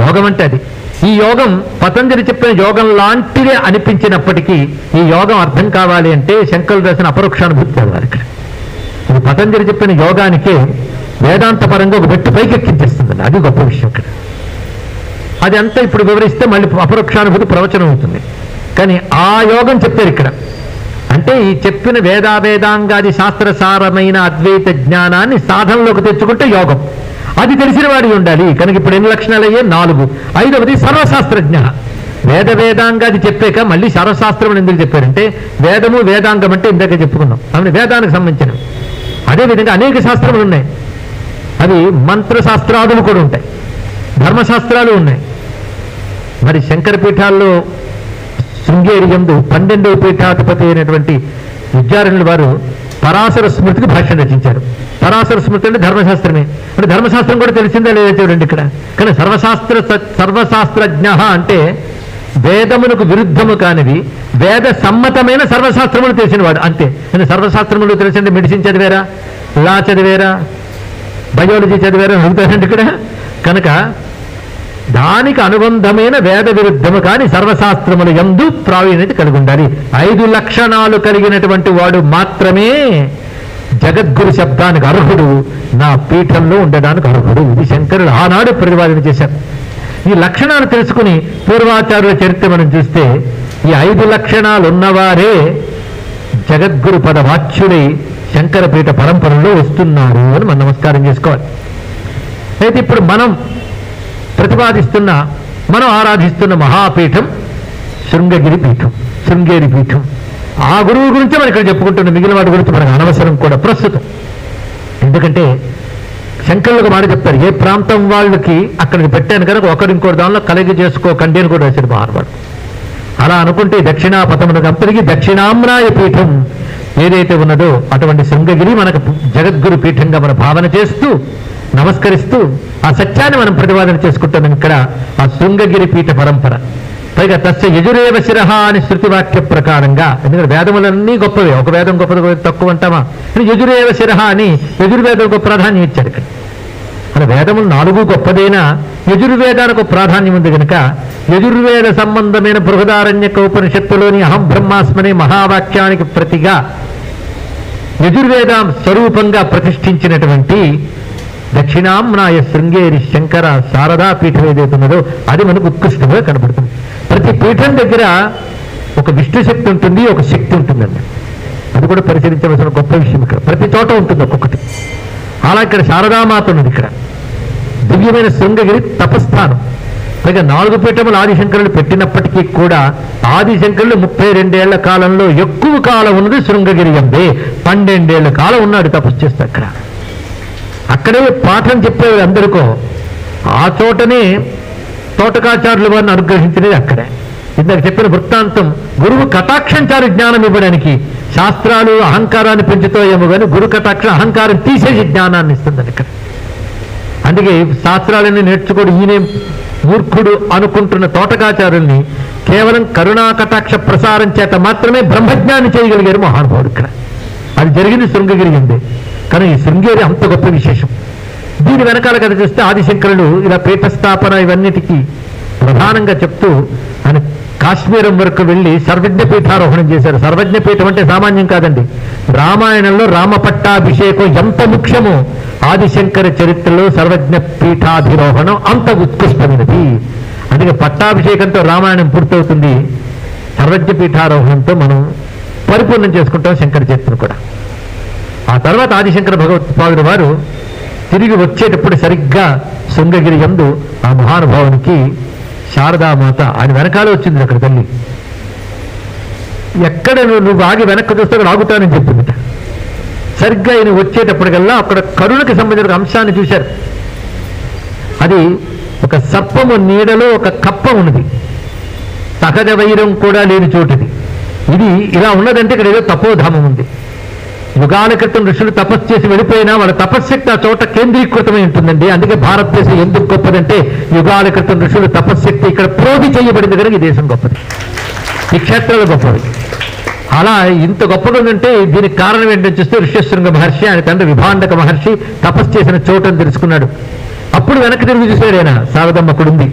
యోగం అంటే అది. ఈ యోగం పతంజలి చెప్పిన యోగం లాంటిదే అనిపించినప్పటికీ ఈ యోగం అర్థం కావాలి అంటే శంకరులు రాసిన అపరోక్షానుభూతి చదవాలి ఇక్కడ. ఇది పతంజలి చెప్పిన యోగానికే వేదాంత పరంగా ఒక వ్యక్తి పైకెక్కించేస్తుందండి. అది గొప్ప విషయం ఇక్కడ. అది అంతా ఇప్పుడు వివరిస్తే మళ్ళీ అపరోక్షానుభూతి ప్రవచనం అవుతుంది. కానీ ఆ యోగం చెప్పారు ఇక్కడ. అంటే ఈ చెప్పిన వేదా వేదాంగాది శాస్త్రసారమైన అద్వైత జ్ఞానాన్ని సాధనలోకి తెచ్చుకుంటే యోగం. అది తెలిసిన వాడి ఉండాలి. కనుక ఇప్పుడు ఎన్ని లక్షణాలు అయ్యే? నాలుగు. ఐదవది సర్వశాస్త్రజ్ఞ వేద వేదాంగాది చెప్పాక మళ్ళీ సర్వశాస్త్రం అని ఎందుకు చెప్పారంటే వేదము వేదాంగం అంటే ఇందాక చెప్పుకున్నాం. అవును వేదానికి సంబంధించినవి. అదేవిధంగా అనేక శాస్త్రములు ఉన్నాయి. అవి మంత్రశాస్త్రాదులు కూడా ఉంటాయి. ధర్మశాస్త్రాలు ఉన్నాయి. మరి శంకర పీఠాల్లో శృంగేరి ఎందు పన్నెండవ పీఠాధిపతి అయినటువంటి విద్యారణుల వారు పరాశర స్మృతికి భాష్యం రచించారు. పరాశర స్మృతి అంటే ధర్మశాస్త్రమే. అంటే ధర్మశాస్త్రం కూడా తెలిసిందా లేదా చూడండి ఇక్కడ. కానీ సర్వశాస్త్ర సర్వశాస్త్రజ్ఞ అంటే వేదమునకు విరుద్ధము కానివి వేద సమ్మతమైన సర్వశాస్త్రములు తెలిసినవాడు. అంతే. నేను సర్వశాస్త్రములు తెలిసింది మెడిసిన్ చదివారా? లా చదివేరా? బయాలజీ చదివేరా? అని అడుగుతారండి ఇక్కడ కనుక దానికి అనుబంధమైన వేద విరుద్ధము కాని సర్వశాస్త్రముల ఎందు ప్రావీణ్యత కలిగి ఉండాలి. ఐదు లక్షణాలు కలిగినటువంటి వాడు మాత్రమే జగద్గురు శబ్దానికి అర్హుడు. నా పీఠంలో ఉండడానికి అర్హుడు. ఇది శంకరుడు ఆనాడు ప్రతిపాదన చేశారు. ఈ లక్షణాలు తెలుసుకుని పూర్వాచార్యుల చరిత్ర మనం చూస్తే ఈ ఐదు లక్షణాలు ఉన్నవారే జగద్గురు పదవాచ్యుడై శంకరపీఠ పరంపరలో వస్తున్నారు అని మనం నమస్కారం చేసుకోవాలి. అయితే ఇప్పుడు మనం ప్రతిపాదిస్తున్న మనం ఆరాధిస్తున్న మహాపీఠం శృంగగిరి పీఠం శృంగేరి పీఠం. ఆ గురువు గురించి మనం ఇక్కడ చెప్పుకుంటున్న. మిగిలిన వాటి గురించి మనకు అనవసరం కూడా ప్రస్తుతం. ఎందుకంటే శంకర్లకు మాట చెప్తారు ఏ ప్రాంతం వాళ్ళకి అక్కడికి పెట్టాను కనుక ఒకరు ఇంకోటి దానిలో కలిగి చేసుకోకండి అని కూడా రాశాడు మహానుభావుడు. అలా అనుకుంటే దక్షిణా దక్షిణాపథమునకు కంపెనీకి దక్షిణామ్రాయ పీఠం ఏదైతే ఉన్నదో అటువంటి శృంగగిరి మనకు జగద్గురు పీఠంగా మన భావన చేస్తూ నమస్కరిస్తూ ఆ సత్యాన్ని మనం ప్రతిపాదన చేసుకుంటున్నాం ఇక్కడ ఆ శృంగగిరి పీఠ పరంపర. పైగా తస్య యజురేవ శిరహ అని శృతి వాక్య ప్రకారంగా. ఎందుకంటే వేదములన్నీ గొప్పవే. ఒక వేదం గొప్పది తక్కువ అంటామా? యజురేవ శిరహ అని యజుర్వేదం ప్రాధాన్యం ఇచ్చాడు ఇక్కడ. మన వేదములు నాలుగు గొప్పదైనా యజుర్వేదానికి ప్రాధాన్యం ఉంది కనుక యజుర్వేద సంబంధమైన బృహదారణ్యక ఉపనిషత్తులోని అహం బ్రహ్మాస్మనే మహావాక్యానికి ప్రతిగా యజుర్వేద స్వరూపంగా ప్రతిష్ఠించినటువంటి దక్షిణాంనాయ శృంగేరి శంకర శారదా పీఠం ఏదైతున్నదో అది మనకు ఉత్కృష్టంగా కనబడుతుంది. ప్రతి పీఠం దగ్గర ఒక విష్ణు శక్తి ఉంటుంది ఒక శక్తి ఉంటుందండి. అది కూడా పరిశీలించవలసిన గొప్ప విషయం ఇక్కడ. ప్రతి చోట ఉంటుంది ఒక్కొక్కటి. అలా ఇక్కడ శారదామాత ఉన్నది ఇక్కడ. దివ్యమైన శృంగగిరి తపస్థానం. పైగా నాలుగు పీఠములు ఆదిశంకరులు పెట్టినప్పటికీ కూడా ఆదిశంకరులు ముప్పై రెండేళ్ళ కాలంలో ఎక్కువ కాలం ఉన్నది శృంగగిరి అందే. పన్నెండేళ్ళ కాలం ఉన్నాడు తపస్సు చేస్తే అక్కడ. అక్కడే పాఠం చెప్పేవారు అందరికో. ఆ చోటనే తోటకాచారులు వారిని అనుగ్రహించినది అక్కడే. ఇందాక చెప్పిన వృత్తాంతం గురువు కటాక్షంచారు జ్ఞానం ఇవ్వడానికి శాస్త్రాలు అహంకారాన్ని పెంచుతాయేమో కానీ గురు కటాక్షం అహంకారం తీసేసి జ్ఞానాన్ని ఇస్తుంది ఇక్కడ. అందుకే శాస్త్రాలన్నీ నేర్చుకోడు ఈయనే మూర్ఖుడు అనుకుంటున్న తోటకాచారుల్ని కేవలం కరుణా కటాక్ష ప్రసారం చేత మాత్రమే బ్రహ్మజ్ఞాన్ని చేయగలిగారు మహానుభావుడు ఇక్కడ. అది జరిగింది శృంగగిరి ఉంది కానీ ఈ శృంగేరి అంత గొప్ప విశేషం. దీని వెనకాల కథ చూస్తే ఆదిశంకరులు ఇలా పీఠస్థాపన ఇవన్నిటికీ ప్రధానంగా చెప్తూ ఆయన కాశ్మీరం వరకు వెళ్ళి సర్వజ్ఞ పీఠారోహణం చేశారు. సర్వజ్ఞ పీఠం అంటే సామాన్యం కాదండి. రామాయణంలో రామ పట్టాభిషేకం ఎంత ముఖ్యమో ఆదిశంకర చరిత్రలో సర్వజ్ఞ పీఠాధిరోహణం అంత ఉత్కృష్టమైనది. అందుకే పట్టాభిషేకంతో రామాయణం పూర్తవుతుంది. సర్వజ్ఞ పీఠారోహణంతో మనం పరిపూర్ణం చేసుకుంటాం శంకర చరిత్ర కూడా. ఆ తర్వాత ఆదిశంకర భగవత్పాదుడు వారు తిరిగి వచ్చేటప్పుడు సరిగ్గా శృంగగిరి యందు ఆ మహానుభావునికి శారదామాత ఆయన వెనకాల వచ్చింది అక్కడ తల్లి. ఎక్కడ నువ్వు నువ్వు ఆగి వెనక్కి చూస్తే అక్కడ ఆగుతానని చెప్పింది సరిగ్గా ఆయన వచ్చేటప్పటికల్లా అక్కడ కరుణకి సంబంధించిన అంశాన్ని చూశారు. అది ఒక సర్పము నీడలో ఒక కప్ప ఉన్నది. సహజ వైరం కూడా లేని చోటిది. ఇది ఇలా ఉన్నదంటే ఇక్కడ ఏదో తపోధామం ఉంది. యుగాల క్రితం ఋషులు తపస్సు చేసి వెళ్ళిపోయినా వాళ్ళ తపశ్శక్తి ఆ చోట కేంద్రీకృతమై ఉంటుందండి. అందుకే భారతదేశం ఎందుకు గొప్పదంటే యుగాల క్రితం ఋషులు తపశ్శక్తి ఇక్కడ ప్రోధి చేయబడింది కనుక ఈ దేశం గొప్పది. ఈ క్షేత్రాలు గొప్పది అలా ఇంత గొప్పగా ఉందంటే దీనికి కారణం ఏంటని చూస్తే ఋష్యశృంగ మహర్షి ఆయన తండ్రి విభాండక మహర్షి తపస్సు చేసిన చోటని తెలుసుకున్నాడు. అప్పుడు వెనక్కి తిరిగి చూశాడు ఆయన శారదమ్మకుడుంది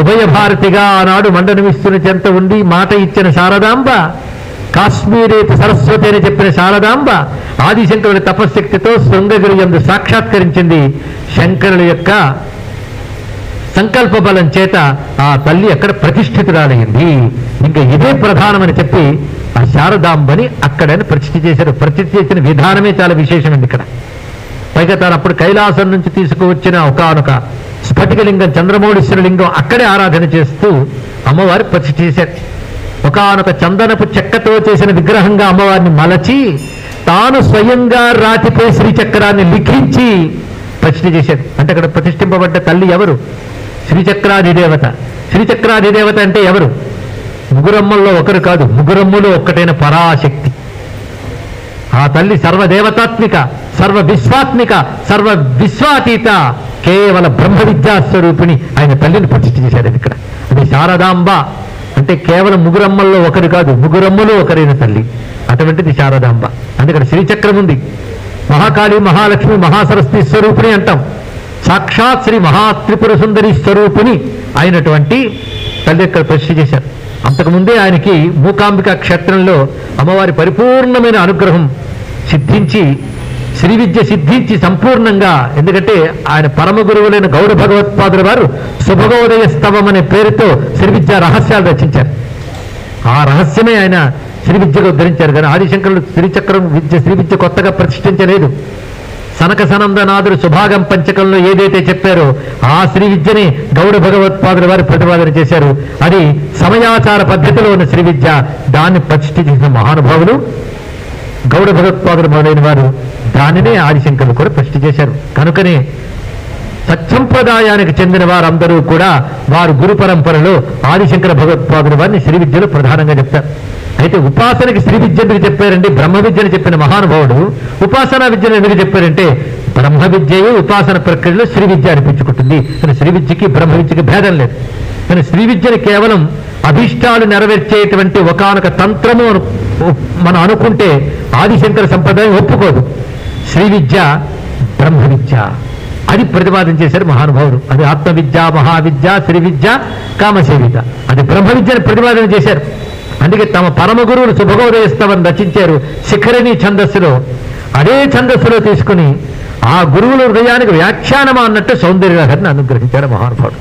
ఉభయ భారతిగా ఆనాడు మండనమిస్తున్న చెంత ఉండి మాట ఇచ్చిన శారదాంబ కాశ్మీరేతి సరస్వతి అని చెప్పిన శారదాంబ ఆదిశంకరుడి తపశ్శక్తితో శృంగగిరి ఎందు సాక్షాత్కరించింది శంకరుల యొక్క సంకల్ప బలం చేత ఆ తల్లి అక్కడ ప్రతిష్ఠితురాలైంది. ఇంకా ఇదే ప్రధానమని చెప్పి ఆ శారదాంబని అక్కడ ప్రతిష్ఠ చేశారు. ప్రతిష్ఠ చేసిన విధానమే చాలా విశేషమైంది ఇక్కడ. పైగా తాను అప్పుడు కైలాసం నుంచి తీసుకువచ్చిన ఒకనొక స్ఫటికలింగం చంద్రమౌళీశ్వర లింగం అక్కడే ఆరాధన చేస్తూ అమ్మవారు ప్రతిష్ఠ చేశారు. ఒకనొక చందనపు చెక్కతో చేసిన విగ్రహంగా అమ్మవారిని మలచి తాను స్వయంగా రాతిపై శ్రీచక్రాన్ని లిఖించి ప్రతిష్ఠ చేశాడు. అంటే అక్కడ ప్రతిష్ఠింపబడ్డ తల్లి ఎవరు? శ్రీచక్రాధిదేవత శ్రీచక్రాధిదేవత అంటే ఎవరు? ముగురమ్మల్లో ఒకరు కాదు ముగురమ్ములో ఒక్కటైన పరాశక్తి. ఆ తల్లి సర్వదేవతాత్మిక సర్వ విశ్వాత్మిక సర్వ విశ్వాతీత కేవల బ్రహ్మ విద్యాస్వరూపిణి ఆయన తల్లిని ప్రతిష్ఠ చేశారు ఇక్కడ. అది శారదాంబ. అంటే కేవలం ముగురమ్మల్లో ఒకరు కాదు ముగురమ్మలో ఒకరైన తల్లి. అటువంటిది శారదాంబ. అందుకని శ్రీచక్రం ఉంది. మహాకాళి మహాలక్ష్మి మహాసరస్వతి స్వరూపిణి అంటాం. సాక్షాత్ శ్రీ మహాత్రిపుర సుందరి స్వరూపిణి అయినటువంటి తల్లి ఇక్కడ ప్రశ్న చేశారు. అంతకుముందే ఆయనకి మూకాంబిక క్షేత్రంలో అమ్మవారి పరిపూర్ణమైన అనుగ్రహం సిద్ధించి శ్రీ విద్య సిద్ధించి సంపూర్ణంగా ఎందుకంటే ఆయన పరమ గురువులైన గౌడ భగవత్పాదుల వారు శుభగోదయ స్తవం అనే పేరుతో శ్రీ విద్య రహస్యాలు రచించారు. ఆ రహస్యమే ఆయన శ్రీ విద్యగా ఉద్ధరించారు కానీ ఆదిశంకరులు శ్రీచక్రం విద్య శ్రీ విద్య కొత్తగా ప్రతిష్ఠించలేదు. సనక సనందనాథుడు సుభాగం పంచకంలో ఏదైతే చెప్పారో ఆ శ్రీ విద్యని గౌడ భగవత్పాదుల వారు ప్రతిపాదన చేశారు. అది సమయాచార పద్ధతిలో ఉన్న శ్రీ విద్య దాన్ని ప్రతిష్ఠించిన మహానుభావులు గౌడ భగవత్పాదులు మొదలైన వారు. దానినే ఆదిశంకరులు కూడా ప్రశ్న చేశారు. కనుకనే సత్సంప్రదాయానికి చెందిన వారందరూ కూడా వారు గురు పరంపరలో ఆదిశంకర భగవత్పాదుల వారిని శ్రీ విద్యలో ప్రధానంగా చెప్తారు. అయితే ఉపాసనకి శ్రీ విద్య ఎందుకు చెప్పారంటే బ్రహ్మ విద్యను చెప్పిన మహానుభావుడు ఉపాసనా విద్యను ఎందుకు చెప్పారంటే బ్రహ్మ విద్యయే ఉపాసన ప్రక్రియలో శ్రీ విద్య అనిపించుకుంటుంది. కానీ శ్రీ విద్యకి బ్రహ్మ విద్యకి భేదం లేదు. కానీ శ్రీ విద్యను కేవలం అభీష్టాలు నెరవేర్చేటువంటి ఒకానొక తంత్రము మనం అనుకుంటే ఆదిశంకర సంప్రదాయం ఒప్పుకోదు. శ్రీ విద్య బ్రహ్మ విద్య అది ప్రతిపాదన చేశారు మహానుభావుడు. అది ఆత్మవిద్య మహావిద్య శ్రీ విద్య కామసేవిత అది బ్రహ్మ విద్యను ప్రతిపాదన చేశారు. అందుకే తమ పరమ గురువులు శుభగోదయస్తవం రచించారు శిఖరిణి ఛందస్సులో. అదే ఛందస్సులో తీసుకుని ఆ గురువుల హృదయానికి వ్యాఖ్యానమా అన్నట్టు సౌందర్యగారిని అనుగ్రహించారు మహానుభావుడు.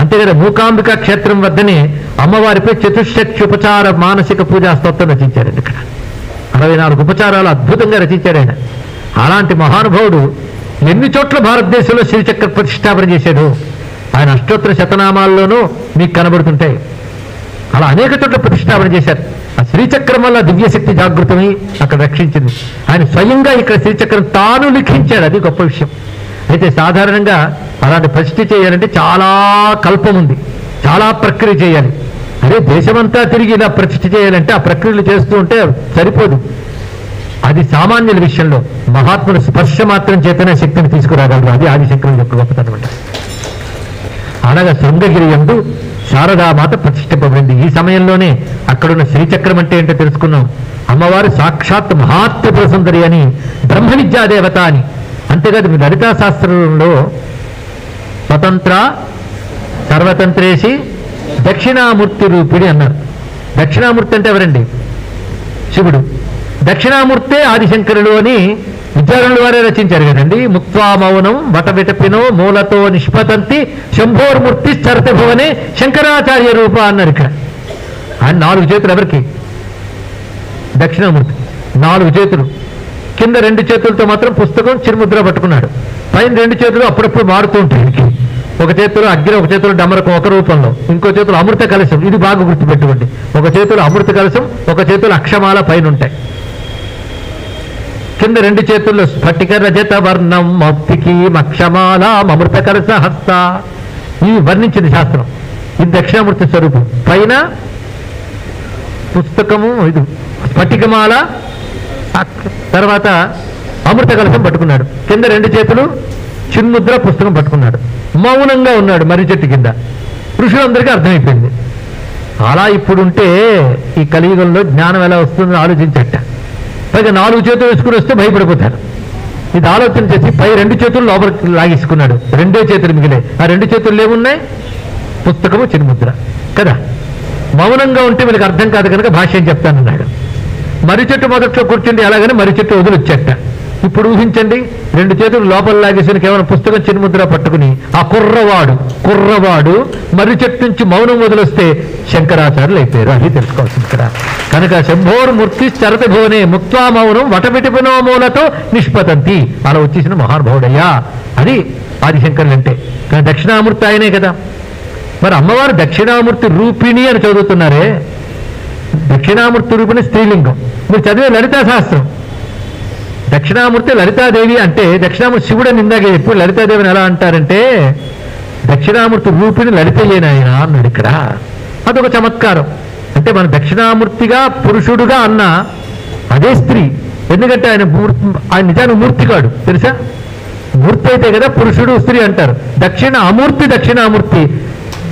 అంతేకాదు మూకాంబిక క్షేత్రం వద్దనే అమ్మవారిపై చతుర్శక్తి ఉపచార మానసిక పూజా స్తోత్రం రచించారండి ఇక్కడ. అరవై నాలుగు ఉపచారాలు అద్భుతంగా రచించారు ఆయన. అలాంటి మహానుభావుడు ఎన్ని చోట్ల భారతదేశంలో శ్రీచక్ర ప్రతిష్టాపన చేశాడు? ఆయన అష్టోత్తర శతనామాల్లోనూ మీకు కనబడుతుంటాయి. అలా అనేక చోట్ల ప్రతిష్టాపన చేశారు. ఆ శ్రీచక్రం వల్ల దివ్యశక్తి జాగృతమై అక్కడ రక్షించింది. ఆయన స్వయంగా ఇక్కడ శ్రీచక్రం తాను లిఖించాడు. అది గొప్ప విషయం. అయితే సాధారణంగా అలాంటి ప్రతిష్ఠ చేయాలంటే చాలా కల్పం ఉంది. చాలా ప్రక్రియ చేయాలి. అదే దేశమంతా తిరిగి ఇలా ప్రతిష్ఠ చేయాలంటే ఆ ప్రక్రియలు చేస్తూ ఉంటే సరిపోదు. అది సామాన్యుల విషయంలో మహాత్ముల స్పర్శ మాత్రం చేతనే శక్తిని తీసుకురాగలరు. అది ఆదిశంకరుని యొక్క గొప్పతనం అంటే అనగా శృంగగిరి ఎందు శారదామాత ప్రతిష్ఠింపబడింది. ఈ సమయంలోనే అక్కడున్న శ్రీచక్రం అంటే ఏంటో తెలుసుకున్నాం. అమ్మవారు సాక్షాత్ మహాత్రిపుర సుందరి అని బ్రహ్మ విద్యాదేవత అని. అంతేకాదు మీ లలితా శాస్త్రంలో స్వతంత్ర సర్వతంత్రేసి దక్షిణామూర్తి రూపిణి అన్నారు. దక్షిణామూర్తి అంటే ఎవరండి? శివుడు. దక్షిణామూర్తే ఆదిశంకరుడు అని విద్యారణుల వారే రచించారు కదండి. ముక్వా మౌనం వటవిటపినో మూలతో నిష్పతంతి శంభోర్మూర్తి చరతభువనే శంకరాచార్య రూప అన్నారు ఇక్కడ. ఆయన నాలుగు చేతులు ఎవరికి? దక్షిణామూర్తి. నాలుగు చేతులు. కింద రెండు చేతులతో మాత్రం పుస్తకం చిరుముద్ర పట్టుకున్నాడు. పైన రెండు చేతులు అప్పుడప్పుడు మారుతూ ఉంటాయి ఒక చేతిలో అగ్ని ఒక చేతిలో డమరకం ఒక రూపంలో. ఇంకో చేతిలో అమృత కలశం ఇది బాగా గుర్తుపెట్టుకోండి. ఒక చేతిలో అమృత కలశం ఒక చేతిలో అక్షమాల పైన ఉంటాయి. కింద రెండు చేతుల్లో స్ఫటిక రజత వర్ణం మౌక్తికి మక్షమాల అమృత కలశ హస్త ఇవి వర్ణించింది శాస్త్రం. ఇది దక్షిణామూర్తి స్వరూపం. పైన పుస్తకము ఇది స్ఫటికమాల తర్వాత అమృత కలశం పట్టుకున్నాడు. కింద రెండు చేతులు చిన్ముద్ర పుస్తకం పట్టుకున్నాడు. మౌనంగా ఉన్నాడు మర్రి చెట్టు కింద. ఋషులందరికీ అర్థమైపోయింది. అలా ఇప్పుడుంటే ఈ కలియుగంలో జ్ఞానం ఎలా వస్తుందో ఆలోచించట. పైగా నాలుగు చేతులు వేసుకుని వస్తే భయపడిపోతారు. ఇది ఆలోచన చేసి పై రెండు చేతులు లోపలికి లాగేసుకున్నాడు. రెండే చేతులు మిగిలే ఆ రెండు చేతులు ఏమున్నాయి? పుస్తకము చిరుముద్ర. కదా? మౌనంగా ఉంటే వీళ్ళకి అర్థం కాదు కనుక భాష్యం చెప్తానన్నాడు. మర్రి చెట్టు మొదట్లో కూర్చుండి అలాగని మర్రి చెట్టు వదిలొచ్చట ఇప్పుడు ఊహించండి రెండు చేతులు లోపల లాగేసిన కేవలం పుస్తకం చిరుముద్ర పట్టుకుని ఆ కుర్రవాడు కుర్రవాడు మర్రి చెట్టు నుంచి మౌనం వదిలొస్తే శంకరాచార్యులు అయిపోయారు. అది తెలుసుకోవాల్సింది ఇక్కడ. కనుక శంభోర్మూర్తి చరత భువనే ముక్వా మౌనం వటపిటిపినో మూలతో నిష్పతంతి. అలా వచ్చేసిన మహానుభావుడయ్యా. అది ఆదిశంకరులు అంటే. కానీ దక్షిణామూర్తి ఆయనే కదా. మరి అమ్మవారు దక్షిణామూర్తి రూపిణి అని చదువుతున్నారే? దక్షిణామూర్తి రూపిణి స్త్రీలింగం. మీరు చదివే లలితా శాస్త్రం దక్షిణామూర్తి లలితాదేవి అంటే దక్షిణామూర్తి శివుడు అని ఇందాక ఎప్పుడు లలితాదేవిని ఎలా అంటారంటే దక్షిణామూర్తి రూపిణి లలితయ్యేనాయన అన్నాడు ఇక్కడ. అదొక చమత్కారం. అంటే మన దక్షిణామూర్తిగా పురుషుడుగా అన్న అదే స్త్రీ. ఎందుకంటే ఆయన మూర్తి ఆయన నిజానికి మూర్తికాడు తెలుసా? మూర్తి అయితే కదా పురుషుడు స్త్రీ అంటారు. దక్షిణ అమూర్తి దక్షిణామూర్తి.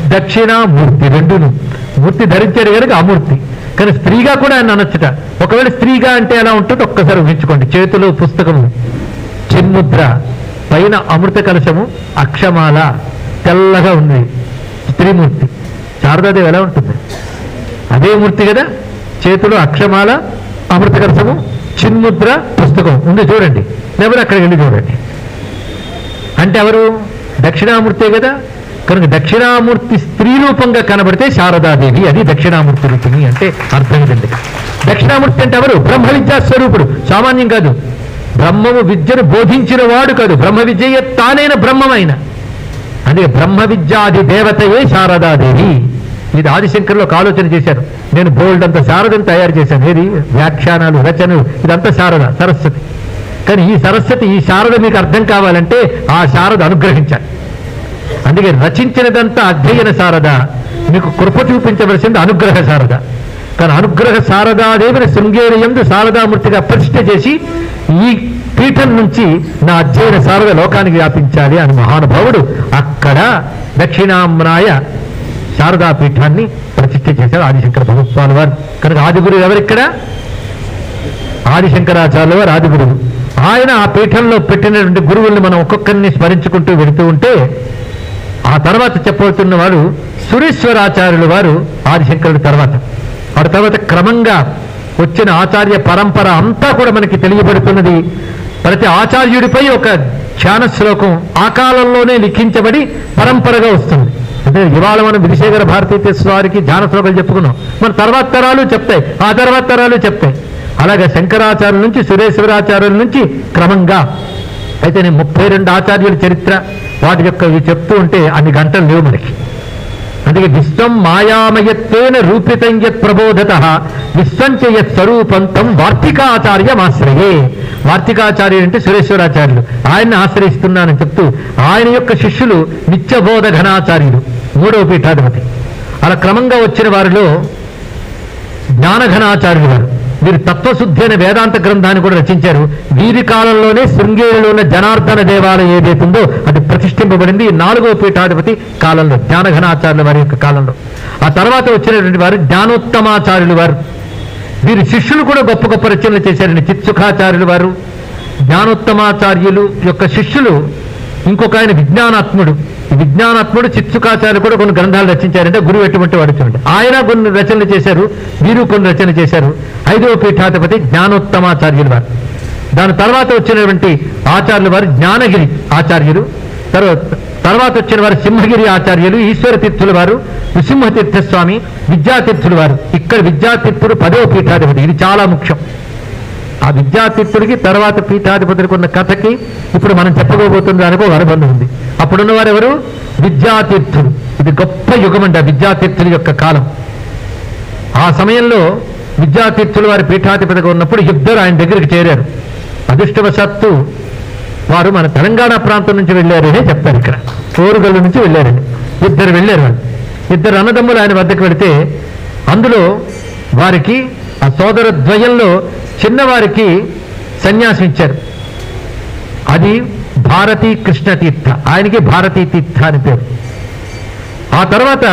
దక్షిణామూర్తి రెండును. మూర్తి ధరించాడు కనుక అమూర్తి. కానీ స్త్రీగా కూడా ఆయన అనొచ్చుట. ఒకవేళ స్త్రీగా అంటే ఎలా ఉంటుందో ఒక్కసారి ఊహించుకోండి. చేతులు పుస్తకము చిన్ముద్ర పైన అమృత కలశము అక్షమాల తెల్లగా ఉంది. స్త్రీమూర్తి. శారదాదేవి ఎలా ఉంటుంది? అదే మూర్తి కదా? చేతులు అక్షమాల అమృత కలశము చిన్ముద్ర పుస్తకం. ఉంది చూడండి. లేకపోతే అక్కడికి వెళ్ళి చూడండి? అంటే ఎవరు? దక్షిణామూర్తే కదా? కనుక దక్షిణామూర్తి స్త్రీ రూపంగా కనబడితే శారదాదేవి అది దక్షిణామూర్తి రూపిణి అంటే అర్థం ఇదండి. దక్షిణామూర్తి అంటే ఎవరు? బ్రహ్మ విద్యా స్వరూపుడు సామాన్యం కాదు. బ్రహ్మము విద్యను బోధించిన వాడు కాదు. బ్రహ్మ విద్య తానైన బ్రహ్మమైన. అదే బ్రహ్మ విద్యాది దేవతయే శారదాదేవి. ఇది ఆదిశంకర్లో ఒక ఆలోచన చేశారు. నేను బోల్డ్ అంత శారదని తయారు చేశాను. ఏది? వ్యాఖ్యానాలు రచనలు ఇదంతా శారద సరస్వతి. కానీ ఈ సరస్వతి ఈ శారద మీకు అర్థం కావాలంటే ఆ శారద అనుగ్రహించాలి. అందుకే రచించినదంతా అధ్యయన శారద మీకు కృప చూపించవలసింది అనుగ్రహ సారద. కానీ అనుగ్రహ శారదాదేవిని శృంగేరి ఎందు శారదామూర్తిగా ప్రతిష్ఠ చేసి ఈ పీఠం నుంచి నా అధ్యయన శారద లోకానికి వ్యాపించాలి అని మహానుభావుడు అక్కడ దక్షిణామ్నాయ శారదా పీఠాన్ని ప్రతిష్ఠ చేశారు ఆదిశంకర భగవత్వాల వారు. కనుక ఆదిగురు ఎవరిక్కడ? ఆదిశంకరాచార్యుల వారు ఆదిగురువు. ఆయన ఆ పీఠంలో పెట్టినటువంటి గురువుల్ని మనం ఒక్కొక్కరిని స్మరించుకుంటూ వెళుతూ ఉంటే ఆ తర్వాత చెప్పబోతున్న వారు సురేశ్వరాచార్యులు వారు ఆదిశంకరుడు తర్వాత. వారి తర్వాత క్రమంగా వచ్చిన ఆచార్య పరంపర అంతా కూడా మనకి తెలియబడుతున్నది. ప్రతి ఆచార్యుడిపై ఒక ధ్యాన శ్లోకం ఆ కాలంలోనే లిఖించబడి పరంపరగా వస్తుంది. అంటే ఇవాళ మనం విధిశేఖర భారతీయ వారికి ధ్యాన శ్లోకాలు చెప్పుకున్నాం. మన తర్వాత తరాలు చెప్తాయి. ఆ తర్వాత తరాలు చెప్తాయి. అలాగే శంకరాచార్యుల నుంచి సురేశ్వరాచార్యుల నుంచి క్రమంగా అయితే నేను ముప్పై రెండు ఆచార్యుల చరిత్ర వాటి యొక్క ఇవి చెప్తూ ఉంటే అన్ని గంటలు లేవు మనకి. అందుకే విశ్వం మాయామయత్వేన రూపితం యత్ ప్రబోధత విశ్వం చ స్వరూపంతం స్వరూపంతం వార్తికాచార్యమాశ్రయే వార్తికాచార్యుడు అంటే సురేశ్వరాచార్యులు. ఆయన్ని ఆశ్రయిస్తున్నానని చెప్తూ ఆయన యొక్క శిష్యులు నిత్యబోధ ఘనాచార్యులు మూడవ పీఠాధిపతి. అలా క్రమంగా వచ్చిన వారిలో జ్ఞానఘనాచార్యులు గారు. వీరు తత్వశుద్ధి అనే వేదాంత గ్రంథాన్ని కూడా రచించారు. వీరి కాలంలోనే శృంగేరిలో ఉన్న జనార్దన దేవాలయం ఏదైతుందో అది ప్రతిష్ఠింపబడింది. నాలుగో పీఠాధిపతి కాలంలో జ్ఞానఘనాచార్యుల వారి యొక్క కాలంలో. ఆ తర్వాత వచ్చినటువంటి వారు జ్ఞానోత్తమాచార్యులు వారు. వీరి శిష్యులు కూడా గొప్ప గొప్ప రచనలు చేశారండి. చిత్సుఖాచార్యులు వారు జ్ఞానోత్తమాచార్యులు యొక్క శిష్యులు ఇంకొక ఆయన విజ్ఞానాత్ముడు. విజ్ఞానాత్ముడు చిత్సుకాచార్య కూడా కొన్ని గ్రంథాలు రచించారంటే గురువు ఎటువంటి వాడు చూడండి. ఆయన కొన్ని రచనలు చేశారు వీరు కొన్ని రచనలు చేశారు. ఐదవ పీఠాధిపతి జ్ఞానోత్తమాచార్యులు వారు. దాని తర్వాత వచ్చినటువంటి ఆచార్యులు వారు జ్ఞానగిరి ఆచార్యులు. తర్వాత తర్వాత వచ్చిన వారు సింహగిరి ఆచార్యులు ఈశ్వర తీర్థుల వారు నృసింహతీర్థ తీర్థస్వామి విద్యాతీర్థుల వారు. ఇక్కడ విద్యాతీర్థుడు పదవ పీఠాధిపతి. ఇది చాలా ముఖ్యం. ఆ విద్యాతీర్థుడికి తర్వాత పీఠాధిపతులకు ఉన్న కథకి ఇప్పుడు మనం చెప్పుకోబోతున్న దానికి ఒక అనుబంధం ఉంది. అప్పుడున్న వారు ఎవరు విద్యాతీర్థులు. ఇది గొప్ప యుగం అంట విద్యాతీర్థుల యొక్క కాలం. ఆ సమయంలో విద్యాతీర్థులు వారి పీఠాధిపతిగా ఉన్నప్పుడు ఇద్దరు ఆయన దగ్గరికి చేరారు. అదృష్టవశాత్తు వారు మన తెలంగాణ ప్రాంతం నుంచి వెళ్ళారనే చెప్తారు ఇక్కడ. కోరుగల్లు నుంచి వెళ్ళారండి ఇద్దరు వెళ్ళారు వాళ్ళు. ఇద్దరు అన్నదమ్ములు ఆయన వద్దకు వెళితే అందులో వారికి ఆ సోదర ద్వయంలో చిన్నవారికి సన్యాసం ఇచ్చారు. అది భారతీ కృష్ణ తీర్థ. ఆయనకి భారతీ తీర్థ అని పేరు. ఆ తర్వాత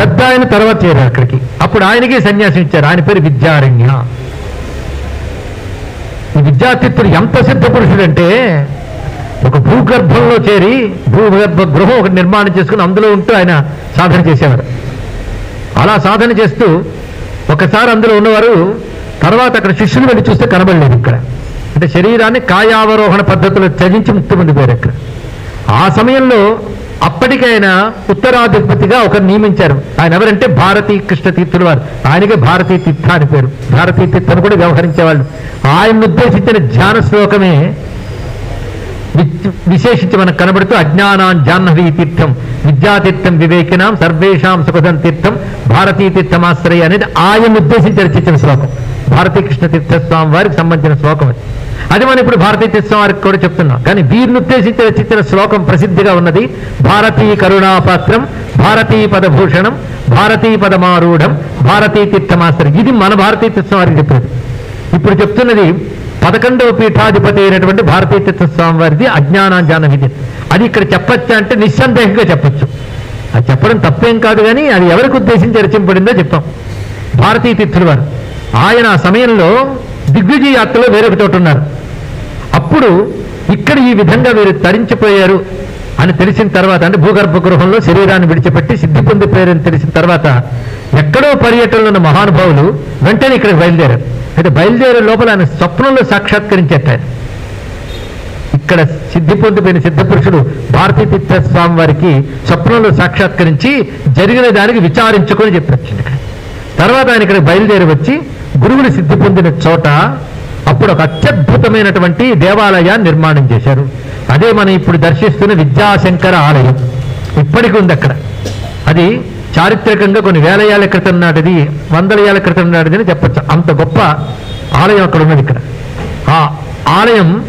పెద్ద ఆయన తర్వాత చేరారు అక్కడికి. అప్పుడు ఆయనకి సన్యాసం ఇచ్చారు. ఆయన పేరు విద్యారణ్య. ఈ విద్యాతీర్థుడు ఎంత సిద్ధ పురుషుడంటే ఒక భూగర్భంలో చేరి భూగర్భ గృహం ఒకటి నిర్మాణం చేసుకుని అందులో ఉంటూ ఆయన సాధన చేసేవారు. అలా సాధన చేస్తూ ఒకసారి అందులో ఉన్నవారు తర్వాత అక్కడ శిష్యులు వెళ్ళి చూస్తే కనబడలేదు ఇక్కడ. అంటే శరీరాన్ని కాయావరోహణ పద్ధతిలో త్యజించి ముక్తి పొందిపోయారు అక్కడ ఆ సమయంలో అప్పటికైనా ఉత్తరాధిపతిగా ఒకరు నియమించారు. ఆయన ఎవరంటే భారతీ కృష్ణ తీర్థుడు వారు. ఆయనకే భారతీ తీర్థ అని పేరు. భారతీ తీర్థను కూడా వ్యవహరించేవాళ్ళు. ఆయన ఉద్దేశించిన ధ్యాన శ్లోకమే వి- విశేషించి మనకు కనబడుతూ అజ్ఞానాన్ జాహ్నవీ తీర్థం విద్యాతీర్థం వివేకినాం సర్వేషాం సుఖదం తీర్థం భారతీ తీర్థమాశ్రయ అనేది ఆయన ఉద్దేశించి రచించిన శ్లోకం. భారతీ కృష్ణ తీర్థ వారికి సంబంధించిన శ్లోకం అది. అది మనం ఇప్పుడు భారతీయ తీర్థం వారికి కూడా చెప్తున్నాం. కానీ వీరిని ఉద్దేశించి రచించిన శ్లోకం ప్రసిద్ధిగా ఉన్నది భారతీ కరుణాపాత్రం భారతీ పదభూషణం భారతీ పదమారూఢం భారతీ తీర్థమాశ్రయం ఇది మన భారతీ తీర్థం వారికి చెప్పేది. ఇప్పుడు చెప్తున్నది పదకొండవ పీఠాధిపతి అయినటువంటి భారతీయ తీర్థ స్వామి వారిది అజ్ఞానాజ్ఞాన విద్య. అది ఇక్కడ చెప్పచ్చా అంటే నిస్సందేహంగా చెప్పొచ్చు. అది చెప్పడం తప్పేం కాదు కానీ అది ఎవరికి ఉద్దేశించి రచింపడిందో చెప్పాం భారతీయ తీర్థుల వారు. ఆయన ఆ సమయంలో దిగ్విజయ యాత్రలో వేరొక చోట ఉన్నారు. అప్పుడు ఇక్కడ ఈ విధంగా వీరు తరించిపోయారు అని తెలిసిన తర్వాత అంటే భూగర్భ గృహంలో శరీరాన్ని విడిచిపెట్టి సిద్ధి పొందిపోయారని తెలిసిన తర్వాత ఎక్కడో పర్యటనలో ఉన్న మహానుభావులు వెంటనే ఇక్కడికి బయలుదేరారు. అయితే బయలుదేరే లోపల ఆయన స్వప్నంలో సాక్షాత్కరించేట ఇక్కడ సిద్ధి పొందిపోయిన సిద్ధపురుషుడు భారతీ తీర్థస్వామి వారికి స్వప్నంలో సాక్షాత్కరించి జరిగిన దానికి విచారించుకొని చెప్పొచ్చింది ఇక్కడ. తర్వాత ఆయన ఇక్కడ బయలుదేరి వచ్చి గురువుని సిద్ధి పొందిన చోట అప్పుడు ఒక అత్యద్భుతమైనటువంటి దేవాలయాన్ని నిర్మాణం చేశారు. అదే మనం ఇప్పుడు దర్శిస్తున్న విద్యాశంకర ఆలయం. ఇప్పటికి ఉంది అక్కడ. అది చారిత్రకంగా కొన్ని వేల ఏళ్ళ క్రితం నాటిది వందల ఏళ్ళ క్రితం నాటిది అని చెప్పచ్చు. అంత గొప్ప ఆలయం అక్కడ ఉన్నది ఇక్కడ. ఆ ఆలయం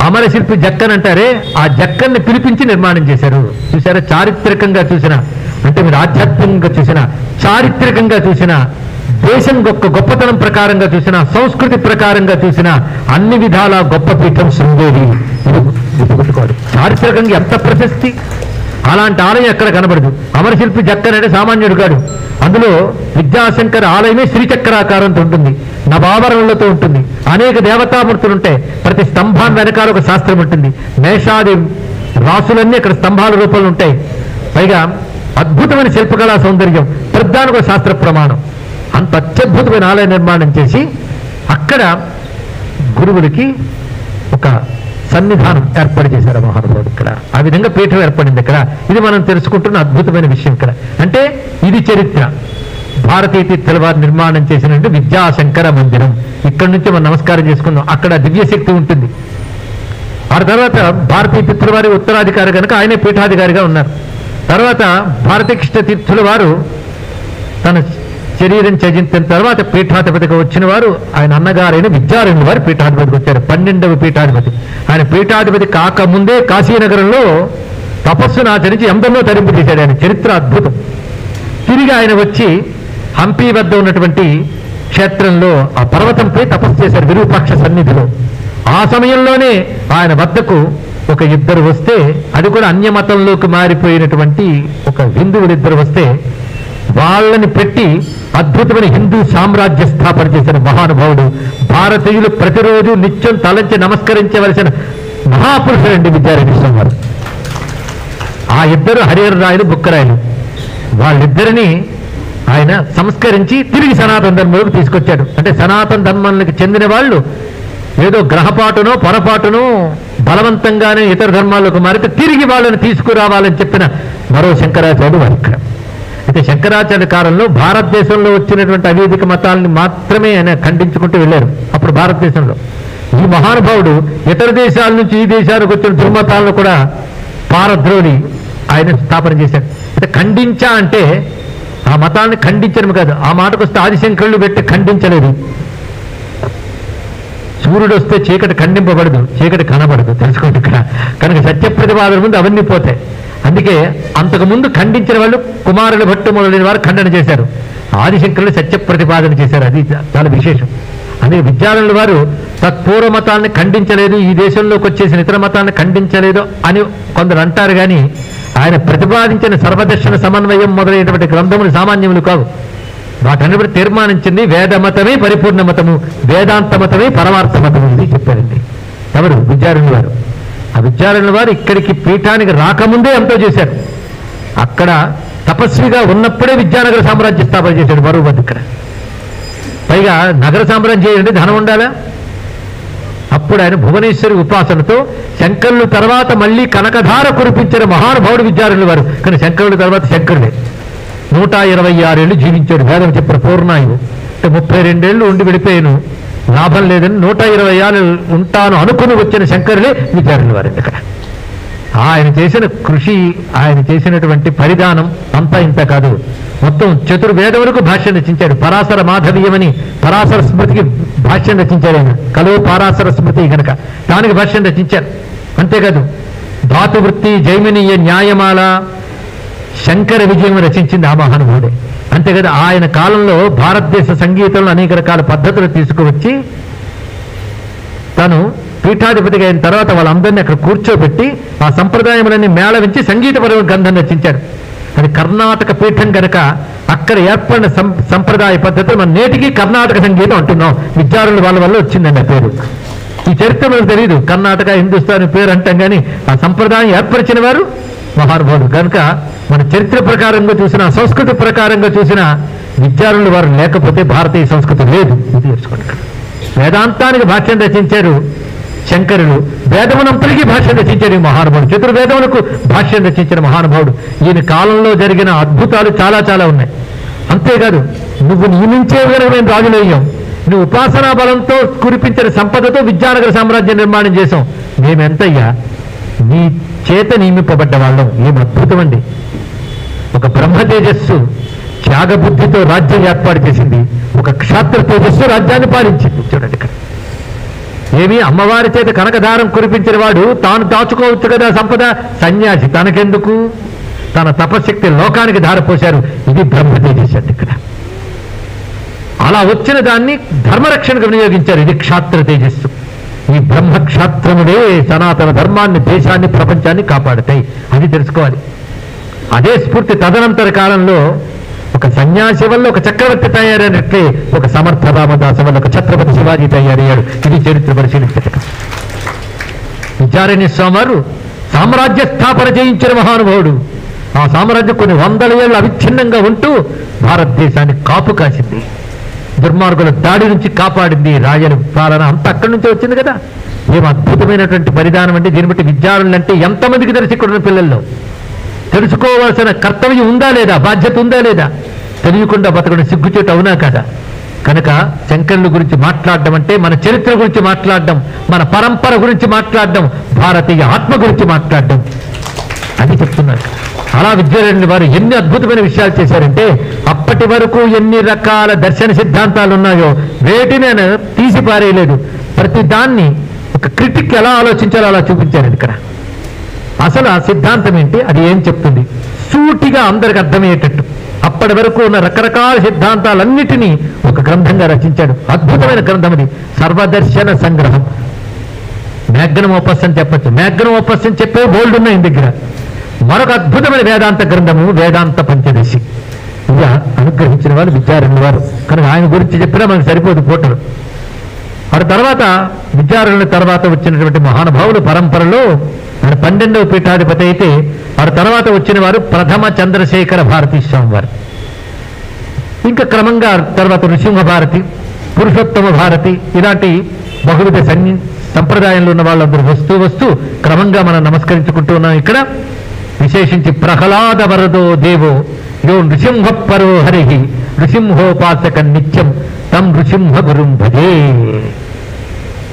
అమరశిల్పి జక్కన్ అంటారే ఆ జక్కన్ని పిలిపించి నిర్మాణం చేశారు. చూసారా చారిత్రకంగా చూసిన అంటే మీరు ఆధ్యాత్మికంగా చూసిన చారిత్రకంగా చూసిన దేశం యొక్క గొప్పతనం ప్రకారంగా చూసిన సంస్కృతి ప్రకారంగా చూసిన అన్ని విధాల గొప్ప పీఠం శృంగేరి. గుర్తుపెట్టుకోవాలి చారిత్రకంగా ఎంత ప్రశస్తి? అలాంటి ఆలయం ఎక్కడ కనబడదు. అమరశిల్పి జక్కన్ సామాన్యుడు కాడు అందులో విద్యాశంకర ఆలయమే శ్రీచక్రాకారంతో ఉంటుంది. నవాభరణలతో ఉంటుంది. అనేక దేవతామూర్తులు ఉంటాయి ప్రతి స్తంభాన్ని వెనకాల ఒక శాస్త్రం ఉంటుంది. మేషాది రాసులన్నీ అక్కడ స్తంభాల రూపంలో ఉంటాయి. పైగా అద్భుతమైన శిల్పకళా సౌందర్యం. ప్రధానికి ఒక శాస్త్ర ప్రమాణం. అంత అత్యద్భుతమైన ఆలయ నిర్మాణం చేసి అక్కడ గురువులకి ఒక సన్నిధానం ఏర్పాటు చేశారు మహానుభావుడు ఇక్కడ. ఆ విధంగా పీఠం ఏర్పడింది ఇక్కడ. ఇది మనం తెలుసుకుంటున్న అద్భుతమైన విషయం ఇక్కడ. అంటే ఇది చరిత్ర. భారతీయ తీర్థల వారు నిర్మాణం చేసిన విద్యాశంకర మందిరం. ఇక్కడ నుంచి మనం నమస్కారం చేసుకుందాం. అక్కడ దివ్యశక్తి ఉంటుంది. ఆ తర్వాత భారతీయ తీర్థుల వారి ఉత్తరాధికారి కనుక ఆయనే పీఠాధికారిగా ఉన్నారు. తర్వాత భారతీకృష్ణ తీర్థుల వారు తన శరీరం త్యజించిన తర్వాత పీఠాధిపతికి వచ్చిన వారు ఆయన అన్నగారైన విద్యారణ్య వారు పీఠాధిపతికి వచ్చారు. పన్నెండవ పీఠాధిపతి. ఆయన పీఠాధిపతి కాకముందే కాశీనగరంలో తపస్సును ఆచరించి ఎందరినో తరింపు చేశాడు. ఆయన చరిత్ర అద్భుతం. తిరిగి ఆయన వచ్చి హంపి వద్ద ఉన్నటువంటి క్షేత్రంలో ఆ పర్వతంపై తపస్సు చేశారు విరూపాక్ష సన్నిధిలో. ఆ సమయంలోనే ఆయన వద్దకు ఒక ఇద్దరు వస్తే అది కూడా అన్యమతంలోకి మారిపోయినటువంటి ఒక హిందువులు ఇద్దరు వస్తే వాళ్ళని పెట్టి అద్భుతమైన హిందూ సామ్రాజ్య స్థాపన చేసిన మహానుభావుడు భారతీయులు ప్రతిరోజు నిత్యం తలంచి నమస్కరించవలసిన మహాపురుషులండి విద్యారణ్య స్వామి వారు ఆ ఇద్దరు హరిహర రాయలు బుక్కరాయలు వాళ్ళిద్దరిని ఆయన సంస్కరించి తిరిగి సనాతన ధర్మంలోకి తీసుకొచ్చాడు. అంటే సనాతన ధర్మానికి చెందిన వాళ్ళు ఏదో గ్రహపాటునో పొరపాటునో బలవంతంగానే ఇతర ధర్మాల్లోకి మారితే తిరిగి వాళ్ళని తీసుకురావాలని చెప్పిన మరో శంకరాచార్యుడు వారు ఇక్కడ అయితే శంకరాచార్య కాలంలో భారతదేశంలో వచ్చినటువంటి అవేదిక మతాలని మాత్రమే ఆయన ఖండించుకుంటూ వెళ్ళారు అప్పుడు భారతదేశంలో. ఈ మహానుభావుడు ఇతర దేశాల నుంచి ఈ దేశానికి వచ్చిన దుర్మతాలను కూడా పారద్రోలి ఆయన స్థాపన చేశాడు. అయితే ఖండించా అంటే ఆ మతాన్ని ఖండించడం కాదు ఆ మాటకు వస్తే ఆదిశంకరులు పెట్టి ఖండించలేదు. సూర్యుడు వస్తే చీకటి ఖండింపబడదు చీకటి కనబడదు. తెలుసుకోండి ఇక్కడ. కనుక సత్యప్రతిపాదన ముందు అవన్నీ పోతాయి. అందుకే అంతకుముందు ఖండించిన వాళ్ళు కుమారుల భట్టు మొదలైన వారు ఖండన చేశారు. ఆదిశంకరులు సత్య ప్రతిపాదన చేశారు. అది చాలా విశేషం. అందుకే విద్యాలయుల వారు తత్పూర్వ మతాన్ని ఖండించలేదు ఈ దేశంలోకి వచ్చేసిన ఇతర మతాన్ని ఖండించలేదు అని కొందరు అంటారు కానీ ఆయన ప్రతిపాదించిన సర్వదర్శన సమన్వయం మొదలైనటువంటి గ్రంథములు సామాన్యములు కావు. వాటన్నిటి తీర్మానించింది వేద మతమే పరిపూర్ణ మతము వేదాంత మతమే పరమార్థ మతము ఇది చెప్పారండి. ఎవరు? విద్యారణ్యుల వారు. ఆ విద్యారణ్యుల వారు ఇక్కడికి పీఠానికి రాకముందే ఎంతో చేశారు. అక్కడ తపస్విగా ఉన్నప్పుడే విద్యానగర సామ్రాజ్య స్థాపన చేశాడు మరో ఇక్కడ. పైగా నగర సామ్రాజ్యం చేయాలంటే ధనం ఉండాలా? అప్పుడు ఆయన భువనేశ్వరి ఉపాసనతో శంకరులు తర్వాత మళ్ళీ కనకధార కురిపించిన మహానుభావుడు విద్యారణులు వారు. కానీ శంకరుడు తర్వాత శంకరుడే. నూట ఇరవై ఆరేళ్ళు జీవించాడు. వేదం చెప్పిన పూర్ణాయువు. అంటే ముప్పై రెండేళ్ళు ఉండి వెళ్ళిపోయాను. లాభం లేదని నూట ఇరవై ఏళ్ళు ఉంటాను అనుకుని వచ్చిన శంకరులే విచారణ వారు ఇక్కడ ఆయన చేసిన కృషి ఆయన చేసినటువంటి పరిధానం అంతా ఇంత కాదు. మొత్తం చతుర్వేదములకు భాష్యం రచించాడు. పరాశర మాధవీయమని పరాశర స్మృతికి భాష్యం రచించారు ఆయన. కలువ పరాశర స్మృతి కనుక దానికి భాష్యం రచించారు. అంతేకాదు ధాతువృత్తి జైమినీయ న్యాయమాల శంకర విజయం రచించింది ఆ మహానుభావుడే. అంతేకాదు ఆయన కాలంలో భారతదేశ సంగీతంలో అనేక రకాల పద్ధతులు తీసుకువచ్చి తను పీఠాధిపతిగా అయిన తర్వాత వాళ్ళందరినీ అక్కడ కూర్చోబెట్టి ఆ సంప్రదాయములన్నీ మేళవించి సంగీతపరమైన గ్రంథం రచించాడు. అది కర్ణాటక పీఠం కనుక అక్కడ ఏర్పడిన సంప్రదాయ పద్ధతి మనం నేటికి కర్ణాటక సంగీతం అంటున్నాం. విద్యార్థుల వాళ్ళ వల్ల వచ్చిందండి ఆ పేరు. ఈ చరిత్ర మనకు తెలియదు కర్ణాటక హిందుస్థాన్ పేరు అంటాం కానీ ఆ సంప్రదాయం ఏర్పరిచిన వారు మహానుభావుడు. కనుక మన చరిత్ర ప్రకారంగా చూసిన సంస్కృతి ప్రకారంగా చూసిన విద్యార్థులు వారు లేకపోతే భారతీయ సంస్కృతి లేదు. ఇది తెలుసుకోండి వేదాంతానికి భాష్యం రచించారు శంకరులు. వేదమునంతరికీ భాష్యం రచించాడు ఈ మహానుభావుడు. చతుర్వేదములకు భాష్యం రచించిన మహానుభావుడు. ఈయన కాలంలో జరిగిన అద్భుతాలు చాలా చాలా ఉన్నాయి. అంతేకాదు నువ్వు నియమించే కనుక మేము రాజులయ్యాం. నువ్వు ఉపాసనా బలంతో కురిపించిన సంపదతో విద్యానగర సామ్రాజ్యం నిర్మాణం చేశాం. మేమెంతయ్యా? నీ చేత నియమింపబడ్డ వాళ్ళం ఏం అద్భుతం అండి ఒక బ్రహ్మ తేజస్సు త్యాగబుద్ధితో రాజ్యం ఏర్పాటు చేసింది. ఒక క్షాత్ర తేజస్సు రాజ్యాన్ని పాలించింది. చూడండి ఇక్కడ. ఏమి అమ్మవారి చేత కనకదారం కురిపించిన వాడు తాను దాచుకోవచ్చు కదా సంపద. సన్యాసి తనకెందుకు? తన తపశక్తి లోకానికి ధారపోశారు ఇది బ్రహ్మ తేజస్సు అండి ఇక్కడ. అలా వచ్చిన దాన్ని ధర్మరక్షణకు వినియోగించారు. ఇది క్షాత్ర తేజస్సు. ఈ బ్రహ్మక్షాత్రములే సనాతన ధర్మాన్ని దేశాన్ని ప్రపంచాన్ని కాపాడుతాయి. అది తెలుసుకోవాలి. అదే స్ఫూర్తి తదనంతర కాలంలో ఒక సన్యాసి వల్ల ఒక చక్రవర్తి తయారైనట్లే ఒక సమర్థ రామదాస వల్ల ఒక ఛత్రపతి శివాజీ తయారయ్యాడు. ఇది చరిత్ర పరిశీలించట. విచారణ్య స్వామి వారు సామ్రాజ్య స్థాపన చేయించిన మహానుభావుడు. ఆ సామ్రాజ్యం కొన్ని వందల ఏళ్ళు అవిచ్ఛిన్నంగా ఉంటూ భారతదేశాన్ని కాపు కాసింది. దుర్మార్గుల దాడి నుంచి కాపాడింది రాజని పాలన. అంతా అక్కడి నుంచి వచ్చింది కదా. ఏం అద్భుతమైనటువంటి పరిధానం అంటే దీన్ని బట్టి విద్యార్థులు అంటే ఎంతమందికి తెలిసి ఇక్కడ పిల్లల్లో? తెలుసుకోవాల్సిన కర్తవ్యం ఉందా లేదా? బాధ్యత ఉందా లేదా? తెలియకుండా బతకడం సిగ్గుచేటు అవునా కదా? కనుక శంకరుల గురించి మాట్లాడడం అంటే మన చరిత్ర గురించి మాట్లాడడం మన పరంపర గురించి మాట్లాడడం భారతీయ ఆత్మ గురించి మాట్లాడడం. అని చెప్తున్నారు. అలా విద్యారణ్యుల వారు ఎన్ని అద్భుతమైన విషయాలు చేశారంటే అప్పటి వరకు ఎన్ని రకాల దర్శన సిద్ధాంతాలు ఉన్నాయో వేటిని ఆయన తీసి పారేయలేదు ప్రతి దాన్ని ఒక క్రిటిక్ ఎలా ఆలోచించాలో అలా చూపించారు ఇక్కడ. అసలు ఆ సిద్ధాంతం ఏంటి? అది ఏం చెప్తుంది? సూటిగా అందరికి అర్థమయ్యేటట్టు. అప్పటి వరకు ఉన్న రకరకాల సిద్ధాంతాలన్నిటినీ ఒక గ్రంథంగా రచించాడు. అద్భుతమైన గ్రంథం అది. సర్వదర్శన సంగ్రహం. మ్యాగ్నం ఓపస్ అని చెప్పచ్చు. మ్యాగ్నం ఓపస్ అని చెప్పే బోల్డ్ ఉన్నాయి దగ్గర. మరొక అద్భుతమైన వేదాంత గ్రంథము వేదాంత పంచదశి. ఇక అనుగ్రహించిన వారు విద్యారణ్య వారు. కనుక ఆయన గురించి చెప్పినా మనకు సరిపోదు పోటలు. వారి తర్వాత విద్యారణ్య తర్వాత వచ్చినటువంటి మహానుభావులు పరంపరలో ఆయన పన్నెండవ పీఠాధిపతి అయితే వారి తర్వాత వచ్చిన వారు ప్రథమ చంద్రశేఖర భారతీ స్వామి వారు ఇంకా క్రమంగా తర్వాత నృసింహ భారతి పురుషోత్తమ భారతి ఇలాంటి బహువిధ సన్ని సంప్రదాయంలో ఉన్న వాళ్ళందరూ వస్తూ వస్తూ క్రమంగా మనం నమస్కరించుకుంటూ ఉన్నాం ఇక్కడ. విశేషించి ప్రహ్లాద వరదో దేవో యో నృసింహ పరో హరి నృసింహోపాసక నిత్యం తం నృసింహ గురుం భజే.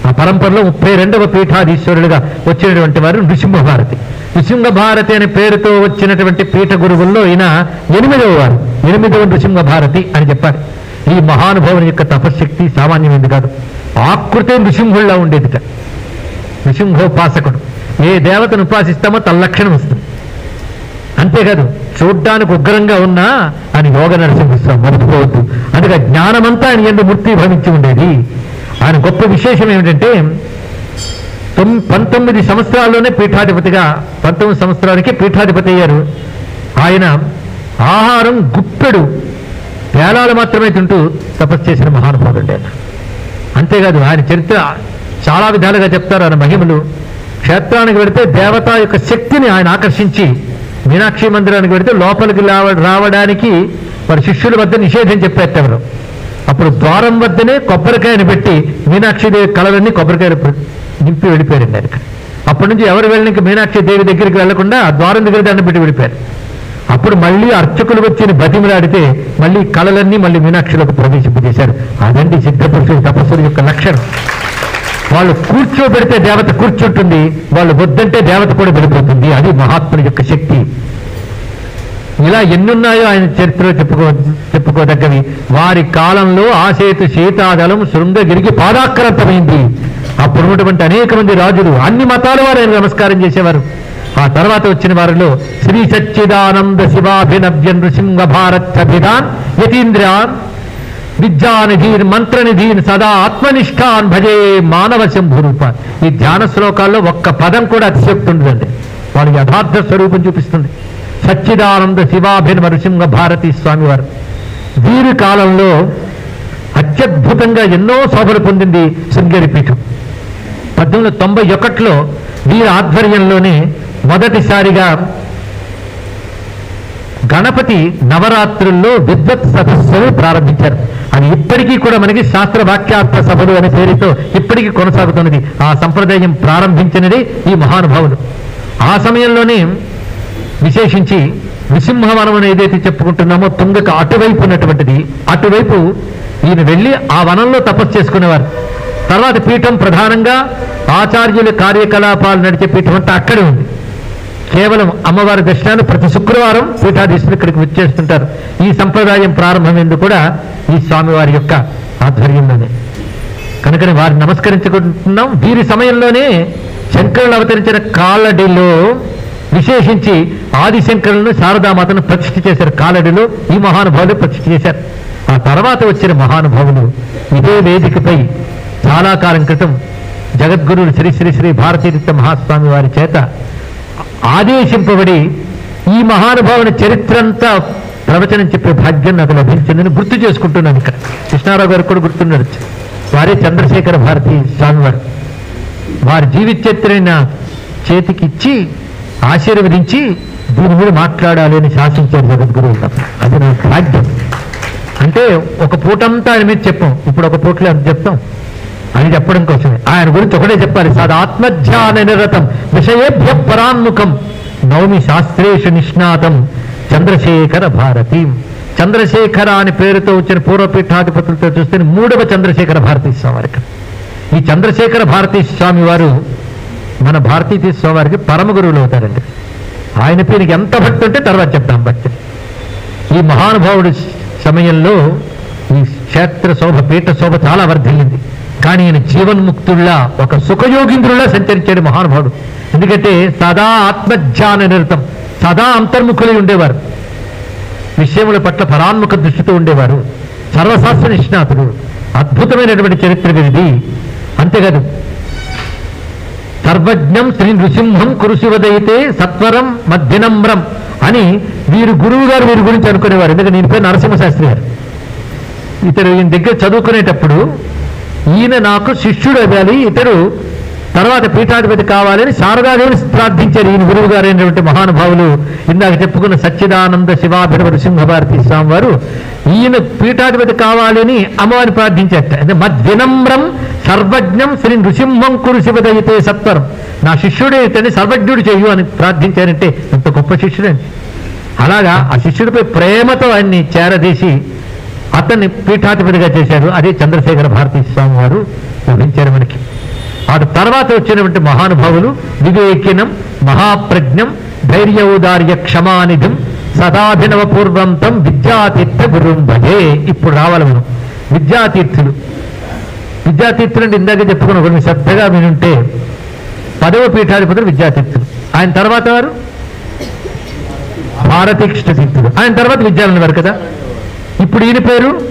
ఆ పరంపరలో ముప్పై రెండవ పీఠాధీశ్వరులుగా వచ్చినటువంటి వారు నృసింహ భారతి నృసింహ భారతి అనే పేరుతో వచ్చినటువంటి పీఠ గురువుల్లో ఈయన ఎనిమిదవ వారు. ఎనిమిదవ నృసింహ భారతి అని చెప్పారు. ఈ మహానుభావుని యొక్క తపశ్శక్తి సామాన్యమైనది కాదు. ఆకృతే నృసింహుల్లా ఉండేదిట. నృసింహోపాసకుడు. ఏ దేవతను ఉపాసిస్తామో తల్లక్షణం వస్తుంది. అంతేకాదు చూడ్డానికి ఉగ్రంగా ఉన్నా అని యోగ నరసింహస్వామి మర్చిపోవద్దు. అందుకే జ్ఞానమంతా ఆయన ఎందు మూర్తి భవించి ఉండేది. ఆయన గొప్ప విశేషం ఏమిటంటే తొమ్ పంతొమ్మిది సంవత్సరాల్లోనే పీఠాధిపతిగా పంతొమ్మిది సంవత్సరాలకి పీఠాధిపతి అయ్యారు. ఆయన ఆహారం గుప్పెడు పేలాలు మాత్రమే తింటూ తపస్సు చేసిన మహానుభావుడు ఆయన. అంతేకాదు ఆయన చరిత్ర చాలా విధాలుగా చెప్తారు ఆయన మహిమలు. క్షేత్రానికి వెళితే దేవత యొక్క శక్తిని ఆయన ఆకర్షించి మీనాక్షి మందిరానికి వెళితే లోపలికి లావ- రావడానికి వారి శిష్యుల వద్ద నిషేధం చెప్పేస్తారు అప్పుడు ద్వారం వద్దనే కొబ్బరికాయను పెట్టి మీనాక్షిదేవి కళలన్నీ కొబ్బరికాయలు నింపి వెళ్ళిపోయారండి ఆయనకి అప్పటి నుంచి ఎవరు వెళ్ళడానికి మీనాక్షి దేవి దగ్గరికి వెళ్ళకుండా ఆ ద్వారం దగ్గర దండం పెట్టి వెళ్ళిపోయారు. అప్పుడు మళ్ళీ అర్చకులు వచ్చిన బతిమిలాడితే మళ్ళీ కళలన్నీ మళ్ళీ మీనాక్షిలోకి ప్రవేశింపజేశారు. అదండి సిద్ధపురుషుడు తపస్సుల యొక్క లక్షణం. వాళ్ళు కూర్చోబెడితే దేవత కూర్చుంటుంది వాళ్ళు వద్దంటే దేవత కూడా వెళ్ళిపోతుంది. అది మహాత్ముని యొక్క శక్తి. ఇలా ఎన్నున్నాయో ఆయన చరిత్రలో చెప్పుకో చెప్పుకోదగ్గవి. వారి కాలంలో ఆసేతు సీతాదళం శృంగగిరికి పాదాక్రాంతమైంది. అప్పుడు ఉన్నటువంటి అనేక మంది రాజులు అన్ని మతాల వారు ఆయన నమస్కారం చేసేవారు. ఆ తర్వాత వచ్చిన వారిలో శ్రీ సచ్చిదానంద శివాభినవ్య నృసింహ భారతభిధాన్ యతీంద్రాన్ విద్యానిధీన్ మంత్రనిధీన్ సదా ఆత్మనిష్టాన్ భజే మానవ శంభురూప ఈ ధ్యాన శ్లోకాల్లో ఒక్క పదం కూడా అతిశక్తి ఉండదండి వాడి యథార్థ స్వరూపం చూపిస్తుంది. సచ్చిదానంద శివాభినవ నరసింహ భారతీ స్వామి వారు. వీరి కాలంలో అత్యద్భుతంగా ఎన్నో శోభలు పొందింది శృంగేరి పీఠం పద్దెనిమిది వందల తొంభై ఒకటిలో వీరి ఆధ్వర్యంలోనే మొదటిసారిగా గణపతి నవరాత్రుల్లో విద్వత్ సదస్సులు ప్రారంభించారు. అది ఇప్పటికీ కూడా మనకి శాస్త్ర వాక్యార్థ సభలు అనే పేరుతో ఇప్పటికీ కొనసాగుతున్నది. ఆ సంప్రదాయం ప్రారంభించినది ఈ మహానుభావులు. ఆ సమయంలోనే విశేషించి నృసింహవనం ఏదైతే చెప్పుకుంటున్నామో తుంగకు అటువైపు ఉన్నటువంటిది. అటువైపు ఈయన వెళ్ళి ఆ వనంలో తపస్సు చేసుకునేవారు. తర్వాత పీఠం ప్రధానంగా ఆచార్యుల కార్యకలాపాలు నడిచే పీఠం అంతా అక్కడే ఉంది. కేవలం అమ్మవారి దర్శనాన్ని ప్రతి శుక్రవారం పీఠాధీశులు ఇక్కడికి విచ్చేస్తుంటారు. ఈ సంప్రదాయం ప్రారంభమైంది కూడా ఈ స్వామివారి యొక్క ఆధ్వర్యంలోనే. కనుకనే వారిని నమస్కరించుకుంటున్నాం. వీరి సమయంలోనే శంకరులు అవతరించిన కాలడిలో విశేషించి ఆదిశంకరులను శారదామాతను ప్రతిష్ఠ చేశారు. కాలడిలో ఈ మహానుభావులు ప్రతిష్ఠ చేశారు. ఆ తర్వాత వచ్చిన మహానుభావులు ఇదే వేదికపై చాలా కాలం క్రితం జగద్గురువులు శ్రీ శ్రీ శ్రీ భారతీతీర్థ మహాస్వామి వారి చేత ఆదేశింపబడి ఈ మహానుభావుని చరిత్ర అంతా ప్రవచనం చెప్పే భాగ్యం నాకు లభించిందని గుర్తు చేసుకుంటున్నాను ఇక్కడ. కృష్ణారావు గారు కూడా గుర్తున్నాడు వారే చంద్రశేఖర భారతి స్వామివారు వారి జీవిత చరిత్రైన చేతికి ఇచ్చి ఆశీర్వదించి దీని మీద మాట్లాడాలి అని శాసించారు జగద్గురువు అది నా భాగ్యం. అంటే ఒక పూటంతా ఆయన మీద చెప్పాం. ఇప్పుడు ఒక పూటలో అంత చెప్తాం? అని చెప్పడం కోసమే. ఆయన గురించి ఒకటే చెప్పాలి. సదా ఆత్మధ్యాన నిరతం విషయేభ్య పరాన్ముఖం. నవమి శాస్త్రేషు నిష్ణాతం చంద్రశేఖర భారతి. చంద్రశేఖర అని పేరుతో వచ్చిన పూర్వపీఠాధిపతులతో చూస్తే మూడవ చంద్రశేఖర భారతీ స్వామివారికి. ఈ చంద్రశేఖర భారతీ స్వామి వారు మన భారతీతీ స్వామివారికి పరమ గురువులు అవుతారండి. ఆయన పేరుకి ఎంత భక్తి ఉంటే తర్వాత చెప్తాం భక్తి. ఈ మహానుభావుడి సమయంలో ఈ క్షేత్ర శోభ పీఠ శోభ చాలా వర్ధిల్లింది. కానీ ఆయన జీవన్ముక్తుల్లా ఒక సుఖయోగింద్రుల్లా సంచరించాడు మహానుభావుడు. ఎందుకంటే సదా ఆత్మజ్ఞాన నిరతం సదా అంతర్ముఖులై ఉండేవారు. విషయముల పట్ల పరాన్ముఖ దృష్టితో ఉండేవారు. సర్వశాస్త్ర నిష్ణాతుడు అద్భుతమైనటువంటి చరిత్ర వీరిది అంతేకాదు సర్వజ్ఞం శ్రీ నృసింహం కురుశివదయితే సత్వరం మధ్యనమ్రం అని వీరు గురువు గారు వీరి గురించి అనుకునేవారు. ఎందుకంటే నేను పేరు నరసింహశాస్త్రి గారు. ఇతడు ఈయన దగ్గర చదువుకునేటప్పుడు ఈయన నాకు శిష్యుడు అవ్వాలి ఇతడు తర్వాత పీఠాధిపతి కావాలని శారదాదేవిని ప్రార్థించారు. ఈయన గురువు గారైనటువంటి మహానుభావులు ఇందాక చెప్పుకున్న సచ్చిదానంద శివాభినవ నృసింహభారతి స్వామి వారు ఈయన పీఠాధిపతి కావాలని అమ్మవారిని ప్రార్థించారట. అంటే మద్వినమ్రం సర్వజ్ఞం శ్రీ నృసింహం కురు శివదయితే సత్వరం. నా శిష్యుడే ఇతన్ని సర్వజ్ఞుడు చెయ్యు అని ప్రార్థించారంటే ఎంత గొప్ప శిష్యుడండి. అలాగా ఆ శిష్యుడిపై ప్రేమతో ఆయన్ని చేరదీసి అతన్ని పీఠాధిపతిగా చేశారు. అదే చంద్రశేఖర భారతీ స్వామి వారు వివరించారు మనకి. ఆ తర్వాత వచ్చినటువంటి మహానుభావులు వివేకినం మహాప్రజ్ఞం ధైర్యౌదార్య క్షమానిధం సదాభినవ పూర్వంతం విద్యాతీర్థ గురుం భజే ఇప్పుడు రావాలి మనం. విద్యాతీర్థులు. విద్యాతీర్థులు అంటే ఇందాక చెప్పుకున్న కొన్ని శ్రద్ధగా వినుంటే పదవ పీఠాధిపతులు విద్యాతీర్థులు. ఆయన తర్వాత వారు భారతీక్ష తీర్థులు. ఆయన తర్వాత విద్యానంద వారు కదా? ఇప్పుడు ఈయన పేరు?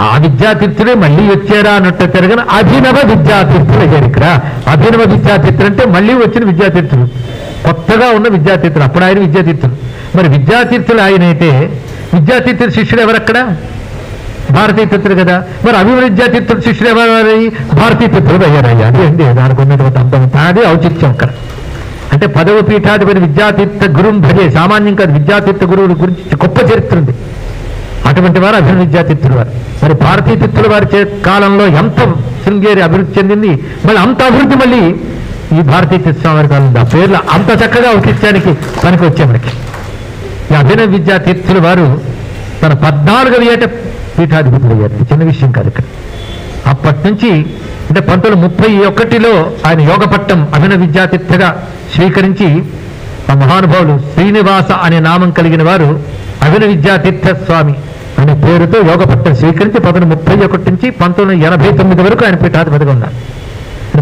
ఆ విద్యాతీర్థుడే మళ్ళీ వచ్చారా అన్నట్టు తిరగని అభినవ విద్యాతీర్థుడు అయ్యారు ఇక్కడ. అభినవ విద్యాతీర్థుడు అంటే మళ్ళీ వచ్చిన విద్యాతీర్థుడు. కొత్తగా ఉన్న విద్యాతీర్థుడు. అప్పుడు ఆయన విద్యాతీర్థుడు. మరి విద్యాతీర్థులు ఆయన అయితే విద్యాతీర్థుల శిష్యుడు ఎవరక్కడ? భారతీయ తీర్థులు కదా. మరి అభినవ విద్యాతీర్థుడు శిష్యుడు ఎవరు? భారతీయ తీర్థులు అయ్యారయ్యా. అదే అండి దానికి ఉన్నటువంటి అర్థం అదే ఔచిత్యం అక్కడ. అంటే పదవ పీఠాధిపతి విద్యాతీర్థ గురుం భజే. సామాన్యం కాదు విద్యాతీర్థ గురువుల గురించి గొప్ప చరిత్ర ఉంది. అటువంటి వారు అభివృద్ధి విద్యాతీర్థుల వారు. మరి భారతీయ తిత్తుల వారి చే- కాలంలో ఎంత శృంగేరి అభివృద్ధి చెందింది? మళ్ళీ అంత అభివృద్ధి మళ్ళీ ఈ భారతీయ తీర్థస్వామి వారి కాలంలో ఆ పేర్లు అంత చక్కగా ఔచిత్యానికి పనికి వచ్చే మనకి. ఈ అభినవ విద్యా తీర్థుల వారు తన పద్నాలుగవ ఏట పీఠాధిపతులు అయ్యారు. చిన్న విషయం కాదు ఇక్కడ. అప్పటి నుంచి అంటే పంతొమ్మిది ముప్పై ఒకటిలో ఆయన యోగ పట్టం అభినవ విద్యాతీర్థగా స్వీకరించి ఆ మహానుభావులు శ్రీనివాస అనే నామం కలిగిన వారు అభినవ విద్యాతీర్థ స్వామి. అనే పేరుతో యోగ పట్టం స్వీకరించి పంతొమ్మిది ముప్పై ఒకటి నుంచి పంతొమ్మిది ఎనభై తొమ్మిది వరకు ఆయన పీఠాధిపతిగా ఉన్నారు.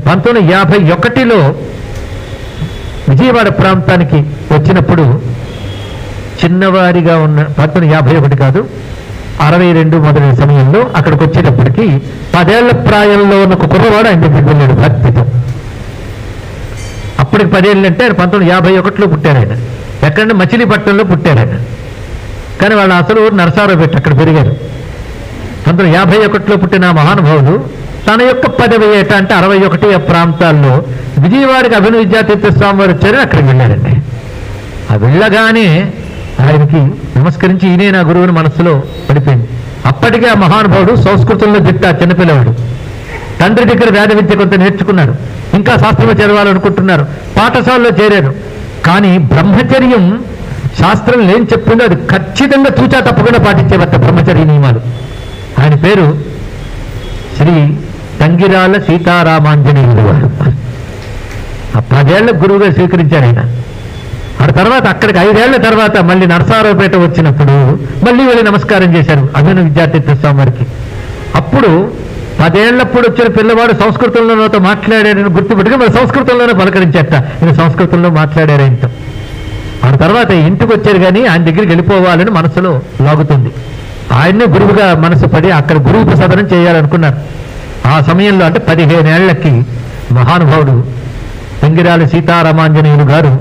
పంతొమ్మిది యాభై ఒకటిలో విజయవాడ ప్రాంతానికి వచ్చినప్పుడు చిన్నవారిగా ఉన్న పంతొమ్మిది యాభై ఒకటి కాదు అరవై రెండు మొదలైన సమయంలో అక్కడికి వచ్చేటప్పటికి పదేళ్ళ ప్రాయంలో ఉన్న ఒక కుర్రవాడు ఆయన దగ్గరికి వెళ్ళాడు భక్తితో. అప్పటికి పదేళ్ళు అంటే ఆయన పంతొమ్మిది యాభై ఒకటిలో పుట్టారు ఆయన. ఎక్కడంటే మచిలీపట్నంలో పుట్టారు ఆయన. కానీ వాళ్ళ అసలు నరసారావు పెట్టి అక్కడ పెరిగారు. అందులో యాభై ఒకటిలో పుట్టిన ఆ మహానుభావుడు తన యొక్క పదవి ఏట అంటే అరవై ఒకటి ప్రాంతాల్లో విజయవాడకి అభినవ విద్యాతీర్థ స్వామి వారు వచ్చారు అక్కడికి వెళ్ళారండి. ఆ వెళ్ళగానే ఆయనకి నమస్కరించి ఈయనే నా గురువుని మనస్సులో పడిపోయింది. అప్పటికే ఆ మహానుభావుడు సంస్కృతంలో దిట్ట చిన్నపిల్లవాడు. తండ్రి దగ్గర వేద విద్య కొంత నేర్చుకున్నాడు. ఇంకా శాస్త్రంలో చదవాలనుకుంటున్నారు. పాఠశాలలో చేరారు. కానీ బ్రహ్మచర్యం శాస్త్రం ఏం చెప్పిందో అది ఖచ్చితంగా తూచా తప్పకుండా పాటించేవట బ్రహ్మచర్య నియమాలు. ఆయన పేరు శ్రీ తంగిరాల సీతారామాంజనేయుడు వారు ఆ పదేళ్ళ గురువుగా స్వీకరించారు ఆయన. ఆ తర్వాత అక్కడికి ఐదేళ్ళ తర్వాత మళ్ళీ నరసారావుపేట వచ్చినప్పుడు మళ్ళీ వెళ్ళి నమస్కారం చేశారు అభిన విద్యార్థి స్వామి వారికి అప్పుడు పదేళ్ళప్పుడు వచ్చిన పిల్లవాడు సంస్కృతంలో నాతో మాట్లాడారని గుర్తుపెట్టుకుని మరి సంస్కృతంలోనే పలకరించేట. ఈయన సంస్కృతంలో మాట్లాడారు ఆయనతో ఆ తర్వాత ఇంటికి వచ్చారు కానీ ఆయన దగ్గరికి వెళ్ళిపోవాలని మనసులో లాగుతుంది. ఆయన్నే గురువుగా మనసు పడి అక్కడ గురువు ప్రసాదనం చేయాలనుకున్నారు. ఆ సమయంలో అంటే పదిహేను ఏళ్ళకి మహానుభావుడు తంగిరాల సీతారామాంజనేయులు గారు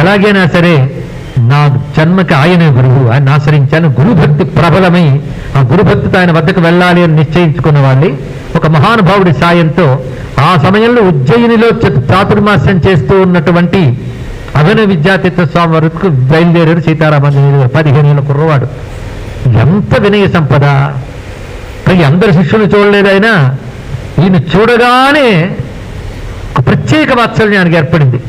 ఎలాగైనా సరే నా జన్మకి ఆయనే గురువు ఆయన ఆశ్రయించాను. గురుభక్తి ప్రబలమై ఆ గురుభక్తితో ఆయన వద్దకు వెళ్ళాలి అని నిశ్చయించుకున్న వాళ్ళు ఒక మహానుభావుడి సాయంతో ఆ సమయంలో ఉజ్జయినిలో చతు- చాతుర్మాస్యం చేస్తూ ఉన్నటువంటి అభినవ విద్యాతీర్థ స్వామి వరకు బయలుదేరాడు సీతారామాంజనేయులు గారు పదిహేను కుర్రవాడు. ఎంత వినయ సంపద. కానీ అందరు శిష్యులు చూడలేదు అయినా ఈయన చూడగానే ఒక ప్రత్యేక వాత్సల్యానికి ఏర్పడింది.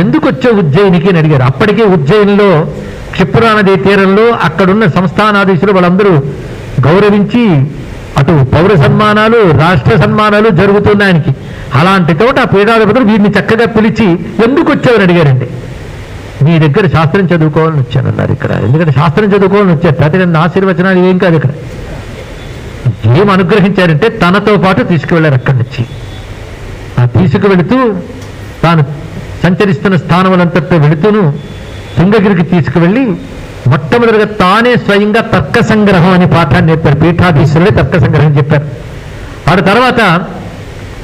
ఎందుకు వచ్చే ఉజ్జయినికి అని అడిగారు. అప్పటికే ఉజ్జయినిలో క్షిప్రానదీ తీరంలో అక్కడున్న సంస్థానాధీశులు వాళ్ళందరూ గౌరవించి అటు పౌర సన్మానాలు రాష్ట్ర సన్మానాలు జరుగుతున్నాయనికి అలాంటి చోట ఆ పీఠాధిపతులు వీరిని చక్కగా పిలిచి ఎందుకు వచ్చావని అడిగారండి. మీ దగ్గర శాస్త్రం చదువుకోవాలని వచ్చానన్నారు ఇక్కడ. ఎందుకంటే శాస్త్రం చదువుకోవాలని వచ్చారు. ప్రతి ఆశీర్వచనాలు ఏం కాదు ఇక్కడ. ఏం అనుగ్రహించారంటే తనతో పాటు తీసుకువెళ్ళారు అక్కడి నుంచి. ఆ తీసుకువెళుతూ తాను సంచరిస్తున్న స్థానములంతటితో వెళుతూను శృంగగిరికి తీసుకువెళ్ళి మొట్టమొదటిగా తానే స్వయంగా తర్క సంగ్రహం అనే పాఠాన్ని నేర్పారు. పీఠాధీశ్వరుడే తర్క సంగ్రహం చెప్పారు. ఆ తర్వాత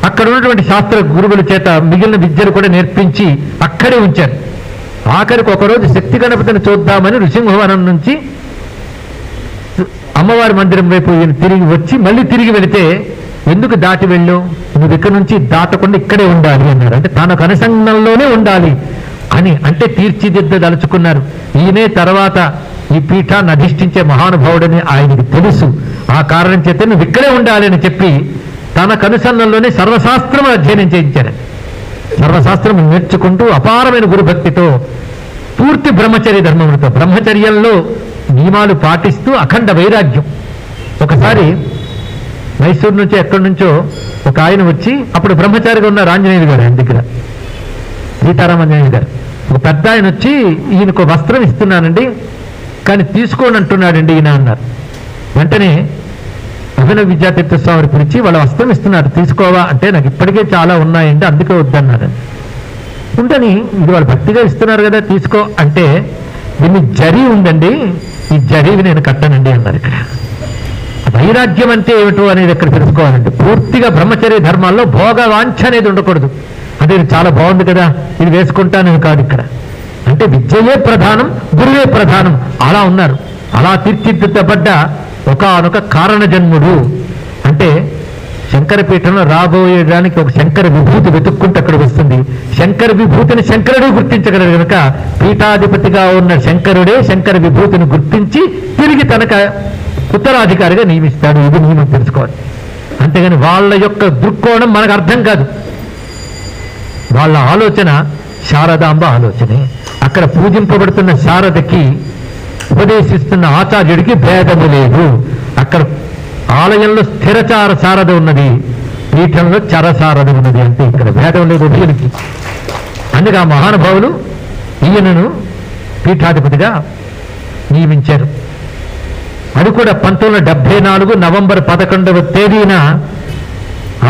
అక్కడ ఉన్నటువంటి శాస్త్ర గురువుల చేత మిగిలిన విద్యను కూడా నేర్పించి అక్కడే ఉంచారు. ఆఖరికి ఒకరోజు శక్తి గణపతిని చూద్దామని నృసింహవనం నుంచి అమ్మవారి మందిరం వైపు తిరిగి వచ్చి మళ్ళీ తిరిగి వెళితే ఎందుకు దాటి వెళ్ళు నువ్వు ఇక్కడ నుంచి దాటకుండా ఇక్కడే ఉండాలి అన్నారు. అంటే తనకు అనుసంధానంలోనే ఉండాలి అని అంటే తీర్చిదిద్దదలుచుకున్నారు ఈయనే తర్వాత ఈ పీఠాన్ని అధిష్ఠించే మహానుభావుడని ఆయనకి తెలుసు. ఆ కారణం చేత నువ్వు ఇక్కడే ఉండాలి అని చెప్పి తనకు అనుసంధానంలోనే సర్వశాస్త్రం అధ్యయనం చేయించారు. సర్వశాస్త్రం నేర్చుకుంటూ అపారమైన గురుభక్తితో పూర్తి బ్రహ్మచర్య ధర్మములతో బ్రహ్మచర్యంలో నియమాలు పాటిస్తూ అఖండ వైరాగ్యం. ఒకసారి మైసూరు నుంచి ఎక్కడి నుంచో ఒక ఆయన వచ్చి అప్పుడు బ్రహ్మచారిగా ఉన్న ఆంజనేయులు గారు ఆయన దగ్గర సీతారామాంజనేయులు గారు. ఒక పెద్ద ఆయన వచ్చి ఈయనకు వస్త్రం ఇస్తున్నానండి కానీ తీసుకోనంటున్నాడండి ఈయన అన్నారు. వెంటనే అభినవ విద్యాతీర్థ స్వామిని పిలిచి వాళ్ళు వస్త్రం ఇస్తున్నారు. తీసుకోవా? అంటే నాకు ఇప్పటికే చాలా ఉన్నాయండి అందుకే వద్దన్నారు ఉంటని ఇది వాళ్ళు భక్తిగా ఇస్తున్నారు కదా తీసుకో అంటే దీన్ని జరి ఉందండి. ఈ జరీవి నేను కట్టనండి అన్నారు ఇక్కడ. వైరాగ్యం అంటే ఏమిటో అనేది ఇక్కడ తెలుసుకోవాలండి. పూర్తిగా బ్రహ్మచర్య ధర్మాల్లో భోగ వాంఛ అనేది ఉండకూడదు. అంటే ఇది చాలా బాగుంది కదా ఇది వేసుకుంటానని కాదు ఇక్కడ. అంటే విద్యయే ప్రధానం గురువే ప్రధానం. అలా ఉన్నారు. అలా తీర్చిదిద్దబడ్డ ఒకనొక కారణజన్ముడు. అంటే శంకరపీఠంలో రాబోయేదానికి ఒక శంకర విభూతి వెతుక్కుంటూ అక్కడ వస్తుంది. శంకర విభూతిని శంకరుడే గుర్తించగలరు కనుక పీఠాధిపతిగా ఉన్న శంకరుడే శంకర విభూతిని గుర్తించి తిరిగి తనక ఉత్తరాధికారిగా నియమిస్తాడు. ఇది నియమం తెలుసుకోవాలి. అంతేగాని వాళ్ళ యొక్క దృక్కోణం మనకు అర్థం కాదు. వాళ్ళ ఆలోచన శారదాంబ ఆలోచనే. అక్కడ పూజింపబడుతున్న శారదకి ఉపదేశిస్తున్న ఆచార్యుడికి భేదము లేదు. అక్కడ ఆలయంలో స్థిరచార శారద ఉన్నది. పీఠంలో చరసారథ ఉన్నది అంటే ఇక్కడ భేదం లేదు ఉభయునికి అందుకే ఆ మహానుభావులు ఈయనను పీఠాధిపతిగా నియమించారు. అది కూడా పంతొమ్మిది డెబ్బై నాలుగు నవంబర్ పదకొండవ తేదీన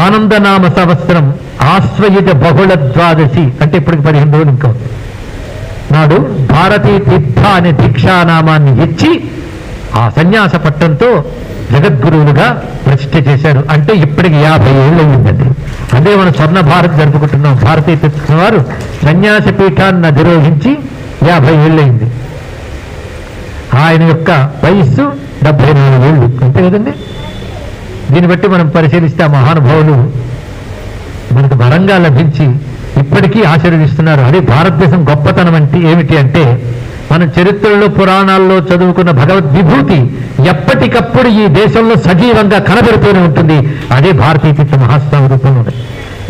ఆనందనామ సంవత్సరం ఆశ్వయుజ బహుళ ద్వాదశి అంటే ఇప్పటికి పదిహేను రోజులు ఇంకా ఉంది. నాడు భారతీ తీర్థ అనే దీక్షానామాన్ని ఇచ్చి ఆ సన్యాస పట్టంతో జగద్గురువులుగా ప్రతిష్ఠ చేశారు. అంటే ఇప్పటికి యాభై ఏళ్ళు అయిందండి అదే మనం స్వర్ణ భారత్ జరుపుకుంటున్నాం. భారతీయ తీర్థ వారు సన్యాస పీఠాన్ని అధిరోహించి యాభై ఏళ్ళయింది. ఆయన యొక్క వయస్సు డెబ్బై నాలుగు ఏళ్ళు. అంతే కదండి? దీన్ని బట్టి మనం పరిశీలిస్తే ఆ మహానుభావులు మనకు వరంగా లభించి ఇప్పటికీ ఆశీర్వదిస్తున్నారు. అదే భారతదేశం గొప్పతనం అంటే ఏమిటి అంటే మన చరిత్రలో పురాణాల్లో చదువుకున్న భగవద్ విభూతి ఎప్పటికప్పుడు ఈ దేశంలో సజీవంగా కనబడుతూనే ఉంటుంది. అదే భారతీయ చిత్త మహాస్వామి రూపంలో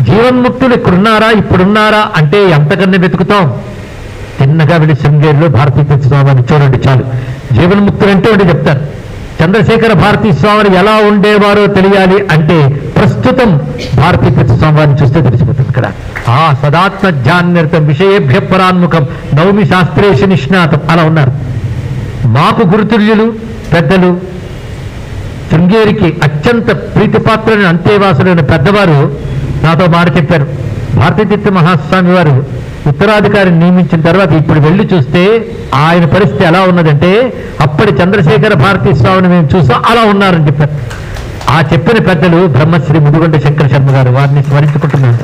జీవన్ముక్తులు ఇక్కడున్నారా ఇప్పుడున్నారా అంటే ఎంతకన్నా వెతుకుతాం. చిన్నగా వెళ్ళి శృంగేరిలో భారతీయ తీర్థ స్వామిని చూడండి చాలు. జీవన్ముక్తులు అంటే ఒకటి చెప్తారు. చంద్రశేఖర భారతీ స్వామిని ఎలా ఉండేవారో తెలియాలి అంటే ప్రస్తుతం భారతీ తీర్థ స్వామిని చూస్తే తెలిసిపోతుంది ఇక్కడ. ఆ సదాత్మ ధ్యాన్నిరతం విషయేభ్య పరాన్ముఖం నవమి శాస్త్రేషు నిష్ణాతం అలా ఉన్నారు. మాకు గురుతుల్యులు పెద్దలు శృంగేరికి అత్యంత ప్రీతిపాత్రులైన అంతేవాసులైన పెద్దవారు నాతో మాట చెప్పారు. భారతీతీర్థ మహాస్వామి వారు ఉత్తరాధికారిని నియమించిన తర్వాత ఇప్పుడు వెళ్ళి చూస్తే ఆయన పరిస్థితి ఎలా ఉన్నదంటే అప్పటి చంద్రశేఖర భారతీ స్వామిని మేము చూసాం అలా ఉన్నారని చెప్పారు. ఆ చెప్పిన పెద్దలు బ్రహ్మశ్రీ ముదుగొండ శంకర శర్మ గారు వారిని స్మరించుకుంటున్నారు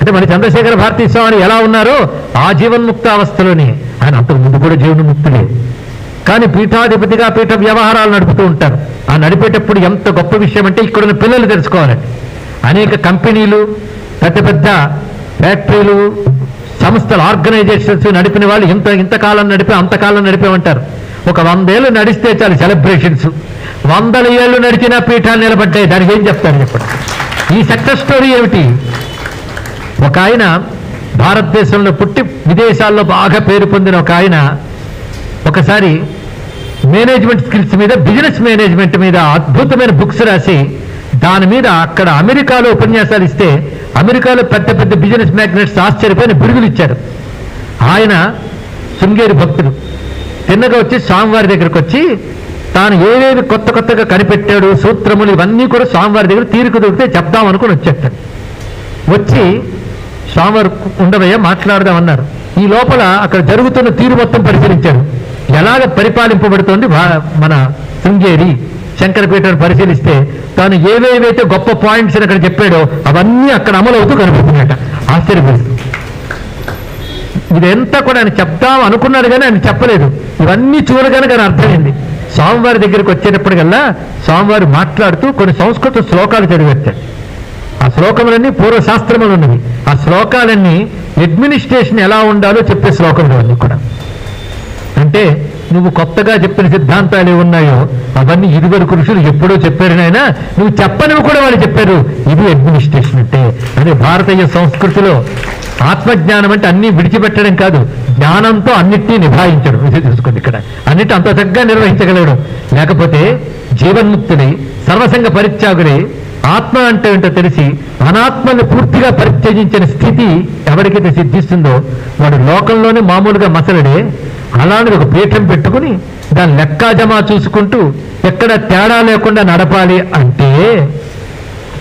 అంటే మరి చంద్రశేఖర భారతీ స్వామి ఎలా ఉన్నారో ఆ జీవన్ముక్త అవస్థలోనే. ఆయన అంతకు ముందు కూడా జీవన్ముక్తులే కానీ పీఠాధిపతిగా పీఠ వ్యవహారాలు నడుపుతూ ఉంటారు. ఆ నడిపేటప్పుడు ఎంత గొప్ప విషయం అంటే ఇక్కడున్న పిల్లలు తెలుసుకోవాలండి. అనేక కంపెనీలు పెద్ద పెద్ద ఫ్యాక్టరీలు సంస్థలు ఆర్గనైజేషన్స్ నడిపిన వాళ్ళు ఇంత ఇంతకాలం నడిపే అంతకాలం నడిపేమంటారు. ఒక వందేళ్ళు నడిస్తే చాలు సెలబ్రేషన్స్. వందల ఏళ్ళు నడిచిన పీఠాలు నిలబడ్డాయి. దానికి ఏం చెప్తారు చెప్పండి. ఈ సక్సెస్ స్టోరీ ఏమిటి? ఒక ఆయన భారతదేశంలో పుట్టి విదేశాల్లో బాగా పేరు పొందిన ఒక ఆయన ఒకసారి మేనేజ్మెంట్ స్కిల్స్ మీద బిజినెస్ మేనేజ్మెంట్ మీద అద్భుతమైన బుక్స్ రాసి దాని మీద అక్కడ అమెరికాలో ఉపన్యాసాలు ఇస్తే అమెరికాలో పెద్ద పెద్ద బిజినెస్ మ్యాగ్నెట్స్ ఆశ్చర్యపోయిన బిరుగులు ఇచ్చారు. ఆయన శృంగేరి భక్తుడు. తిన్నగా వచ్చి స్వామివారి దగ్గరకు వచ్చి తాను ఏవేవి కొత్త కొత్తగా కనిపెట్టాడు సూత్రములు ఇవన్నీ కూడా స్వామివారి దగ్గర తీరుకు దొరికితే చెప్దాం అనుకుని వచ్చేస్తాడు. వచ్చి స్వామివారు ఉండవయ్యా మాట్లాడదామన్నారు ఈ లోపల అక్కడ జరుగుతున్న తీరు మొత్తం పరిశీలించారు. ఎలాగ పరిపాలింపబడుతోంది మన శృంగేరి? శంకరపీఠను పరిశీలిస్తే తాను ఏవేవైతే గొప్ప పాయింట్స్ అక్కడ చెప్పాడో అవన్నీ అక్కడ అమలవుతూ కనిపిస్తున్నాయట. ఆశ్చర్యపోయింది. ఇదంతా కూడా ఆయన చెప్దాం అనుకున్నాడు కానీ ఆయన చెప్పలేదు. ఇవన్నీ చూడగానే కానీ అర్థమైంది. స్వామివారి దగ్గరికి వచ్చేటప్పటికల్లా స్వామివారు మాట్లాడుతూ కొన్ని సంస్కృత శ్లోకాలు చదివేస్తాడు ఆ శ్లోకములన్నీ పూర్వశాస్త్రములు ఉన్నవి. ఆ శ్లోకాలన్నీ అడ్మినిస్ట్రేషన్ ఎలా ఉండాలో చెప్పే శ్లోకములు అన్నీ కూడా. అంటే నువ్వు కొత్తగా చెప్పిన సిద్ధాంతాలు ఏవి ఉన్నాయో అవన్నీ ఇదివరకు ఋషులు ఎప్పుడో చెప్పారు నాయన. నువ్వు చెప్పనివి కూడా వాళ్ళు చెప్పారు. ఇది అడ్మినిస్ట్రేషన్ అంటే. అదే భారతీయ సంస్కృతిలో ఆత్మజ్ఞానం అంటే అన్ని విడిచిపెట్టడం కాదు. జ్ఞానంతో అన్నిటినీ నిభాయించడం. ఇది తెలుసుకోండి ఇక్కడ. అన్నిటి అంత చక్కగా నిర్వహించగలడు. లేకపోతే జీవన్ముక్తులై సర్వసంగ పరిత్యాగులై ఆత్మ అంటే ఏంటో తెలిసి అనాత్మను పూర్తిగా పరిత్యజించిన స్థితి ఎవరికైతే సిద్ధిస్తుందో వాడు లోకంలోనే మామూలుగా మసలడే అలాంటి ఒక పీఠం పెట్టుకుని దాని లెక్కాజమా చూసుకుంటూ ఎక్కడ తేడా లేకుండా నడపాలి అంటే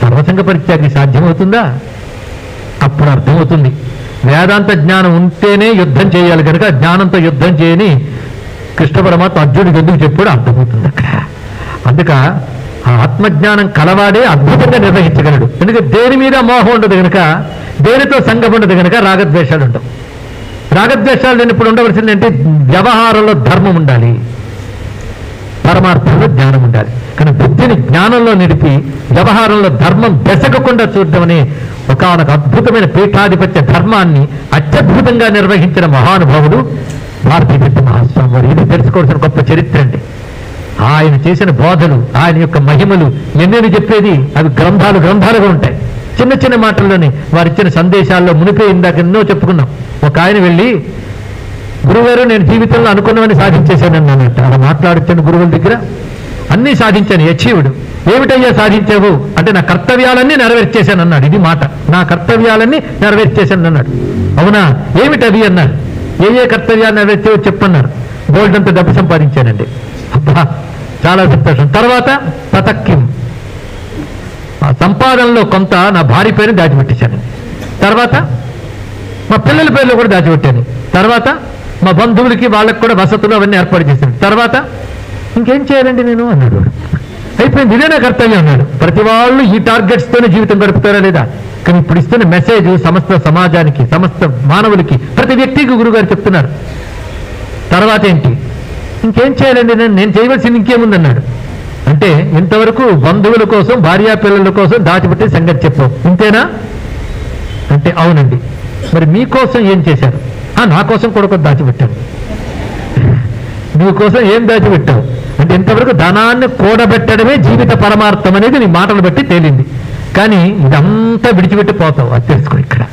సర్వసంగ పరిత్యాగి సాధ్యమవుతుందా? అప్పుడు అర్థమవుతుంది. వేదాంత జ్ఞానం ఉంటేనే యుద్ధం చేయాలి కనుక జ్ఞానంతో యుద్ధం చేయని కృష్ణ పరమాత్మ అర్జునుడికి ఎందుకు చెప్పాడు అర్థమవుతుంది. అక్కడ అందుక ఆ ఆత్మజ్ఞానం కలవాడే అద్భుతంగా నిర్వహించగలడు. ఎందుకంటే దేని మీద మోహం ఉండదు కనుక దేనితో సంఘం ఉండదు కనుక రాగద్వేషాలు ఉండవు. రాగద్వేషాలు ఇప్పుడు ఉండవలసింది అంటే వ్యవహారంలో ధర్మం ఉండాలి. పరమార్థంలో జ్ఞానం ఉండాలి. కానీ బుద్ధిని జ్ఞానంలో నిలిపి వ్యవహారంలో ధర్మం దశకకుండా చూడడం అనే ఒకనొక అద్భుతమైన పీఠాధిపత్య ధర్మాన్ని అత్యద్భుతంగా నిర్వహించిన మహానుభావుడు భారతీయ మహాస్వామి. వారు ఇది తెలుసుకోవాల్సిన గొప్ప చరిత్ర అండి. ఆయన చేసిన బోధలు ఆయన యొక్క మహిమలు ఎన్నెన్ని చెప్పేది అవి గ్రంథాలు గ్రంథాలుగా ఉంటాయి. చిన్న చిన్న మాటల్లోనే వారిచ్చిన సందేశాల్లో మునిపే ఇందాక ఎన్నో చెప్పుకున్నాం. ఒక ఆయన వెళ్ళి గురుగారు నేను జీవితంలో అనుకున్నవని సాధించేశానని అన్నట్టు అలా మాట్లాడుతాను గురువుల దగ్గర. అన్నీ సాధించాను అచీవుడు ఏమిటయ్యా సాధించావు? అంటే నా కర్తవ్యాలన్నీ నెరవేర్చేశాను అన్నాడు. ఇది మాట. నా కర్తవ్యాలన్నీ నెరవేర్చేశాను అన్నాడు. అవునా? ఏమిటది అన్నాడు ఏ ఏ కర్తవ్యాలు నెరవేర్చేవో చెప్పన్నారు. గోల్డ్ అంత డబ్బు సంపాదించానండి. అబ్బా! చాలా సంతోషం. తర్వాత పతక్యం ఆ సంపాదనలో కొంత నా భార్య పేరుని దాచిపెట్టేశాను తర్వాత మా పిల్లల పేర్లు కూడా దాచిపెట్టాను. తర్వాత మా బంధువులకి వాళ్ళకి కూడా వసతులు అవన్నీ ఏర్పాటు చేశాను. తర్వాత ఇంకేం చేయాలండి నేను? అన్నాడు అయిపోయింది. ఇదే నా కర్తవ్యం అన్నాడు. ప్రతి వాళ్ళు ఈ టార్గెట్స్తోనే జీవితం గడుపుతారా లేదా? కానీ ఇప్పుడు ఇస్తున్న మెసేజ్ సమస్త సమాజానికి సమస్త మానవులకి ప్రతి వ్యక్తికి గురుగారు చెప్తున్నారు. తర్వాత ఏంటి? ఇంకేం చేయాలండి నేను? నేను చేయవలసింది ఇంకేముందన్నాడు అంటే ఇంతవరకు బంధువుల కోసం భార్యా పిల్లల కోసం దాచిపెట్టే సంగతి చెప్పాం ఇంతేనా? అంటే అవునండి. మరి మీకోసం ఏం చేశారు? ఆ నా కోసం కూడా కొంత దాచిపెట్టాను నీకోసం ఏం దాచిపెట్టావు? అంటే ఇంతవరకు ధనాన్ని కూడబెట్టడమే జీవిత పరమార్థం అనేది నీ మాటలు బట్టి తేలింది. కానీ ఇదంతా విడిచిపెట్టి పోతావు అది తెలుసుకో ఇక్కడ.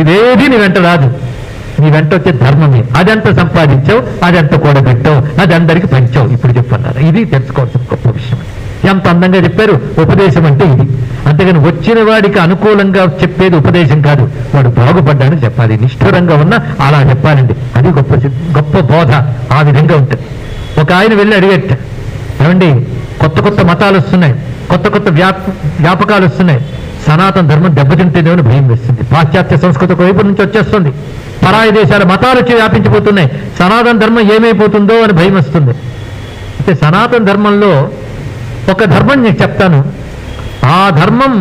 ఇదేది నీ వెంట రాదు. నీ వెంట వచ్చే ధర్మమే. అదంతా సంపాదించావు అదంతా కూడబెట్టావు అది అందరికి పంచావు. ఇప్పుడు చెప్పన్నారు ఇది తెలుసుకోవాల్సిన గొప్ప విషయం. ఎంత అందంగా చెప్పారు ఉపదేశం అంటే ఇది. అంతేగాని వచ్చిన వాడికి అనుకూలంగా చెప్పేది ఉపదేశం కాదు. వాడు బాగుపడ్డాడని చెప్పాలి. నిష్ఠురంగా ఉన్నా అలా చెప్పాలండి. అది గొప్ప గొప్ప బోధ. ఆ విధంగా ఉంటుంది. ఒక ఆయన వెళ్ళి అడిగట్ట ఏమండి కొత్త కొత్త మతాలు వస్తున్నాయి. కొత్త కొత్త వ్యాప వ్యాపకాలు వస్తున్నాయి. సనాతన ధర్మం దెబ్బతింటేనేమో అని భయం వేస్తుంది. పాశ్చాత్య సంస్కృతి వైపు నుంచి వచ్చేస్తుంది. పరాయి దేశాల మతాలు వచ్చి వ్యాపించిపోతున్నాయి. సనాతన ధర్మం ఏమైపోతుందో అని భయం వస్తుంది. అయితే సనాతన ధర్మంలో ఒక ధర్మం నేను చెప్తాను. ఆ ధర్మం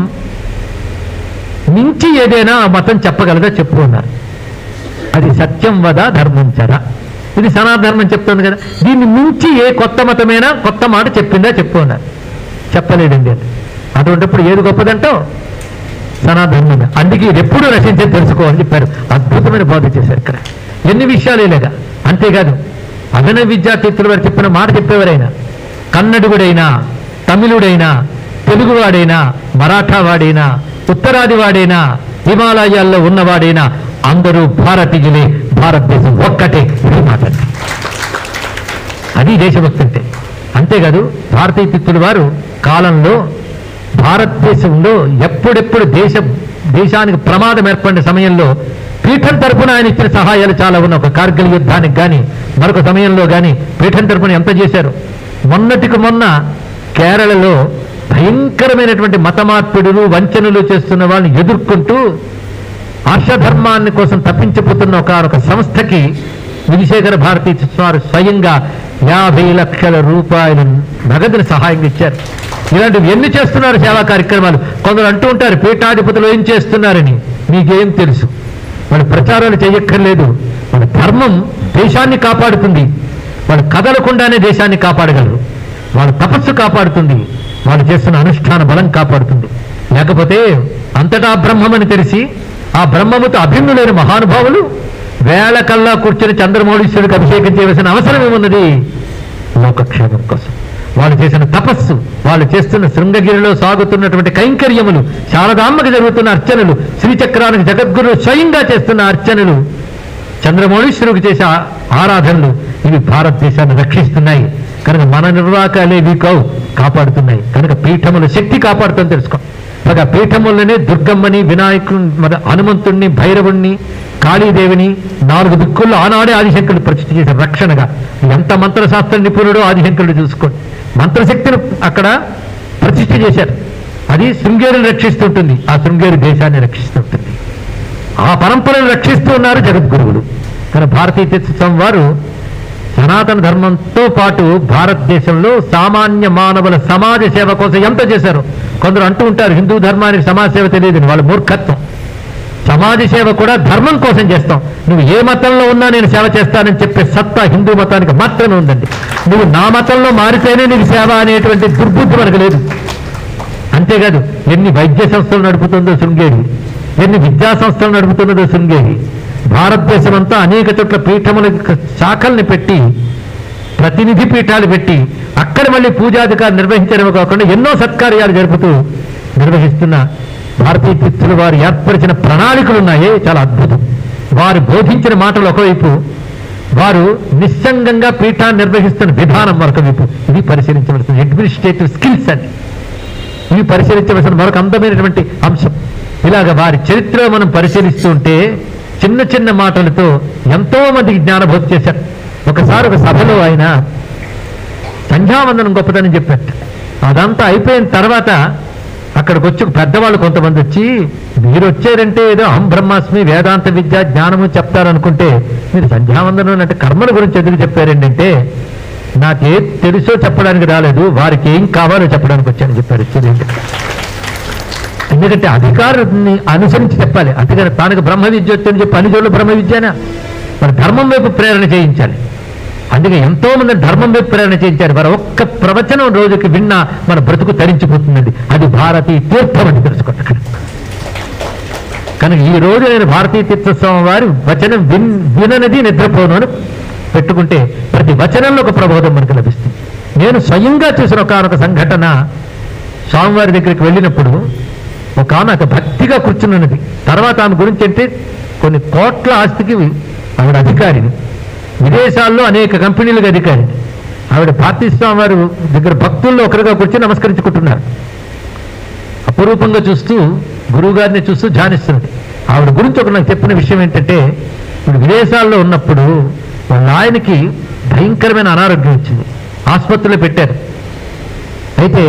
మించి ఏదైనా ఆ మతం చెప్పగలదా చెప్పు అన్నారు. అది సత్యం వద ధర్మం చదా ఇది సనాధర్మం చెప్తుంది కదా. దీన్ని మించి ఏ కొత్త మతమైనా కొత్త మాట చెప్పిందా చెప్పు అన్నారు. చెప్పలేదండి అటువంటిప్పుడు ఏది గొప్పదంటో సనాధర్మమే అందుకే ఇది ఎప్పుడు రచించి తెలుసుకోవాలని చెప్పారు. అద్భుతమైన బోధ చేశారు ఇక్కడ. ఎన్ని విషయాలు ఇలాగా? అంతేకాదు అదన విద్యాతీర్థులు వారు చెప్పిన మాట చెప్పేవారైనా కన్నడుగుడైనా తమిళుడైనా తెలుగువాడైనా మరాఠావాడైనా ఉత్తరాది వాడైనా హిమాలయాల్లో ఉన్నవాడైనా అందరూ భారతీయులే. భారతదేశం ఒక్కటే ఇది మాట అది దేశభక్తి అంటే అంతేకాదు భారతీయ తిత్తుల వారు కాలంలో భారతదేశంలో ఎప్పుడెప్పుడు దేశ దేశానికి ప్రమాదం ఏర్పడిన సమయంలో పీఠం తరపున ఆయన ఇచ్చిన సహాయాలు చాలా ఉన్న ఒక కార్గిల్ యుద్ధానికి కానీ మరొక సమయంలో కానీ పీఠం తరపున ఎంత చేశారు? మొన్నటికి మొన్న కేరళలో భయంకరమైనటువంటి మత మార్పిడులు వంచనలు చేస్తున్న వాళ్ళని ఎదుర్కొంటూ హర్షధర్మాన్ని కోసం తప్పించిపోతున్న ఒక సంస్థకి విజయశేఖర భారతి వారు స్వయంగా యాభై లక్షల రూపాయలు నగదుని సహాయంగా ఇచ్చారు. ఇలాంటివి ఎన్ని చేస్తున్నారు సేవా కార్యక్రమాలు? కొందరు అంటూ ఉంటారు పీఠాధిపతులు ఏం చేస్తున్నారని. మీకేం తెలుసు? వాళ్ళు ప్రచారాలు చేయక్కర్లేదు. వాళ్ళ ధర్మం దేశాన్ని కాపాడుతుంది. వాళ్ళు కదలకుండానే దేశాన్ని కాపాడగలరు. వాళ్ళ తపస్సు కాపాడుతుంది. వాళ్ళు చేస్తున్న అనుష్ఠాన బలం కాపాడుతుంది. లేకపోతే అంతటా బ్రహ్మమని తెలిసి ఆ బ్రహ్మముతో అభిన్నులైన మహానుభావులు వేళ కల్లా కూర్చొని చంద్రమౌళీశ్వరుడికి అభిషేకం చేయవలసిన అవసరం ఏమున్నది? లోకక్షేమం కోసం. వాళ్ళు చేసిన తపస్సు వాళ్ళు చేస్తున్న శృంగగిరిలో సాగుతున్నటువంటి కైంకర్యములు శారదామ్మకి జరుగుతున్న అర్చనలు శ్రీచక్రానికి జగద్గురు స్వయంగా చేస్తున్న అర్చనలు చంద్రమౌళీశ్వరుడికి చేసే ఆరాధనలు ఇవి భారతదేశాన్ని రక్షిస్తున్నాయి. కనుక మన నిర్వాకాలే వీకవు కాపాడుతున్నాయి. కనుక పీఠముల శక్తి కాపాడుతుంది తెలుసుకో. పైగా పీఠములనే దుర్గమ్మని వినాయకుడు మన హనుమంతుణ్ణి భైరవుణ్ణి కాళీదేవిని నాలుగు దిక్కుల్లో ఆనాడే ఆదిశంకరుడు ప్రతిష్ఠ చేసిన రక్షణగా. ఎంత మంత్రశాస్త్ర నిపుణుడో ఆదిశంకరుడు చూసుకోండి. మంత్రశక్తిని అక్కడ ప్రతిష్ఠ చేశారు. అది శృంగేరిని రక్షిస్తుంటుంది. ఆ శృంగేరి దేశాన్ని రక్షిస్తుంటుంది. ఆ పరంపరను రక్షిస్తూ ఉన్నారు జగద్గురువులు. కానీ భారతీయ తీర్థం వారు సనాతన ధర్మంతో పాటు భారతదేశంలో సామాన్య మానవుల సమాజ సేవ కోసం ఎంత చేశారు? కొందరు అంటూ ఉంటారు హిందూ ధర్మానికి సమాజ సేవ తెలియదు వాళ్ళ మూర్ఖత్వం. సమాజ సేవ కూడా ధర్మం కోసం చేస్తాం. నువ్వు ఏ మతంలో ఉన్నా నేను సేవ చేస్తానని చెప్పే సత్తా హిందూ మతానికి మాత్రమే ఉందండి. నువ్వు నా మతంలో మారితేనే నీకు సేవ అనేటువంటి దుర్బుద్ధి మనకు లేదు. అంతేకాదు ఎన్ని వైద్య సంస్థలు నడుపుతుందో శృంగేరి ఎన్ని విద్యా సంస్థలు నడుపుతున్నదో శృంగేరి భారతదేశం అంతా అనేక చోట్ల పీఠముల శాఖల్ని పెట్టి ప్రతినిధి పీఠాలు పెట్టి అక్కడ మళ్ళీ పూజాధికారులు నిర్వహించడమే కాకుండా ఎన్నో సత్కార్యాలు జరుపుతూ నిర్వహిస్తున్న భారతీయ తీర్థులు వారు ఏర్పరిచిన ప్రణాళికలు ఉన్నాయి చాలా అద్భుతం. వారు బోధించిన మాటలు ఒకవైపు వారు నిస్సంగంగా పీఠాన్ని నిర్వహిస్తున్న విధానం మరొక వైపు ఇది పరిశీలించవలసిన అడ్మినిస్ట్రేటివ్ స్కిల్స్ అని ఇవి పరిశీలించవలసిన మరొక అందమైనటువంటి అంశం. ఇలాగ వారి చరిత్ర మనం పరిశీలిస్తుంటే చిన్న చిన్న మాటలతో ఎంతో మందికి జ్ఞానబోధ చేశారు. ఒకసారి ఒక సభలో ఆయన సంధ్యావందనం గొప్పదని చెప్పారు. అదంతా అయిపోయిన తర్వాత అక్కడికి వచ్చి పెద్దవాళ్ళు కొంతమంది వచ్చి మీరు వచ్చారంటే ఏదో అహం బ్రహ్మాస్మి వేదాంత విద్య జ్ఞానము చెప్తారనుకుంటే మీరు సంధ్యావందనం అంటే కర్మల గురించి ఎందుకు చెప్పారండి అంటే నాకే తెలుసో చెప్పడానికి రాలేదు వారికి ఏం కావాలో చెప్పడానికి వచ్చాను చెప్పారు. ఎందుకంటే అధికారుని అనుసరించి చెప్పాలి. అందుకని తనకు బ్రహ్మ విద్య వచ్చని చెప్పి అనుజులు బ్రహ్మ విద్యనా? మరి ధర్మం వైపు ప్రేరణ చేయించాలి. అందుకే ఎంతో మంది ధర్మం వైపు ప్రేరణ చేయించారు. మరి ఒక్క ప్రవచనం రోజుకి విన్నా మన బ్రతుకు తరించిపోతుందండి. అది భారతీయ తీర్థం అని తెలుసుకోండి కనుక ఈ రోజు నేను భారతీయ తీర్థస్వామి వారి వచనం విన్ విననది నిద్రపోను అని పెట్టుకుంటే ప్రతి వచనంలో ఒక ప్రబోధం మనకు లభిస్తుంది. నేను స్వయంగా చూసిన ఒకనొక సంఘటన స్వామివారి దగ్గరికి వెళ్ళినప్పుడు ఒక ఆమె ఒక భక్తిగా కూర్చున్నది. తర్వాత ఆమె గురించి అంటే కొన్ని కోట్ల ఆస్తికి ఆవిడ అధికారిని. విదేశాల్లో అనేక కంపెనీలకు అధికారి ఆవిడ పార్థిస్వామి వారు దగ్గర భక్తుల్లో ఒకరిగా కూర్చొని నమస్కరించుకుంటున్నారు. అపురూపంగా చూస్తూ గురువు గారిని చూస్తూ ధ్యానిస్తున్నది. ఆవిడ గురించి ఒక నాకు చెప్పిన విషయం ఏంటంటే ఇప్పుడు విదేశాల్లో ఉన్నప్పుడు వాళ్ళ ఆయనకి భయంకరమైన అనారోగ్యం వచ్చింది. ఆసుపత్రిలో పెట్టారు. అయితే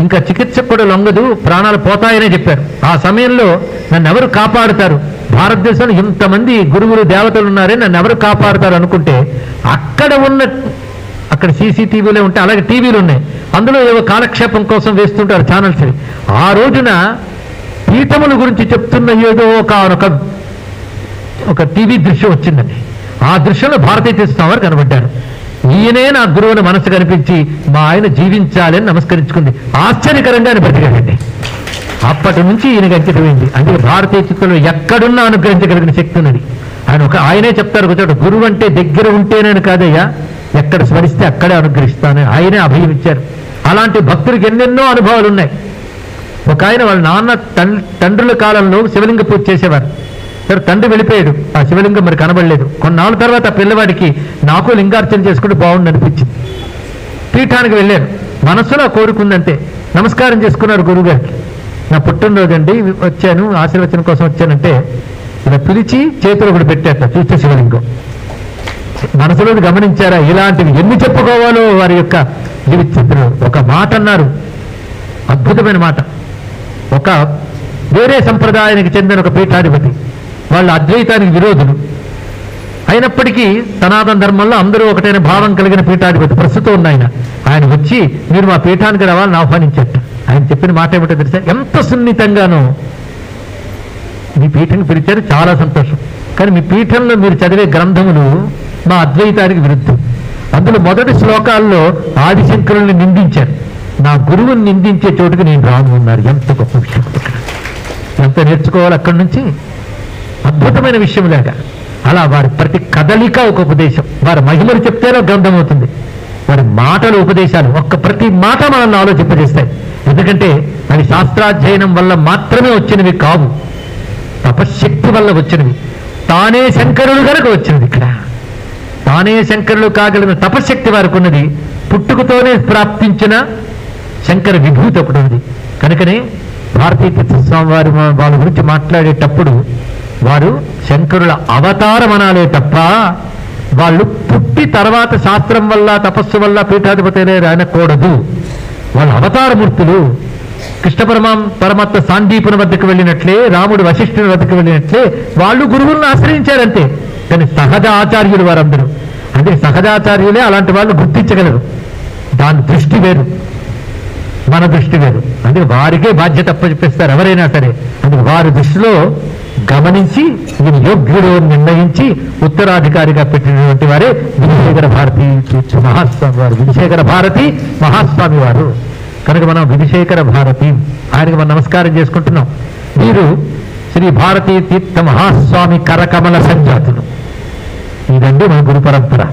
ఇంకా చికిత్స కూడా లొంగదు ప్రాణాలు పోతాయనే చెప్పారు. ఆ సమయంలో నన్ను ఎవరు కాపాడుతారు? భారతదేశంలో ఇంతమంది గురువులు దేవతలు ఉన్నారే నన్ను ఎవరు కాపాడుతారు అనుకుంటే అక్కడ ఉన్న అక్కడ సీసీటీవీలే ఉంటే అలాగే టీవీలు ఉన్నాయి. అందులో ఏవో కాలక్షేపం కోసం వేస్తుంటారు ఛానల్స్ ఆ రోజున పీఠముల గురించి చెప్తున్న ఏదో ఒక ఒక టీవీ దృశ్యం వచ్చిందండి. ఆ దృశ్యంలో భారతీయ తీర్థం వారు కనబడ్డారు. ఈయనే నా గురువుని మనసు కనిపించి మా ఆయన జీవించాలని నమస్కరించుకుంది. ఆశ్చర్యకరంగా ఆయన బ్రతికాడండి. అప్పటి నుంచి ఈయనకి అంకితమైంది అంటే భారతీయ చిత్రంలో ఎక్కడున్నా అనుగ్రహించగలిగిన శక్తి ఉన్నది. ఆయన ఒక ఆయనే చెప్తారు ఒకచోట గురువు అంటే దగ్గర ఉంటేనని కాదయ్యా. ఎక్కడ స్మరిస్తే అక్కడే అనుగ్రహిస్తానని ఆయనే అభయం ఇచ్చారు. అలాంటి భక్తులకు ఎన్నెన్నో అనుభవాలు ఉన్నాయి. ఒక ఆయన వాళ్ళ నాన్న తండ్రుల కాలంలో శివలింగ పూజ చేసేవారు. సరే తండ్రి వెళ్ళిపోయాడు. ఆ శివలింగం మరి కనబడలేదు. కొన్నాళ్ళ తర్వాత ఆ పిల్లవాడికి నాకు లింగార్చన చేసుకుంటే బాగుంది అనిపించింది పీఠానికి వెళ్ళారు మనస్సులో కోరుకుందంతే నమస్కారం చేసుకున్నారు గురువుగారికి నా పుట్టినరోజు అండి వచ్చాను ఆశీర్వచనం కోసం వచ్చానంటే ఇలా పిలిచి చేతులు ఒకటి పెట్టాట చూస్తే శివలింగం. మనసులోని గమనించారా ఇలాంటివి ఎన్ని చెప్పుకోవాలో వారి యొక్క జీవితంలో ఒక మాట అన్నారు. అద్భుతమైన మాట. ఒక వేరే సంప్రదాయానికి చెందిన ఒక పీఠాధిపతి. వాళ్ళ అద్వైతానికి విరోధులు. అయినప్పటికీ సనాతన ధర్మంలో అందరూ ఒకటైన భావం కలిగిన పీఠాధిపతి ప్రస్తుతం ఉన్న ఆయన. ఆయన వచ్చి మీరు మా పీఠానికి రావాలని ఆహ్వానించట ఆయన చెప్పిన మాట ఏమిటో తెలుసా? ఎంత సున్నితంగానో మీ పీఠం పిలిచారు చాలా సంతోషం. కానీ మీ పీఠంలో మీరు చదివే గ్రంథములు మా అద్వైతానికి విరుద్ధం. అందులో మొదటి శ్లోకాల్లో ఆదిశంకరుల్ని నిందించారు. నా గురువుని నిందించే చోటుకి నేను రాను అన్నారు. ఎంత గొప్ప విషయం. ఎంత నేర్చుకోవాలి అక్కడి నుంచి? అద్భుతమైన విషయం లేక. అలా వారి ప్రతి కదలిక ఒక ఉపదేశం. వారి మహిమలు చెప్తేనే గ్రంథం అవుతుంది. వారి మాటలు ఉపదేశాలు ఒక్క ప్రతి మాట మనల్ని ఆలోచింపజేస్తాయి. ఎందుకంటే అవి శాస్త్రాధ్యయనం వల్ల మాత్రమే వచ్చినవి కావు. తపశ్శక్తి వల్ల వచ్చినవి. తానే శంకరుడు కనుక వచ్చినది ఇక్కడ. తానే శంకరులు కాగలిగిన తపశ్శక్తి వారికి ఉన్నది. పుట్టుకతోనే ప్రాప్తించిన శంకర విభూతి ఒకటి ఉంది కనుకనే భారతీయ తీర్థస్వామి వారి వాళ్ళ గురించి మాట్లాడేటప్పుడు వారు శంకరుల అవతారం తప్ప వాళ్ళు పుట్టి తర్వాత శాస్త్రం వల్ల తపస్సు వల్ల పీఠాధిపతులే రానకూడదు. వాళ్ళ అవతారమూర్తులు కృష్ణ పరమాం పరమాత్మ సాందీపుని వద్దకు వెళ్ళినట్లే రాముడు వశిష్ఠుని వద్దకు వెళ్ళినట్లే వాళ్ళు గురువులను ఆశ్రయించారంతే. కానీ సహజ ఆచార్యులు వారందరూ. అంటే సహజాచార్యులే అలాంటి వాళ్ళు గుర్తించగలరు. దాని దృష్టి వేరు. మన దృష్టి వేరు. అందుకే వారికే బాధ్యత అప్పచెప్పిస్తారు ఎవరైనా సరే. అందుకు వారి దృష్టిలో గమనించి వీరు యోగ్యుడు నిర్ణయించి ఉత్తరాధికారిగా పెట్టినటువంటి వారే విజయశేఖర భారతి మహాస్వామి వారు విజయశేఖర భారతి మహాస్వామి వారు కనుక మనం విజయశేఖర భారతి ఆయనకు మనం నమస్కారం చేసుకుంటున్నాం. మీరు శ్రీ భారతీ తీర్థ మహాస్వామి కరకమల సంజాతులు. ఇదండి మన గురు పరంపర.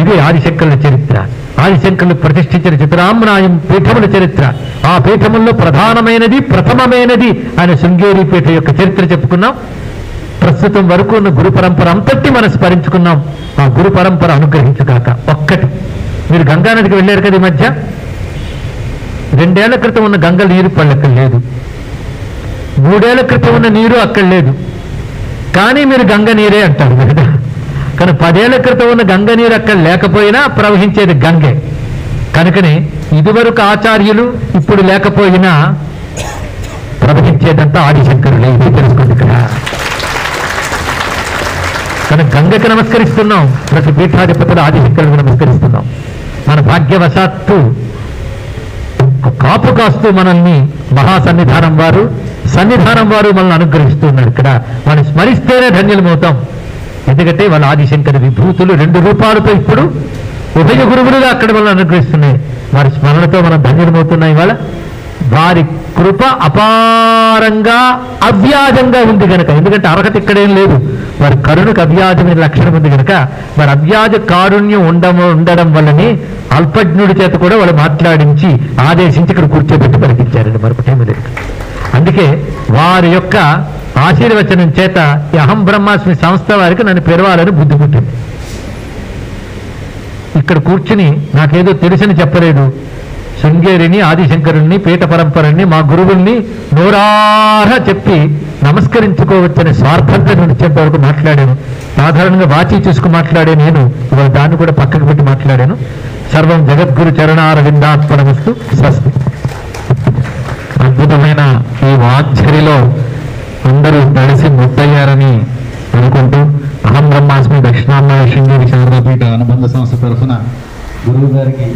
ఇది ఆదిశంకరుల చరిత్ర. ఆదిశంకరులు ప్రతిష్ఠించిన చిత్రామ్నాయం పీఠముల చరిత్ర. ఆ పీఠముల్లో ప్రధానమైనది ప్రథమమైనది ఆయన శృంగేరి పీఠ యొక్క చరిత్ర చెప్పుకున్నాం. ప్రస్తుతం వరకు ఉన్న గురు పరంపర అంతటి మనం స్మరించుకున్నాం ఆ గురు పరంపర అనుగ్రహించుగాక. ఒక్కటి. మీరు గంగానదికి వెళ్ళారు కదా ఈ మధ్య? రెండేళ్ళ క్రితం ఉన్న గంగ నీరు పళ్ళక్కడ లేదు. మూడేళ్ళ క్రితం ఉన్న నీరు అక్కడ లేదు. కానీ మీరు గంగ నీరే అంటారు కదా. కానీ పదేళ్ళ క్రితం ఉన్న గంగ నీరు అక్కడ లేకపోయినా ప్రవహించేది గంగే. కనుకనే ఇదివరకు ఆచార్యులు ఇప్పుడు లేకపోయినా ప్రవహించేదంతా ఆదిశంకరులే. ఇది తెలుసుకోండి ఇక్కడ. కానీ గంగకి నమస్కరిస్తున్నాం. ప్రతి పీఠాధిపతులు ఆదిశంకరులకు నమస్కరిస్తున్నాం. మన భాగ్యవశాత్తు కాపు కాస్తూ మనల్ని మహాసన్నిధానం వారు సన్నిధానం వారు మనల్ని అనుగ్రహిస్తున్నారు ఇక్కడ. మనం స్మరిస్తేనే ధన్యులమవుతాం. ఎందుకంటే వాళ్ళ ఆదిశంకర విభూతులు రెండు రూపాలతో ఇప్పుడు ఉభయ గురువులుగా అక్కడ మనల్ని అనుగ్రహిస్తున్నాయి. వారి స్మరణతో మనం ధన్యమవుతున్నాయి ఇవాళ. వారి కృప అపారంగా అవ్యాజంగా ఉంది కనుక ఎందుకంటే అర్హత ఇక్కడేం లేదు. వారి కరుణకు అవ్యాజమైన లక్షణం ఉంది కనుక వారి అవ్యాజ కారుణ్యం ఉండడం ఉండడం వల్లనే అల్పజ్ఞుడి చేత కూడా వాళ్ళు మాట్లాడించి ఆదేశించి ఇక్కడ కూర్చోబెట్టి పలికించారండి. మరొకటేమీ లేదు. అందుకే వారి యొక్క ఆశీర్వచనం చేత ఈ అహం బ్రహ్మాస్మి సంస్థ వారికి నన్ను పెరవాలని బుద్ధి పుట్టింది. ఇక్కడ కూర్చుని నాకేదో తెలుసని చెప్పలేదు. శృంగేరిని ఆదిశంకరుణ్ణి పీఠ పరంపరని మా గురువుల్ని నోరార చెప్పి నమస్కరించుకోవచ్చని స్వార్థంతో నేను వరకు మాట్లాడాను. సాధారణంగా వాచి చూసుకు మాట్లాడే నేను ఇవాళ దాన్ని కూడా పక్కకు పెట్టి మాట్లాడాను. సర్వం జగద్గురు చరణార విందాత్మనమస్తు స్వస్తి. అద్భుతమైన ఈ వాంఛరిలో అందరూ కలిసి ముద్దయ్యారని అనుకుంటూ అహం బ్రహ్మాస్మి దక్షిణామ్మ శృంగేరి చంద్రపీఠ అనుబంధ సంస్థ తరఫున గురువు గారికి